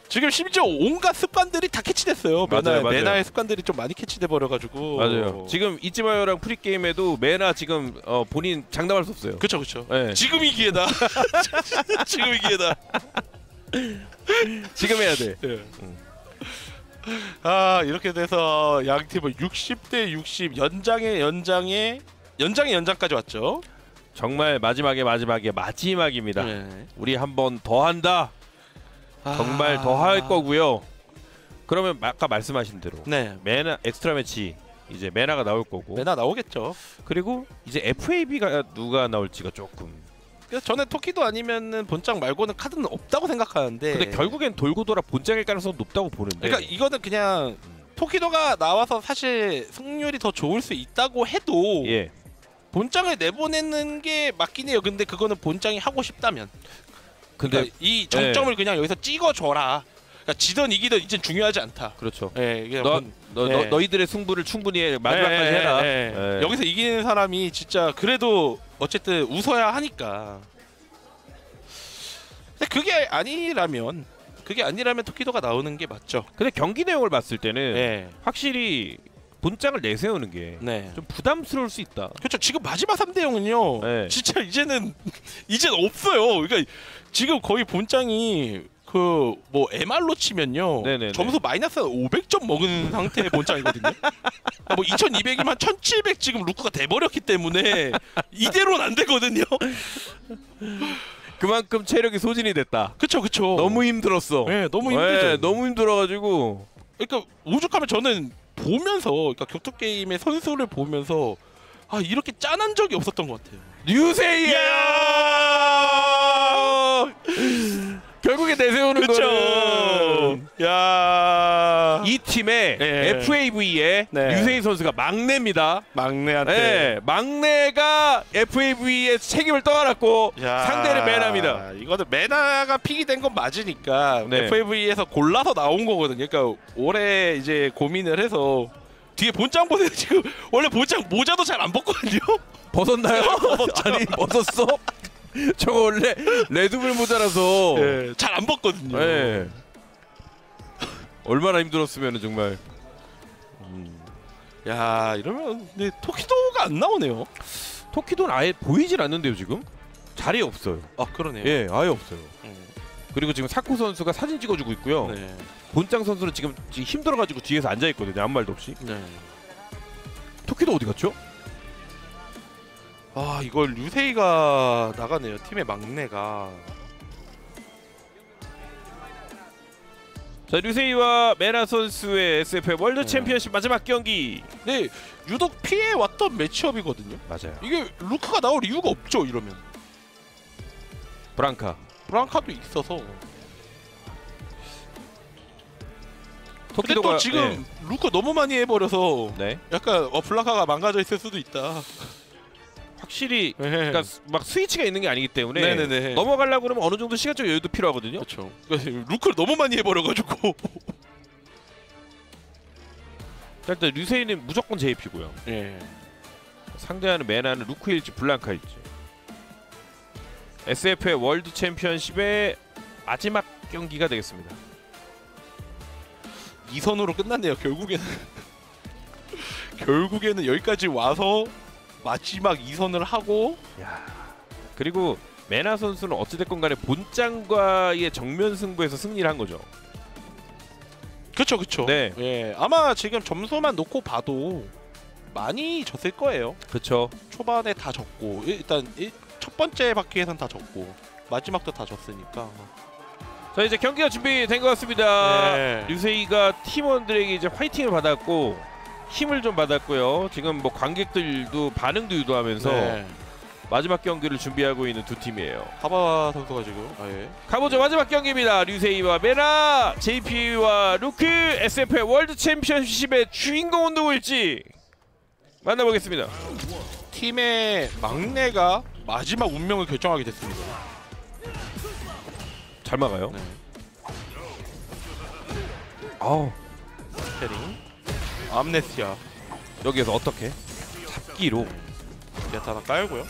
S2: 지금 심지어 온갖 습관들이 다 캐치됐어요 메나. 메나의 습관들이 좀 많이 캐치돼 버려가지고
S3: 맞아요. 지금 이지마요랑 free 게임에도 메나 지금 어, 본인 장담할 수 없어요.
S2: 그쵸 그쵸
S3: 네.
S2: 지금 이 기회다 지금 이 기회다
S3: 지금 해야 돼.
S2: 예. 아 이렇게 돼서 양 팀은 60대 60 연장에 연장에 연장에 연장까지 왔죠.
S3: 정말 마지막에 마지막에 마지막입니다.
S2: 네.
S3: 우리 한 번 더 한다. 정말
S2: 아.
S3: 더할 거고요. 그러면 아까 말씀하신 대로
S2: 네.
S3: 메나 엑스트라 매치 이제 메나가 나올 거고
S2: 메나 나오겠죠.
S3: 그리고 이제 FAB가 누가 나올지가 조금
S2: 그래서 저는 토끼도 아니면은 본장 말고는 카드는 없다고 생각하는데.
S3: 근데 결국엔 돌고 돌아 본장일 가능성이 높다고 보는데
S2: 그러니까 이거는 그냥 토키도가 나와서 사실 승률이 더 좋을 수 있다고 해도
S3: 예
S2: 본장을 내보내는 게 맞긴 해요. 근데 그거는 본장이 하고 싶다면.
S3: 근데
S2: 그러니까 이 정점을 그냥 여기서 찍어줘라. 그러니까 지든 이기든 이젠 중요하지 않다.
S3: 그렇죠
S2: 예,
S3: 너,
S2: 본-
S3: 너,
S2: 네.
S3: 너, 너희들의 승부를 충분히 해. 마지막까지
S2: 예, 예,
S3: 해라
S2: 예.
S3: 예.
S2: 여기서 이기는 사람이 진짜 그래도 어쨌든 웃어야 하니까. 근데 그게 아니라면 그게 아니라면 토키도가 나오는 게 맞죠.
S3: 근데 경기 내용을 봤을 때는
S2: 네,
S3: 확실히 본장을 내세우는 게좀
S2: 네.
S3: 부담스러울 수 있다
S2: 그렇죠. 지금 마지막 3대 0은요.
S3: 네.
S2: 진짜 이제는 이젠 없어요. 그러니까 지금 거의 본장이 그 뭐 MR로 치면요.
S3: 네네네.
S2: 점수 마이너스 500점 먹은 상태의 본장이거든요. 아, 뭐 2200이면 1700 지금 루크가 돼 버렸기 때문에 이대로는 안 되거든요.
S3: 그만큼 체력이 소진이 됐다
S2: 그쵸 그쵸.
S3: 너무 힘들었어
S2: 네, 너무 힘들죠.
S3: 예, 너무 힘들어가지고
S2: 그러니까 오죽하면 저는 보면서 그러니까 격투 게임의 선수를 보면서 아 이렇게 짠한 적이 없었던 것 같아요.
S3: 뉴세이야 결국에 내세우는 거는
S2: 야.
S3: 이 팀의
S2: 예.
S3: FAV의
S2: 네.
S3: 뉴세이 선수가 막내입니다.
S2: 막내한테.
S3: 네, 막내가 FAV의 책임을 떠안았고
S2: 야.
S3: 상대는 메나입니다.
S2: 이거는 메나가 픽이 된 건 맞으니까
S3: 네.
S2: FAV에서 골라서 나온 거거든요. 그러니까 올해 이제 고민을 해서 뒤에 본장 보세요. 지금 원래 본장 모자도 잘 안 벗거든요.
S3: 벗었나요? 아니 벗었어? 저거 원래 레드불 모자라서
S2: 네, 잘안 벗거든요.
S3: 네. 얼마나 힘들었으면 정말
S2: 야 이러면 근데 토키도가 안 나오네요.
S3: 토키도는 아예 보이질 않는데요 지금 자리에 없어요.
S2: 아 그러네요.
S3: 예, 아예 없어요.
S2: 음,
S3: 그리고 지금 사쿠 선수가 사진 찍어주고 있고요.
S2: 네.
S3: 본장 선수는 지금, 지금 힘들어가지고 뒤에서 앉아 있거든요. 아무 말도 없이.
S2: 네.
S3: 토키도 어디 갔죠?
S2: 아 이걸 류세이가 나가네요. 팀의 막내가.
S3: 자 류세이와 메나 선수의 SFL 월드
S2: 네.
S3: 챔피언십 마지막 경기.
S2: 네 유독 피해 왔던 매치업이거든요.
S3: 맞아요.
S2: 이게 루크가 나올 이유가 없죠 이러면.
S3: 브랑카.
S2: 브랑카도 있어서. 근데
S3: 토키도가
S2: 또 지금 루크 너무 많이 해버려서
S3: 네. 네.
S2: 약간 어 블랑카가 망가져 있을 수도 있다.
S3: 확실히
S2: 네.
S3: 그러니까 스- 막 스위치가 있는 게 아니기 때문에
S2: 네네네.
S3: 넘어가려고 그러면 어느 정도 시간적 여유도 필요하거든요.
S2: 그렇죠. 루크를 너무 많이 해버려가지고.
S3: 자, 일단 류세이는 무조건 JP고요.
S2: 예.
S3: 상대하는 메나는 루크일지 블랑카일지. SF의 월드 챔피언십의 마지막 경기가 되겠습니다.
S2: 이선으로 끝났네요. 결국에는 결국에는 여기까지 와서 마지막 이선을 하고
S3: 그리고 메나 선수는 어찌됐건 간에 본장과의 정면 승부에서 승리를 한 거죠.
S2: 그쵸 그쵸.
S3: 네.
S2: 예 아마 지금 점수만 놓고 봐도 많이 졌을 거예요.
S3: 그렇죠.
S2: 초반에 다 졌고 일단 일- 첫 번째 바퀴에선 다 졌고 마지막도 다 졌으니까.
S3: 자 이제 경기가 준비된 것 같습니다.
S2: 네.
S3: 류세이가 팀원들에게 이제 화이팅을 받았고 힘을 좀 받았고요. 지금 뭐 관객들도 반응도 유도하면서
S2: 네.
S3: 마지막 경기를 준비하고 있는 두 팀이에요.
S2: 하바 선수가 지금 아, 예.
S3: 가보죠 마지막 경기입니다. 류세이와 메나, JP와 루크, SFL 월드 챔피언십의 주인공은 누구일지 만나보겠습니다.
S2: 팀의 막내가 마지막 운명을 결정하게 됐습니다.
S3: 잘 막아요.
S2: 네.
S3: 아우
S2: 스페링, 암네스티아,
S3: 여기에서 어떻게 잡기로.
S2: 야타 하나 깔고요.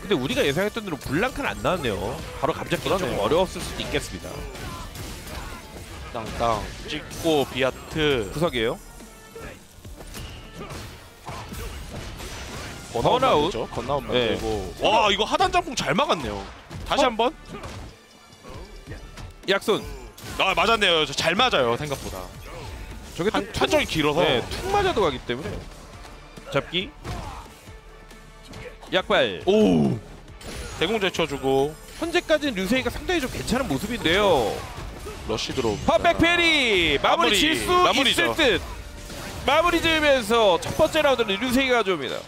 S3: 근데 우리가 예상했던 대로 블랑크는 안 나왔네요. 바로 감잡기 조금
S2: 그러네요.
S3: 어려웠을 수도 있겠습니다.
S2: 땅땅 찍고 비아트
S3: 구석이에요.
S2: 번아웃. 만들죠. 번아웃
S3: 네.
S2: 만들고 와 이거 하단 장풍 잘 막았네요. 다시
S3: 어?
S2: 한번
S3: 약손.
S2: 아 맞았네요. 저 잘 맞아요 생각보다.
S3: 저게
S2: 한, 한정이 길어서
S3: 네, 툭 맞아도 가기 때문에 잡기. 약발.
S2: 오 대공제 쳐주고
S3: 현재까지는 류세이가 상당히 좀 괜찮은 모습인데요.
S2: 러쉬 들어.
S3: perfect parry 마무리
S2: 마무리,
S3: 질수
S2: 마무리죠.
S3: 있을 듯. 마무리 지으면서 첫 번째 라운드는 류세이가 가져옵니다.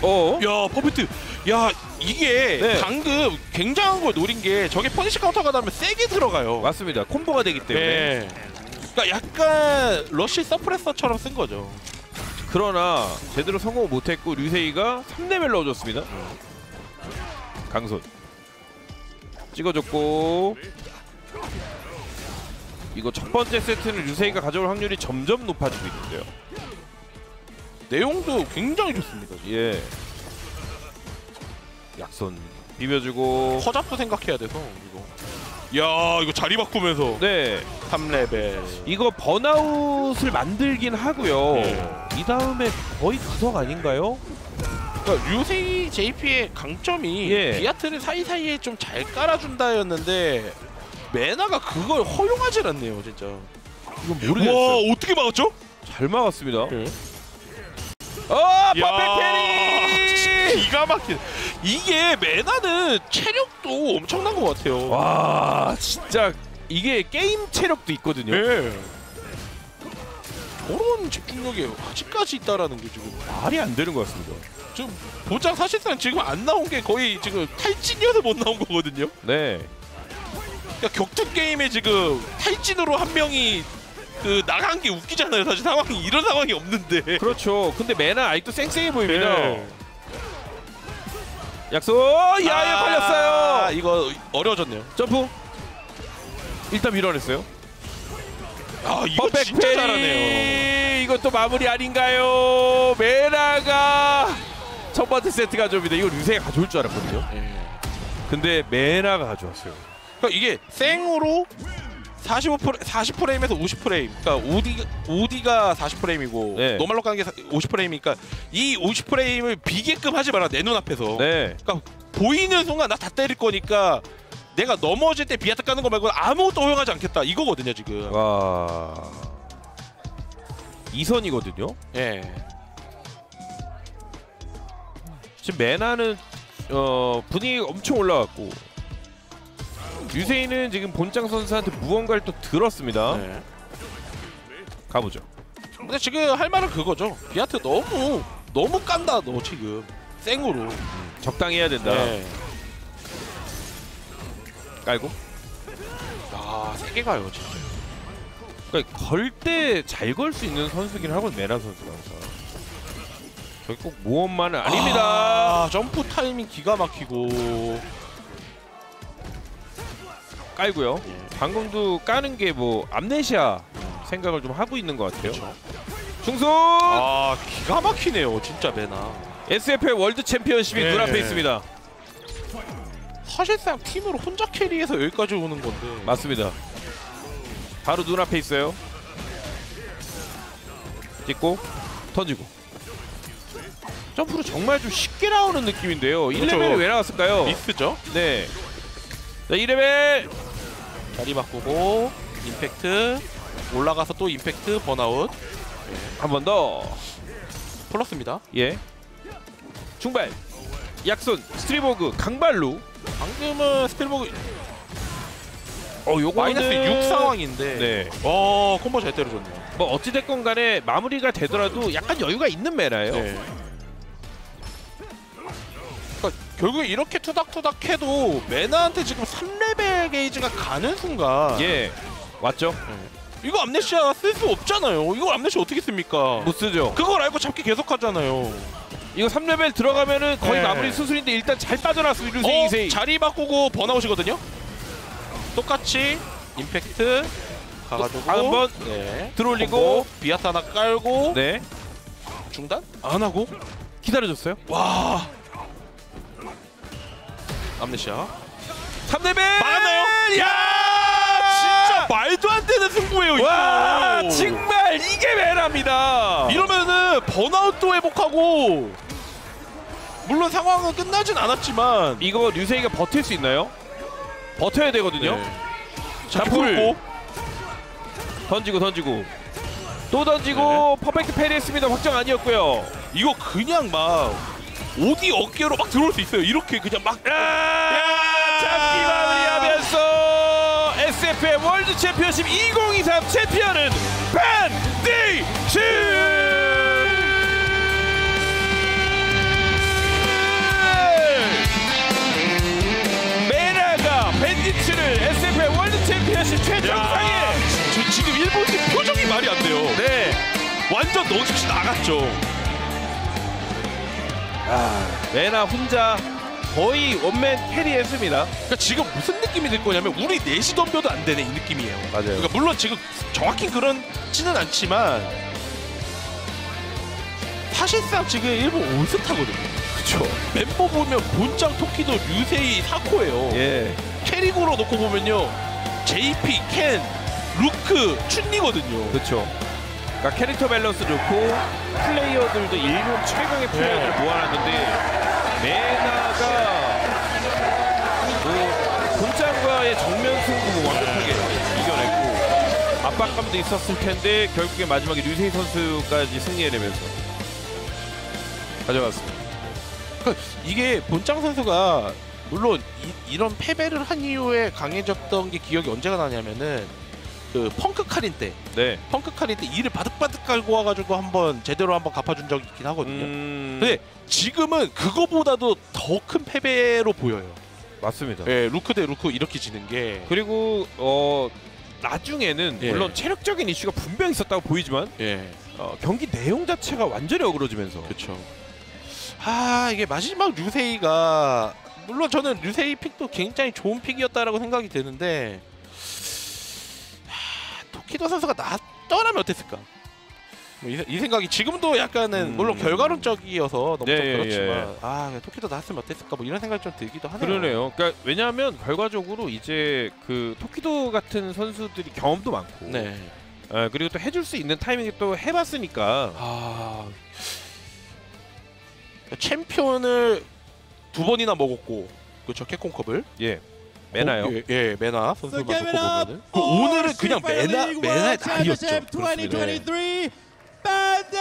S3: 어?
S2: 야 perfect. 야 이게
S3: 네.
S2: 방금 굉장한 걸 노린 게 저게 punish counter가 나면 세게 들어가요.
S3: 맞습니다. 콤보가 되기 때문에.
S2: 네. 그러니까 약간 rush suppressor처럼 쓴 거죠.
S3: 그러나 제대로 성공 못했고 류세이가 3레벨 넣어줬습니다. 강손 찍어줬고 이거 첫 번째 세트는 류세이가 가져올 확률이 점점 높아지고 있는데요.
S2: 내용도 굉장히 좋습니다.
S3: 예. 약손 비벼주고
S2: 허잡도 생각해야 돼서 이거. 야 이거 자리 바꾸면서
S3: 네
S2: 3레벨.
S3: 이거 번아웃을 만들긴 하고요.
S2: 네.
S3: 이 다음에 거의 구석 아닌가요?
S2: 그러니까 류세이 JP의 강점이
S3: 예.
S2: departure를 사이사이에 좀 잘 깔아준다였는데 메나가 그걸 허용하질 않네요 진짜.
S3: 이건 모르겠어요.
S2: 와 어떻게 막았죠?
S3: 잘 막았습니다.
S2: 네.
S3: 어, perfect parry!
S2: 기가 막힌. 이게 메나는 체력도 엄청난 것 같아요.
S3: 와, 진짜 이게 게임 체력도 있거든요.
S2: 네. 저런 집중력이 아직까지 있다라는 게 지금
S3: 말이 안 되는 것 같습니다.
S2: 지금 보장 사실상 지금 안 나온 게 거의 지금 탈진이어서 못 나온 거거든요.
S3: 네.
S2: 그러니까 격투 게임에 지금 탈진으로 한 명이 그 나간 게 웃기잖아요. 사실 상황이 이런 상황이 없는데.
S3: 그렇죠. 근데 메나 아직도 쌩쌩해 보입니다.
S2: 네.
S3: 약속! 야야
S2: 아,
S3: 걸렸어요.
S2: 이거 어려워졌네요.
S3: 점프. 일단 밀어냈어요.
S2: 아 이거 진짜
S3: parry!
S2: 잘하네요.
S3: 이것도 마무리 아닌가요? 메나가 첫 번째 세트 가져옵니다. 이거 류세이가 가져올 줄 알았거든요.
S2: 예.
S3: 근데 메나가 가져왔어요.
S2: 그러니까 이게 생으로 45 프레, 40 프레임에서 50 프레임. 그러니까 OD OD가 40 프레임이고
S3: 네.
S2: normal로 가는 게 50 프레임이니까 이 50 프레임을 비게끔 하지 마라 내 눈앞에서.
S3: 네.
S2: 그러니까 보이는 순간 나 다 때릴 거니까 내가 넘어질 때 비아트 까는 거 말고 아무것도 허용하지 않겠다 이거거든요 지금.
S3: 와. 이선이거든요.
S2: 예.
S3: 지금 메나는 어, 분위기가 엄청 올라갔고 유세인은 지금 본장 선수한테 무언가를 또 들었습니다.
S2: 네.
S3: 가보죠.
S2: 근데 지금 할 말은 그거죠. 비아트 너무 너무 깐다 너 지금 생으로.
S3: 적당히 해야 된다.
S2: 네.
S3: 깔고.
S2: 아 세게 가요 진짜.
S3: 그러니까 걸 때 잘 걸 수 있는 선수긴 하거든 메나 선수가 항상. 저기 꼭 모험만은 아닙니다.
S2: 아, 점프 타이밍 기가 막히고.
S3: 깔고요.
S2: 예.
S3: 방금도 까는 게 뭐 암네시아 생각을 좀 하고 있는 것 같아요.
S2: 그렇죠.
S3: 중소.
S2: 아 기가 막히네요 진짜 메나.
S3: SFL 월드 챔피언십이
S2: 예.
S3: 눈앞에 있습니다.
S2: 사실상 팀으로 혼자 캐리해서 여기까지 오는 건데.
S3: 맞습니다. 바로 눈앞에 있어요. 찍고 던지고 점프로 정말 좀 쉽게 나오는 느낌인데요.
S2: 그렇죠.
S3: 1레벨이 왜 나왔을까요?
S2: 미스죠?
S3: 네. 자, 2레벨
S2: 자리 바꾸고 임팩트 올라가서 또 임팩트 번아웃
S3: 한 번 더.
S2: 플러스입니다.
S3: 예. 중발. 약손 스트리보그 강발루.
S2: 방금은 스트리보그
S3: 어, 요거는
S2: 마이너스 6 상황인데
S3: 네.
S2: 어 콤보 잘 때려줬네요.
S3: 뭐 어찌 됐건 간에 마무리가 되더라도 약간 여유가 있는 메나예요.
S2: 네. 그러니까 결국에 이렇게 투닥투닥 해도 메나한테 지금 3레 벨 게이지가 가는 순간
S3: 예. 왔죠?
S2: 이거 암네시아 쓸 수 없잖아요. 이거 암네시아 어떻게 씁니까?
S3: 못 쓰죠.
S2: 그걸 알고 잡기 계속 하잖아요.
S3: 이거 3레벨 들어가면은 거의
S2: 네.
S3: 마무리 수순인데 일단 잘 빠져나왔어 루세
S2: 어. 자리 바꾸고 번아웃이거든요. 똑같이 임팩트 가가지고
S3: 한번
S2: 네.
S3: 들어올리고
S2: 비아타 하나 깔고
S3: 네.
S2: 중단 안 하고
S3: 기다려줬어요.
S2: 와 암네시아
S3: 3레벨
S2: 막았나요? 야 진짜 말도 안 되는 승부예요 이거.
S3: 와 정말 이게 매랍니다.
S2: 이러면은 번아웃도 회복하고 물론 상황은 끝나진 않았지만
S3: 이거 류세이가 버틸 수 있나요? 버텨야 되거든요.
S2: 네.
S3: 풀.
S2: 풀고
S3: 던지고 던지고 또 던지고 perfect parry했습니다. 확정 아니었고요.
S2: 이거 그냥 막 OD 어깨로 막 들어올 수 있어요. 이렇게 그냥 막
S3: 아, 잡기 마무리하면서 SFL 월드 챔피언십 2023 챔피언은 밴디츠! 메나가 밴디츠를 SFL 월드 챔피언십 최정상에
S2: 저 지금 일본 팀 표정이 말이 안 돼요.
S3: 네.
S2: 완전 넋이 나갔죠.
S3: 메나 혼자 거의 원맨 캐리했습니다.
S2: 그러니까 지금 무슨 느낌이 들 거냐면 우리 넷이 덤벼도 안 되는 이 느낌이에요.
S3: 맞아요.
S2: 그러니까 물론 지금 정확히 그런지는 않지만 사실상 지금 일본 올스타거든요. 그렇죠. 멤버 보면 본장 토키도 류세이 사코예요.
S3: 예.
S2: 캐릭으로 놓고 보면요. JP, 켄, 루크, 춘리거든요.
S3: 그렇죠. 그러니까 캐릭터 밸런스 좋고 플레이어들도 일본 최강의 플레이어들을
S2: 네.
S3: 모아놨는데 메나가 뭐 본장과의 정면 승부 뭐 완벽하게 이겨냈고 압박감도 있었을 텐데 결국에 마지막에 류세이 선수까지 승리해내면서 가져갔습니다.
S2: 그러니까 이게 본장 선수가 물론 이, 런 패배를 한 이후에 강해졌던 게 기억이 언제가 나냐면은 그 펑크 카린 때
S3: 네.
S2: 펑크 카린 때 이를 바득바득 깔고 와가지고 한번 제대로 한번 갚아준 적이 있긴 하거든요.
S3: 음...
S2: 근데 지금은 그거보다도 더 큰 패배로 보여요.
S3: 맞습니다.
S2: 예, 루크 대 루크 이렇게 지는 게
S3: 그리고 어 나중에는
S2: 예.
S3: 물론 체력적인 이슈가 분명히 있었다고 보이지만
S2: 예,
S3: 어, 경기 내용 자체가 완전히 어그러지면서
S2: 그렇죠. 아 이게 마지막 류세이가 물론 저는 류세이 픽도 굉장히 좋은 픽이었다라고 생각이 드는데 하, 토키도 선수가 나왔더라면 어땠을까? 뭐 이, 이 생각이 지금도 약간은
S3: 음.
S2: 물론 결과론적이어서 너무
S3: 예,
S2: 좀
S3: 예,
S2: 그렇지만
S3: 예.
S2: 아 토키도 나왔으면 어땠을까 뭐 이런 생각이 좀 들기도 하네요.
S3: 그러네요. 그러니까 왜냐하면 결과적으로 이제 그 토키도 같은 선수들이 경험도 많고,
S2: 네.
S3: 아, 그리고 또 해줄 수 있는 타이밍에 또 해봤으니까
S2: 아 챔피언을 두 번이나 먹었고 그렇죠 캡콤컵을
S3: 예 메나요.
S2: 어, 예, 예 메나 선수만 놓고 보면은 그
S4: for
S2: 오늘은 그냥 메나 메나의 날이었죠.
S4: Championship
S2: 그렇습니다.
S4: 2023 Bandits!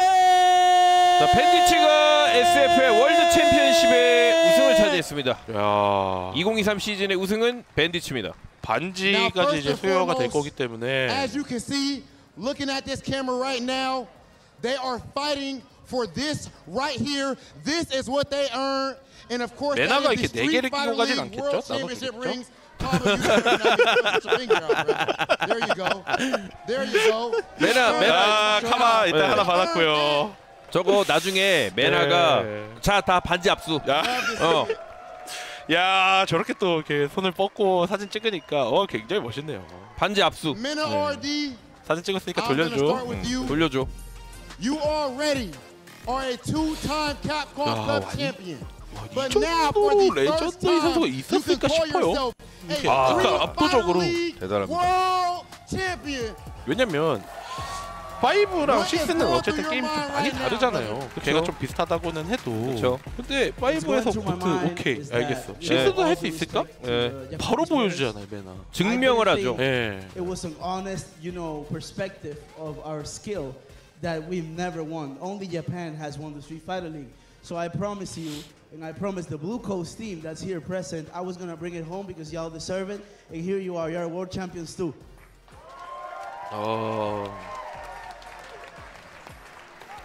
S3: 자 밴디츠가 SFL 월드 챔피언십의 우승을 차지했습니다.
S2: 야
S3: 2023 시즌의 우승은 밴디츠입니다.
S2: 반지까지 이제 수여가 될 거기 때문에
S4: As you can see, looking at this camera right now, they are fighting for this right here. This is what they earn. And of course,
S2: 메나가 이렇게 네 개를 끼고 가진 않겠죠?
S4: World
S2: 나눠
S4: Championship
S2: 주겠죠?
S4: You finger out. There you go. There you go.
S3: 메나, 메나.
S2: 아 카마 일단
S3: 네.
S2: 하나 받았고요.
S3: 저거 나중에 메나가
S2: 네.
S3: 자다 반지 압수.
S2: 야,
S3: 어
S2: 야 저렇게 또 이렇게 손을 뻗고 사진 찍으니까 어 굉장히 멋있네요.
S3: 반지 압수.
S4: RD,
S2: 사진 찍었으니까 돌려줘.
S4: you.
S3: 돌려줘.
S4: You are ready are a two-time Capcom
S2: 야,
S4: Cup
S2: 완-
S4: champion.
S2: 와, 이 정도로 레전드의 선수가 있었을까 싶어요.
S4: a
S2: 아,
S4: Street
S2: 압도적으로
S3: 대단합니다.
S2: 왜냐면 5랑 6는 어쨌든 게임이 좀 많이 다르잖아요. 걔가 좀 비슷하다고는 해도.
S3: 그쵸.
S2: 근데 5에서 부트 오케이 알겠어.
S3: 네.
S2: 6도 할수 있을까?
S3: 예.
S2: 바로 보여주잖아요, 매나.
S3: 증명을 하죠.
S2: 예.
S5: It was an honest, you know, perspective of our skill that we've never won. Only Japan has won the Street Fighter League. So I promise you, and I promise the Blue Coast team that's here present, I was gonna bring it home because y'all deserve it. And here you are, you're world champions too.
S2: 어.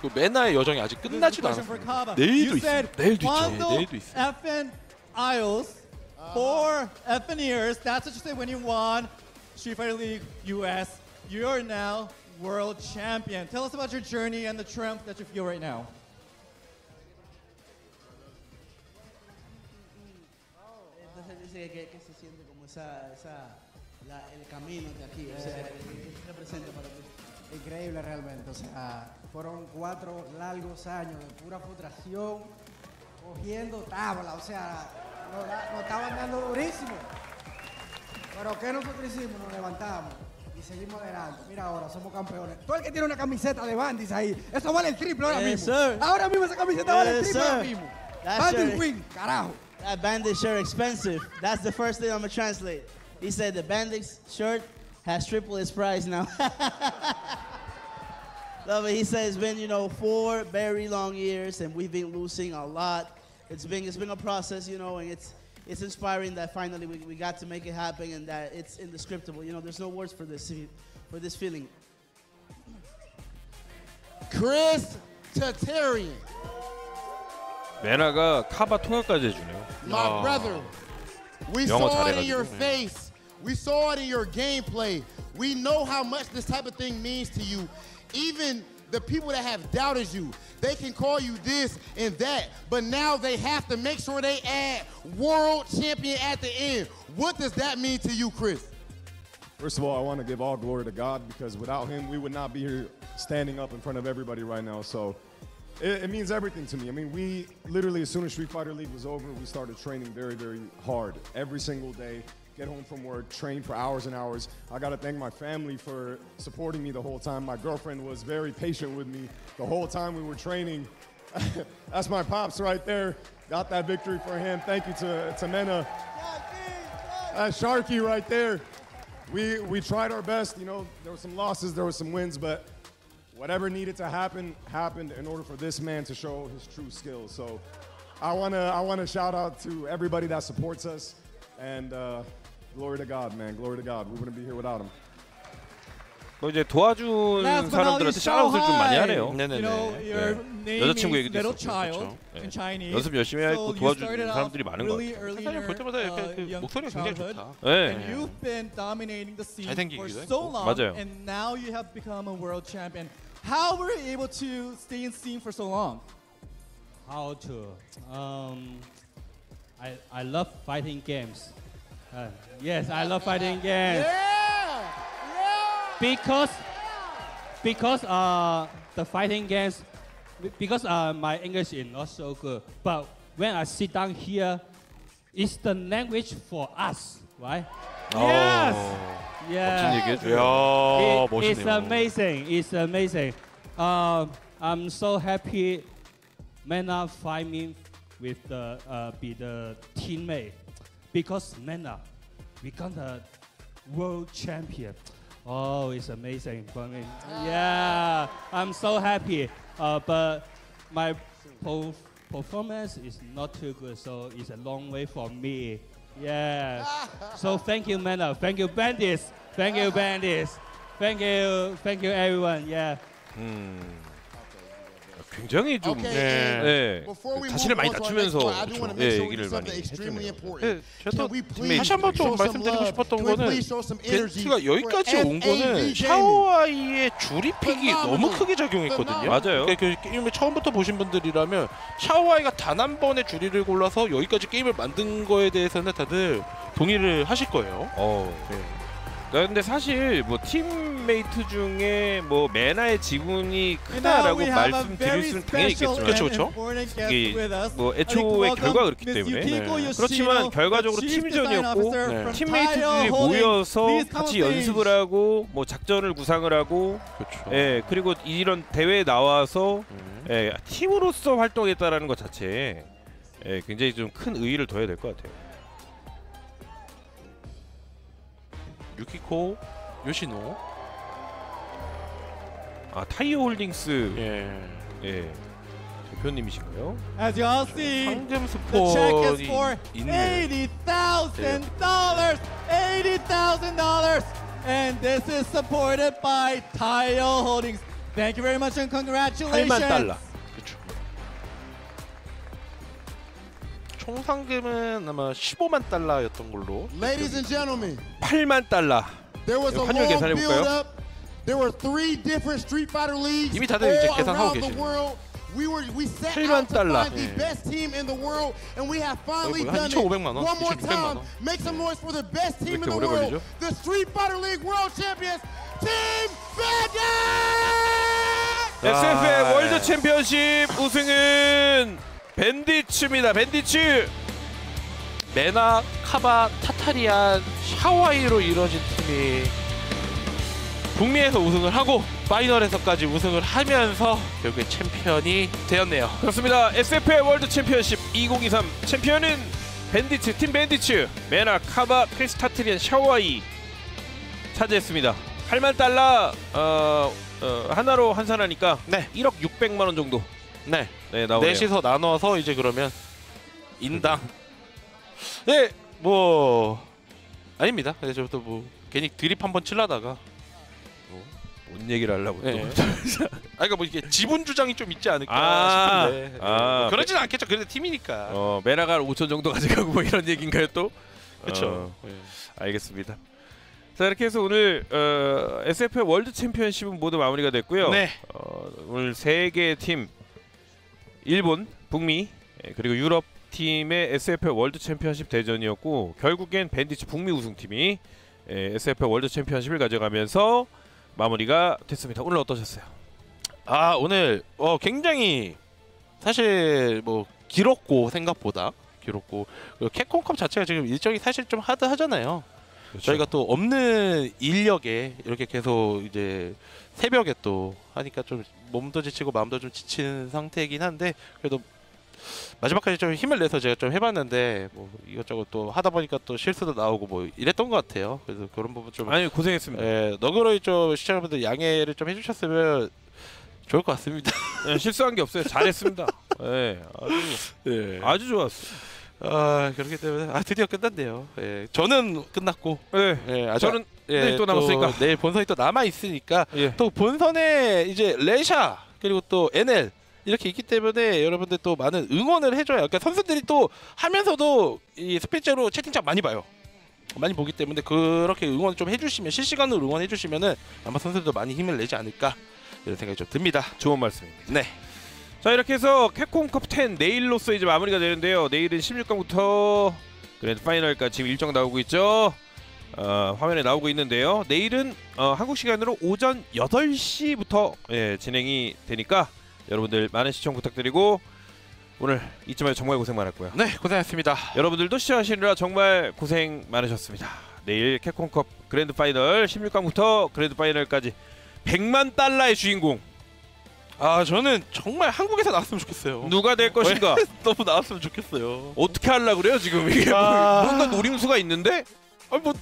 S2: 그 매나의 여정이 아직 끝나지도
S6: Question for
S2: 않았어요.
S6: Kaba.
S2: 내일도
S6: you
S2: 있어.
S6: said
S2: 내일도 있죠.
S6: Quando
S2: 내일도 있어.
S6: FN Isles for FN years. That's what you said when you won Street Fighter League US. You are now world champion. Tell us about your journey and the triumph that you feel right now.
S5: Que, que se siente como esa, esa la- el camino de aquí. O sea, ¿qué qué representa para ti?
S7: Increíble realmente, o sea, fueron cuatro largos años de pura frustración, cogiendo tabla, o sea, nos, da- nos estaban dando durísimo. Pero ¿qué nosotros hicimos? Nos levantamos y seguimos adelante. Mira ahora, somos campeones. Todo el que tiene una camiseta de Bandits ahí, eso vale el triple ahora
S5: Yes,
S7: mismo.
S5: sir.
S7: Ahora mismo esa camiseta vale el triple ahora mismo.
S5: That's
S7: Bandit
S5: your-
S7: win, carajo.
S5: That bandit shirt expensive. That's the first thing I'm gonna translate. He said the bandit shirt has triple its price now. no, but he said it's been you know four very long years, and we've been losing a lot. It's been it's been a process, you know, and it's it's inspiring that finally we, we got to make it happen, and that it's indescriptible. You know, there's no words for this for this feeling.
S4: Chris Tatarian,
S3: 메나가 카바 통역까지 해주네요.
S4: my
S2: Oh.
S4: brother. We
S3: 영어
S4: saw it in
S3: 잘해가지고.
S4: your face. We saw it in your gameplay. We know how much this type of thing means to you. Even the people that have doubted you, they can call you this and that, but now they have to make sure they add world champion at the end. What does that mean to you, Chris?
S8: First of all, I want to give all glory to God because without Him, we would not be here standing up in front of everybody right now. So it, it means everything to me. I mean, we literally, as soon as Street Fighter League was over, we started training very, very hard every single day. Get home from work, train for hours and hours. I got to thank my family for supporting me the whole time. My girlfriend was very patient with me the whole time we were training. That's my pops right there. Got that victory for him. Thank you to, to Mena. That's Sharky right there. We we tried our best. You know, there were some losses, there were some wins, but whatever needed to happen happened in order for this man to show his true skills. So I wanna I wanna shout out to everybody that supports us, and uh, glory to God, man. Glory to God. We wouldn't be here without him.
S3: 또 이제 도와준
S6: Last but not
S3: 사람들한테
S6: least,
S3: 샤웃을 좀 많이
S6: Shanghai.
S3: 하네요.
S2: 네네네.
S6: You know, your name
S3: 여자친구
S6: means
S3: 얘기도
S6: little
S3: 있었고,
S6: child
S3: 그렇죠. 네.
S6: in Chinese.
S3: 연습 열심히 하고
S6: So you
S3: 도와주는
S6: started off
S3: 사람들이 많은 것
S6: really
S3: 같아요.
S6: early in
S2: 사장님
S6: your,
S2: 볼 때마다 이렇게
S6: uh,
S2: 그
S6: young
S2: 목소리가 굉장히
S6: childhood.
S2: 좋다.
S3: 네.
S6: And you've been dominating the scene
S2: 잘생기기도
S6: for
S2: 했고.
S6: so long,
S3: 맞아요.
S6: and now you have become a world champion. How were you able to stay in scene for so long?
S9: How to? Um, I I love fighting games. Uh, yes, I love fighting games
S4: Yeah! yeah!
S9: because because uh the fighting games because uh my English is not so good. But when I sit down here, it's the language for us, right? Yes. Yeah. It, it's amazing. It's amazing. Uh, I'm so happy Mena find me with the uh, be the teammate because Mena become the world champion. Oh, it's amazing for me. Yeah, I'm so happy. Uh, but my performance is not too good, so it's a long way for me yeah. so thank you, Mena. Thank you, Bandits. Thank you, Bandits. Thank you, thank you, everyone. Yeah.
S3: 음. 굉장히 좀
S4: Okay,
S2: 네.
S3: 네. 자신을 많이 낮추면서
S4: to
S3: 예, 얘기를 많이
S4: important.
S2: 네, 저도 다시 한 번 좀
S4: show some
S2: 말씀드리고? 싶었던 거는 벤츠가 여기까지 온 거는 샤오아이의 줄이 픽이 너무. 크게 작용했거든요.
S3: 맞아요.
S2: 그러니까 그 게임을 처음부터 보신 분들이라면 샤오아이가 단 한 번의 줄이를 골라서 여기까지 게임을 만든 거에 대해서는 다들 동의를 하실 거예요.
S3: 어.
S2: 네.
S3: 근데 사실 뭐 팀메이트 중에 뭐 메나의 지분이 크다라고 말씀드릴 수는 당연히 있겠지만
S2: 그렇죠,
S3: 이게. 뭐 애초에
S6: welcome
S3: 결과가 그렇기 때문에
S2: 네.
S3: 그렇지만 결과적으로 팀전이었고
S2: 네.
S3: 팀메이트들이. 모여서 같이. 연습을 하고 뭐 작전을 구상을 하고
S2: 그렇죠.
S3: 예 그리고 이런 대회에 나와서
S2: 음.
S3: 예, 팀으로서 활동했다라는 것 자체에 예, 굉장히 좀 큰 의의를 둬야 될 것 같아요.
S2: 유키코 요시노.
S3: 아 타이어 홀딩스
S2: 예.
S3: 예, 대표님이신가요?
S6: As you all see,
S2: 상금
S6: the check is
S2: 스폰이
S6: for
S2: 있는.
S6: eighty thousand dollars. Eighty thousand dollars, and this is supported by Tile Holdings. Thank you very much and
S3: 8만
S6: congratulations.
S3: 달러.
S2: 그렇죠. 총 상금은 아마 15만 달러였던 걸로.
S4: Ladies and gentlemen,
S3: 8만 달러.
S4: there was a
S3: 환율 계산해 볼까요?
S4: build-up. There were three different Street Fighter leagues
S2: 이미 다들 이제
S4: all
S2: 계산하고
S4: around the
S2: 계시네요.
S4: world. We were we set
S3: 8만
S4: out to
S3: 달러.
S2: 예.
S4: best team in the world, and we have finally
S2: 어, 뭐야, 한
S4: done it.
S2: 2,500만 원?
S4: One more
S2: 2,600만
S4: time,
S2: 원?
S4: make some noise for the best team in
S3: 이렇게
S4: the
S3: 오래
S4: world,
S3: 걸리죠?
S4: the Street Fighter League World Champions, Team
S3: Bandits! SFL
S2: 아,
S3: 월드
S2: 예.
S3: 챔피언십 우승은 밴디츠입니다. 밴디츠.
S2: 메나, 카바, 타타리안, 샤와이로 이루어진 팀이 북미에서 우승을 하고 파이널에서까지 우승을 하면서 결국에 챔피언이 되었네요.
S3: 그렇습니다. SFL 월드 챔피언십 2023 챔피언은 밴디츠 팀 밴디츠 메나 카바 크리스 타타리안 샤와이 차지했습니다. 8만 달러 어, 어, 하나로 환산하니까
S2: 네.
S3: 1억 600만 원 정도
S2: 네.
S3: 네 나오네요.
S2: 넷이서 나눠서 이제 그러면 인당 네, 뭐 아닙니다. 그래서 저도 뭐 괜히 드립 한번 칠라다가
S3: 뭔 얘기를 하려고 또.
S2: 네. 아 그러니까 뭐 이게 지분 주장이 좀 있지 않을까
S3: 아,
S2: 싶은데
S3: 아,
S2: 뭐 그러진 않겠죠. 그래도 팀이니까.
S3: 어, 메나가 5천 정도 가져가고 뭐 이런 얘기인가요 또?
S2: 그렇죠.
S3: 어, 알겠습니다. 자 이렇게 해서 오늘 어, SFL 월드 챔피언십은 모두 마무리가 됐고요.
S2: 네.
S3: 어, 오늘 세 개의 팀 일본, 북미 예, 그리고 유럽 팀의 SFL 월드 챔피언십 대전이었고 결국엔 밴디츠 북미 우승팀이 예, SFL 월드 챔피언십을 가져가면서 마무리가 됐습니다. 오늘 어떠셨어요?
S2: 아 오늘 어 굉장히 사실 뭐 길었고 생각보다 길었고 그리고 캡콤컵 자체가 지금 일정이 사실 좀 하드하잖아요.
S3: 그렇죠.
S2: 저희가 또 없는 인력에 이렇게 계속 이제 새벽에 또 하니까 좀 몸도 지치고 마음도 좀 지친 상태이긴 한데 그래도 마지막까지 좀 힘을 내서 제가 좀 해봤는데 뭐 이것저것 또 하다 보니까 또 실수도 나오고 뭐 이랬던 것 같아요. 그래서 그런 부분 좀
S3: 아니 고생했습니다.
S2: 예, 너그러이 좀 시청자분들 양해를 좀 해주셨으면 좋을 것 같습니다.
S3: 예, 실수한 게 없어요. 잘했습니다. 예, 아주
S2: 예.
S3: 아주 좋았어요.
S2: 아 그렇기 때문에 아 드디어 끝났네요. 예, 저는 끝났고
S3: 예,
S2: 예, 아,
S3: 저는
S2: 예,
S3: 내일 또 남았으니까.
S2: 내일 본선이 또 남아 있으니까
S3: 예.
S2: 또 본선에 이제 레샤 그리고 또 NL 이렇게 있기 때문에 여러분들 또 많은 응원을 해줘요. 그러니까 선수들이 또 하면서도 이 스피치로 채팅창 많이 봐요. 많이 보기 때문에 그렇게 응원 좀 해주시면 실시간으로 응원해주시면은 아마 선수들도 많이 힘을 내지 않을까 이런 생각이 좀 듭니다.
S3: 좋은 말씀입니다.
S2: 네.
S3: 자 이렇게 해서 캡콤컵 10 내일로서 이제 마무리가 되는데요. 내일은 16강부터 그랜드 파이널까지 지금 일정 나오고 있죠. 어, 화면에 나오고 있는데요. 내일은 어, 한국 시간으로 오전 8시부터 예, 진행이 되니까 여러분들 많은 시청 부탁드리고 오늘 이쯤에 정말 고생 많았고요.
S2: 네 고생하셨습니다.
S3: 여러분들도 시청하시느라 정말 고생 많으셨습니다. 내일 캡콤컵 그랜드 파이널 16강부터 그랜드 파이널까지 100만 달러의 주인공
S2: 아 저는 정말 한국에서 나왔으면 좋겠어요.
S3: 누가 될 것인가?
S2: 너무 나왔으면 좋겠어요.
S3: 어떻게 하려 그래요 지금 이게
S2: 아.
S3: 뭔가 노림수가 있는데
S2: 아니 뭐,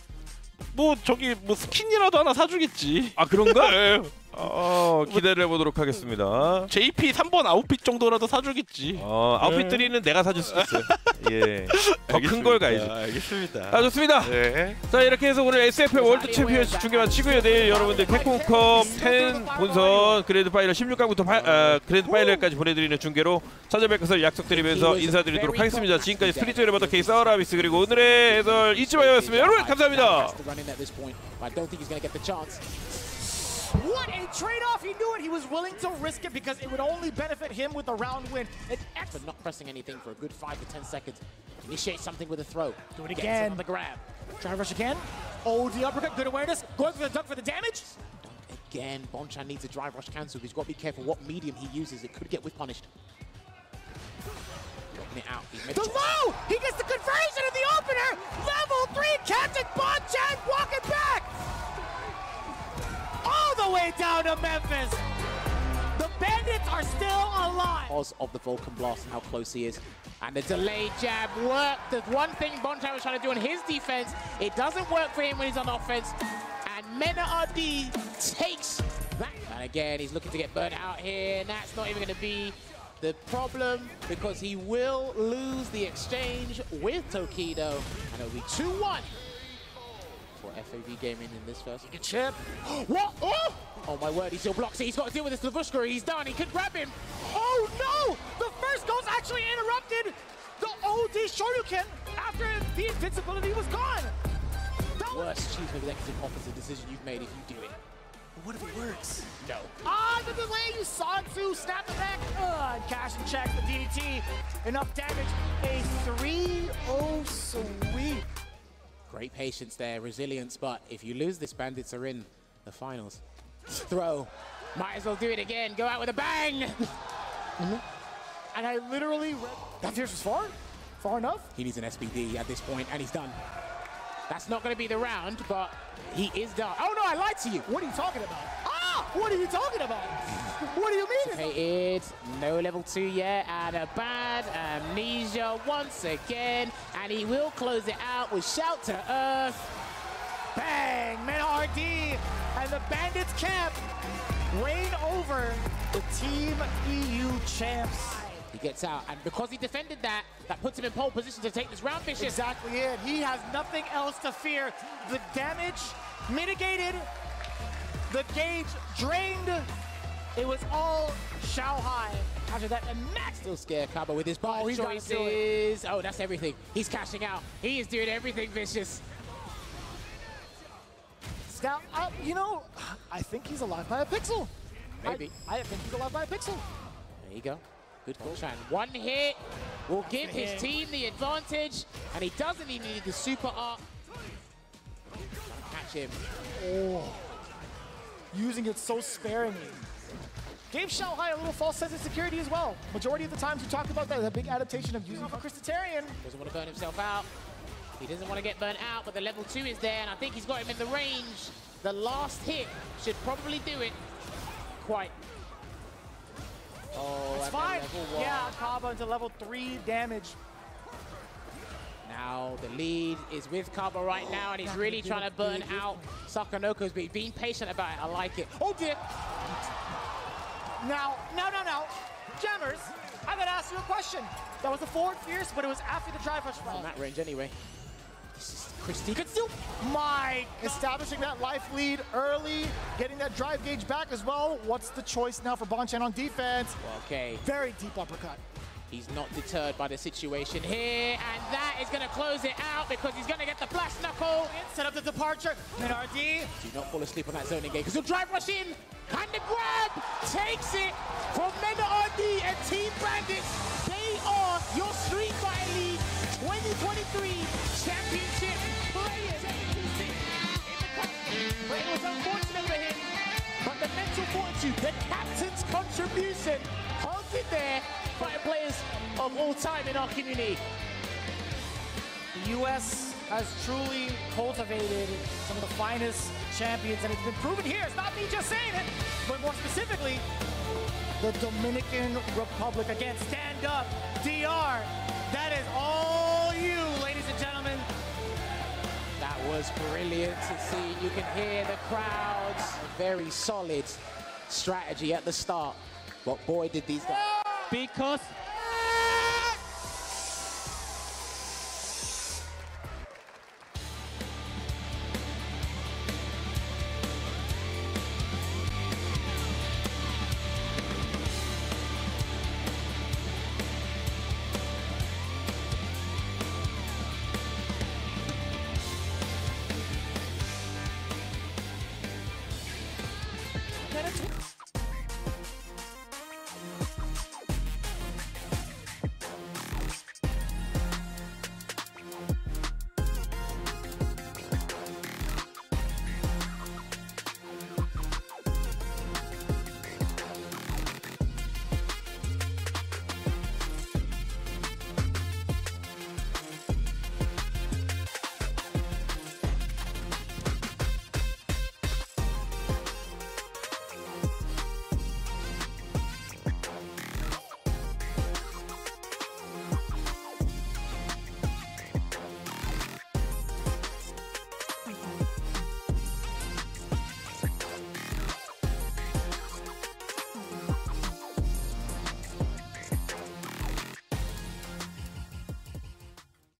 S2: 뭐 저기 뭐 스킨이라도 하나 사주겠지.
S3: 아 그런가?
S2: 네.
S3: 어, 기대를 해보도록 하겠습니다.
S2: JP 3번 아웃핏 정도라도 사주겠지.
S3: 어, 아웃핏 3는 내가 사줄 수 있어요. 예, 더 큰 걸 가야지.
S2: 알겠습니다.
S3: 아 좋습니다.
S2: 네.
S3: 자 이렇게 해서 오늘 SFL 월드 챔피언십 중계 마치고요. 내일 여러분들 캡콤컵 10 본선 그랜드 파이널 16강부터 파, 아, 그랜드 파이널까지 보내드리는 중계로 찾아뵐 것을 약속드리면서 인사드리도록 하겠습니다. 지금까지 스트리트 레버더 케이스 아라비스 그리고 오늘의 해설 이치바였습니다. 여러분 감사합니다.
S10: What a trade-off! He knew it. He was willing to risk it because it would only benefit him with a round win. An
S11: for not pressing anything for a good five to ten seconds. Initiate something with a throw.
S10: Do it again.
S11: on the grab.
S10: Drive rush again. Oh, the uppercut. Good awareness. Going for the duck for the damage.
S11: Again, Bonchan needs a drive rush cancel. He's got to be careful what medium he uses. It could get whip punished. Dropping it out.
S10: The low! He gets the conversion in the opener! Level 3 Captain Bonchan walking back! The way down to Memphis! The Bandits are still alive!
S11: because of the Vulcan Blast and how close he is. And the delayed jab worked. The one thing Bonchan was trying to do on his defense, it doesn't work for him when he's on offense. And Mena RD takes that. And again, he's looking to get burnt out here, and that's not even going to be the problem because he will lose the exchange with Tokido. And it'll be 2-1 for FAV Gaming in this first.
S10: Good chip.
S11: What? Oh! Oh my word, he still blocks it. He's got to deal with this Lavushka. He's done. He could grab him.
S10: Oh no! The first goal's actually interrupted! The OD Shoryuken after the invincibility was gone!
S11: Worst chief executive officer decision you've made if you do it.
S10: But What if it works?
S11: No.
S10: Ah, the delay, you saw it through, snap it back. Uh, cash and check the DDT. Enough damage. A 3-0 sweep.
S11: Great patience there, resilience, but if you lose this, Bandits are in the finals. Throw. Might as well do it again. Go out with a bang!
S10: And I literally. That fierce was far? Far enough?
S11: He needs an SPD at this point, and he's done. That's not going to be the round, but he is done. Oh no, I lied to you.
S10: What are you talking about? What are you talking about? What do you mean?
S11: No level two yet, and a bad amnesia once again, and he will close it out with shout to earth.
S10: Bang! Men RD and the Bandits camp reign over the Team EU champs.
S11: He gets out, and because he defended that, that puts him in pole position to take this round, Vicious.
S10: Exactly it. He has nothing else to fear. The damage mitigated, the gauge drained. It was all Shao Hai. After that, and Max
S11: Still scared Kaba with his ball
S10: Oh, he's
S11: choices. Oh, that's everything. He's cashing out. He is doing everything, Vicious.
S10: Scout, uh, you know, I think he's alive by a pixel.
S11: Maybe.
S10: I, I think he's alive by a pixel.
S11: There you go. Good call, Shan. One hit will give his
S10: hit.
S11: team the advantage, and he doesn't even need the super art. Catch him.
S10: Oh, using it so sparingly. Gave Shao Hai a little false sense of security as well. Majority of the times we talked about that, the big adaptation of using for Christitarian.
S11: Doesn't want to burn himself out. He doesn't want to get burnt out, but the level two is there, and I think he's got him in the range. The last hit should probably do it. Quite. Oh,
S10: It's fine. Yeah, Kaba into level three damage.
S11: Now the lead is with Kaba right now, and he's really trying to burn out Sakanoko's, but he's being patient about it. I like it. Oh dear.
S10: Now, no, no, no. Jammers, I'm gonna ask you a question. That was the forward fierce, but it was after the drive rush
S11: On
S10: round.
S11: that range anyway. This is Christie could still.
S10: My, establishing that life lead early, getting that drive gauge back as well. What's the choice now for Bonchan on defense?
S11: Okay.
S10: Very deep uppercut.
S11: He's not deterred by the situation here, and that is going to close it out because he's going to get the flash knuckle.
S10: Set up the departure. Minardi.
S11: Do not fall asleep on that zoning game because he'll drive rush in, and the grab takes it from Mega RD and Team Bandits. They are your Street Fighter League 2023 Championship players. But it was unfortunate for him. But the mental fortitude, the captain's contribution, holds it there. Players of all time in our community.
S10: The U.S. has truly cultivated some of the finest champions, and it's been proven here. It's not me just saying it, but more specifically, the Dominican Republic. Again, stand up, DR. That is all you, ladies and gentlemen.
S11: That was brilliant to see. You can hear the crowds. Very solid strategy at the start. But boy, did these guys.
S9: Because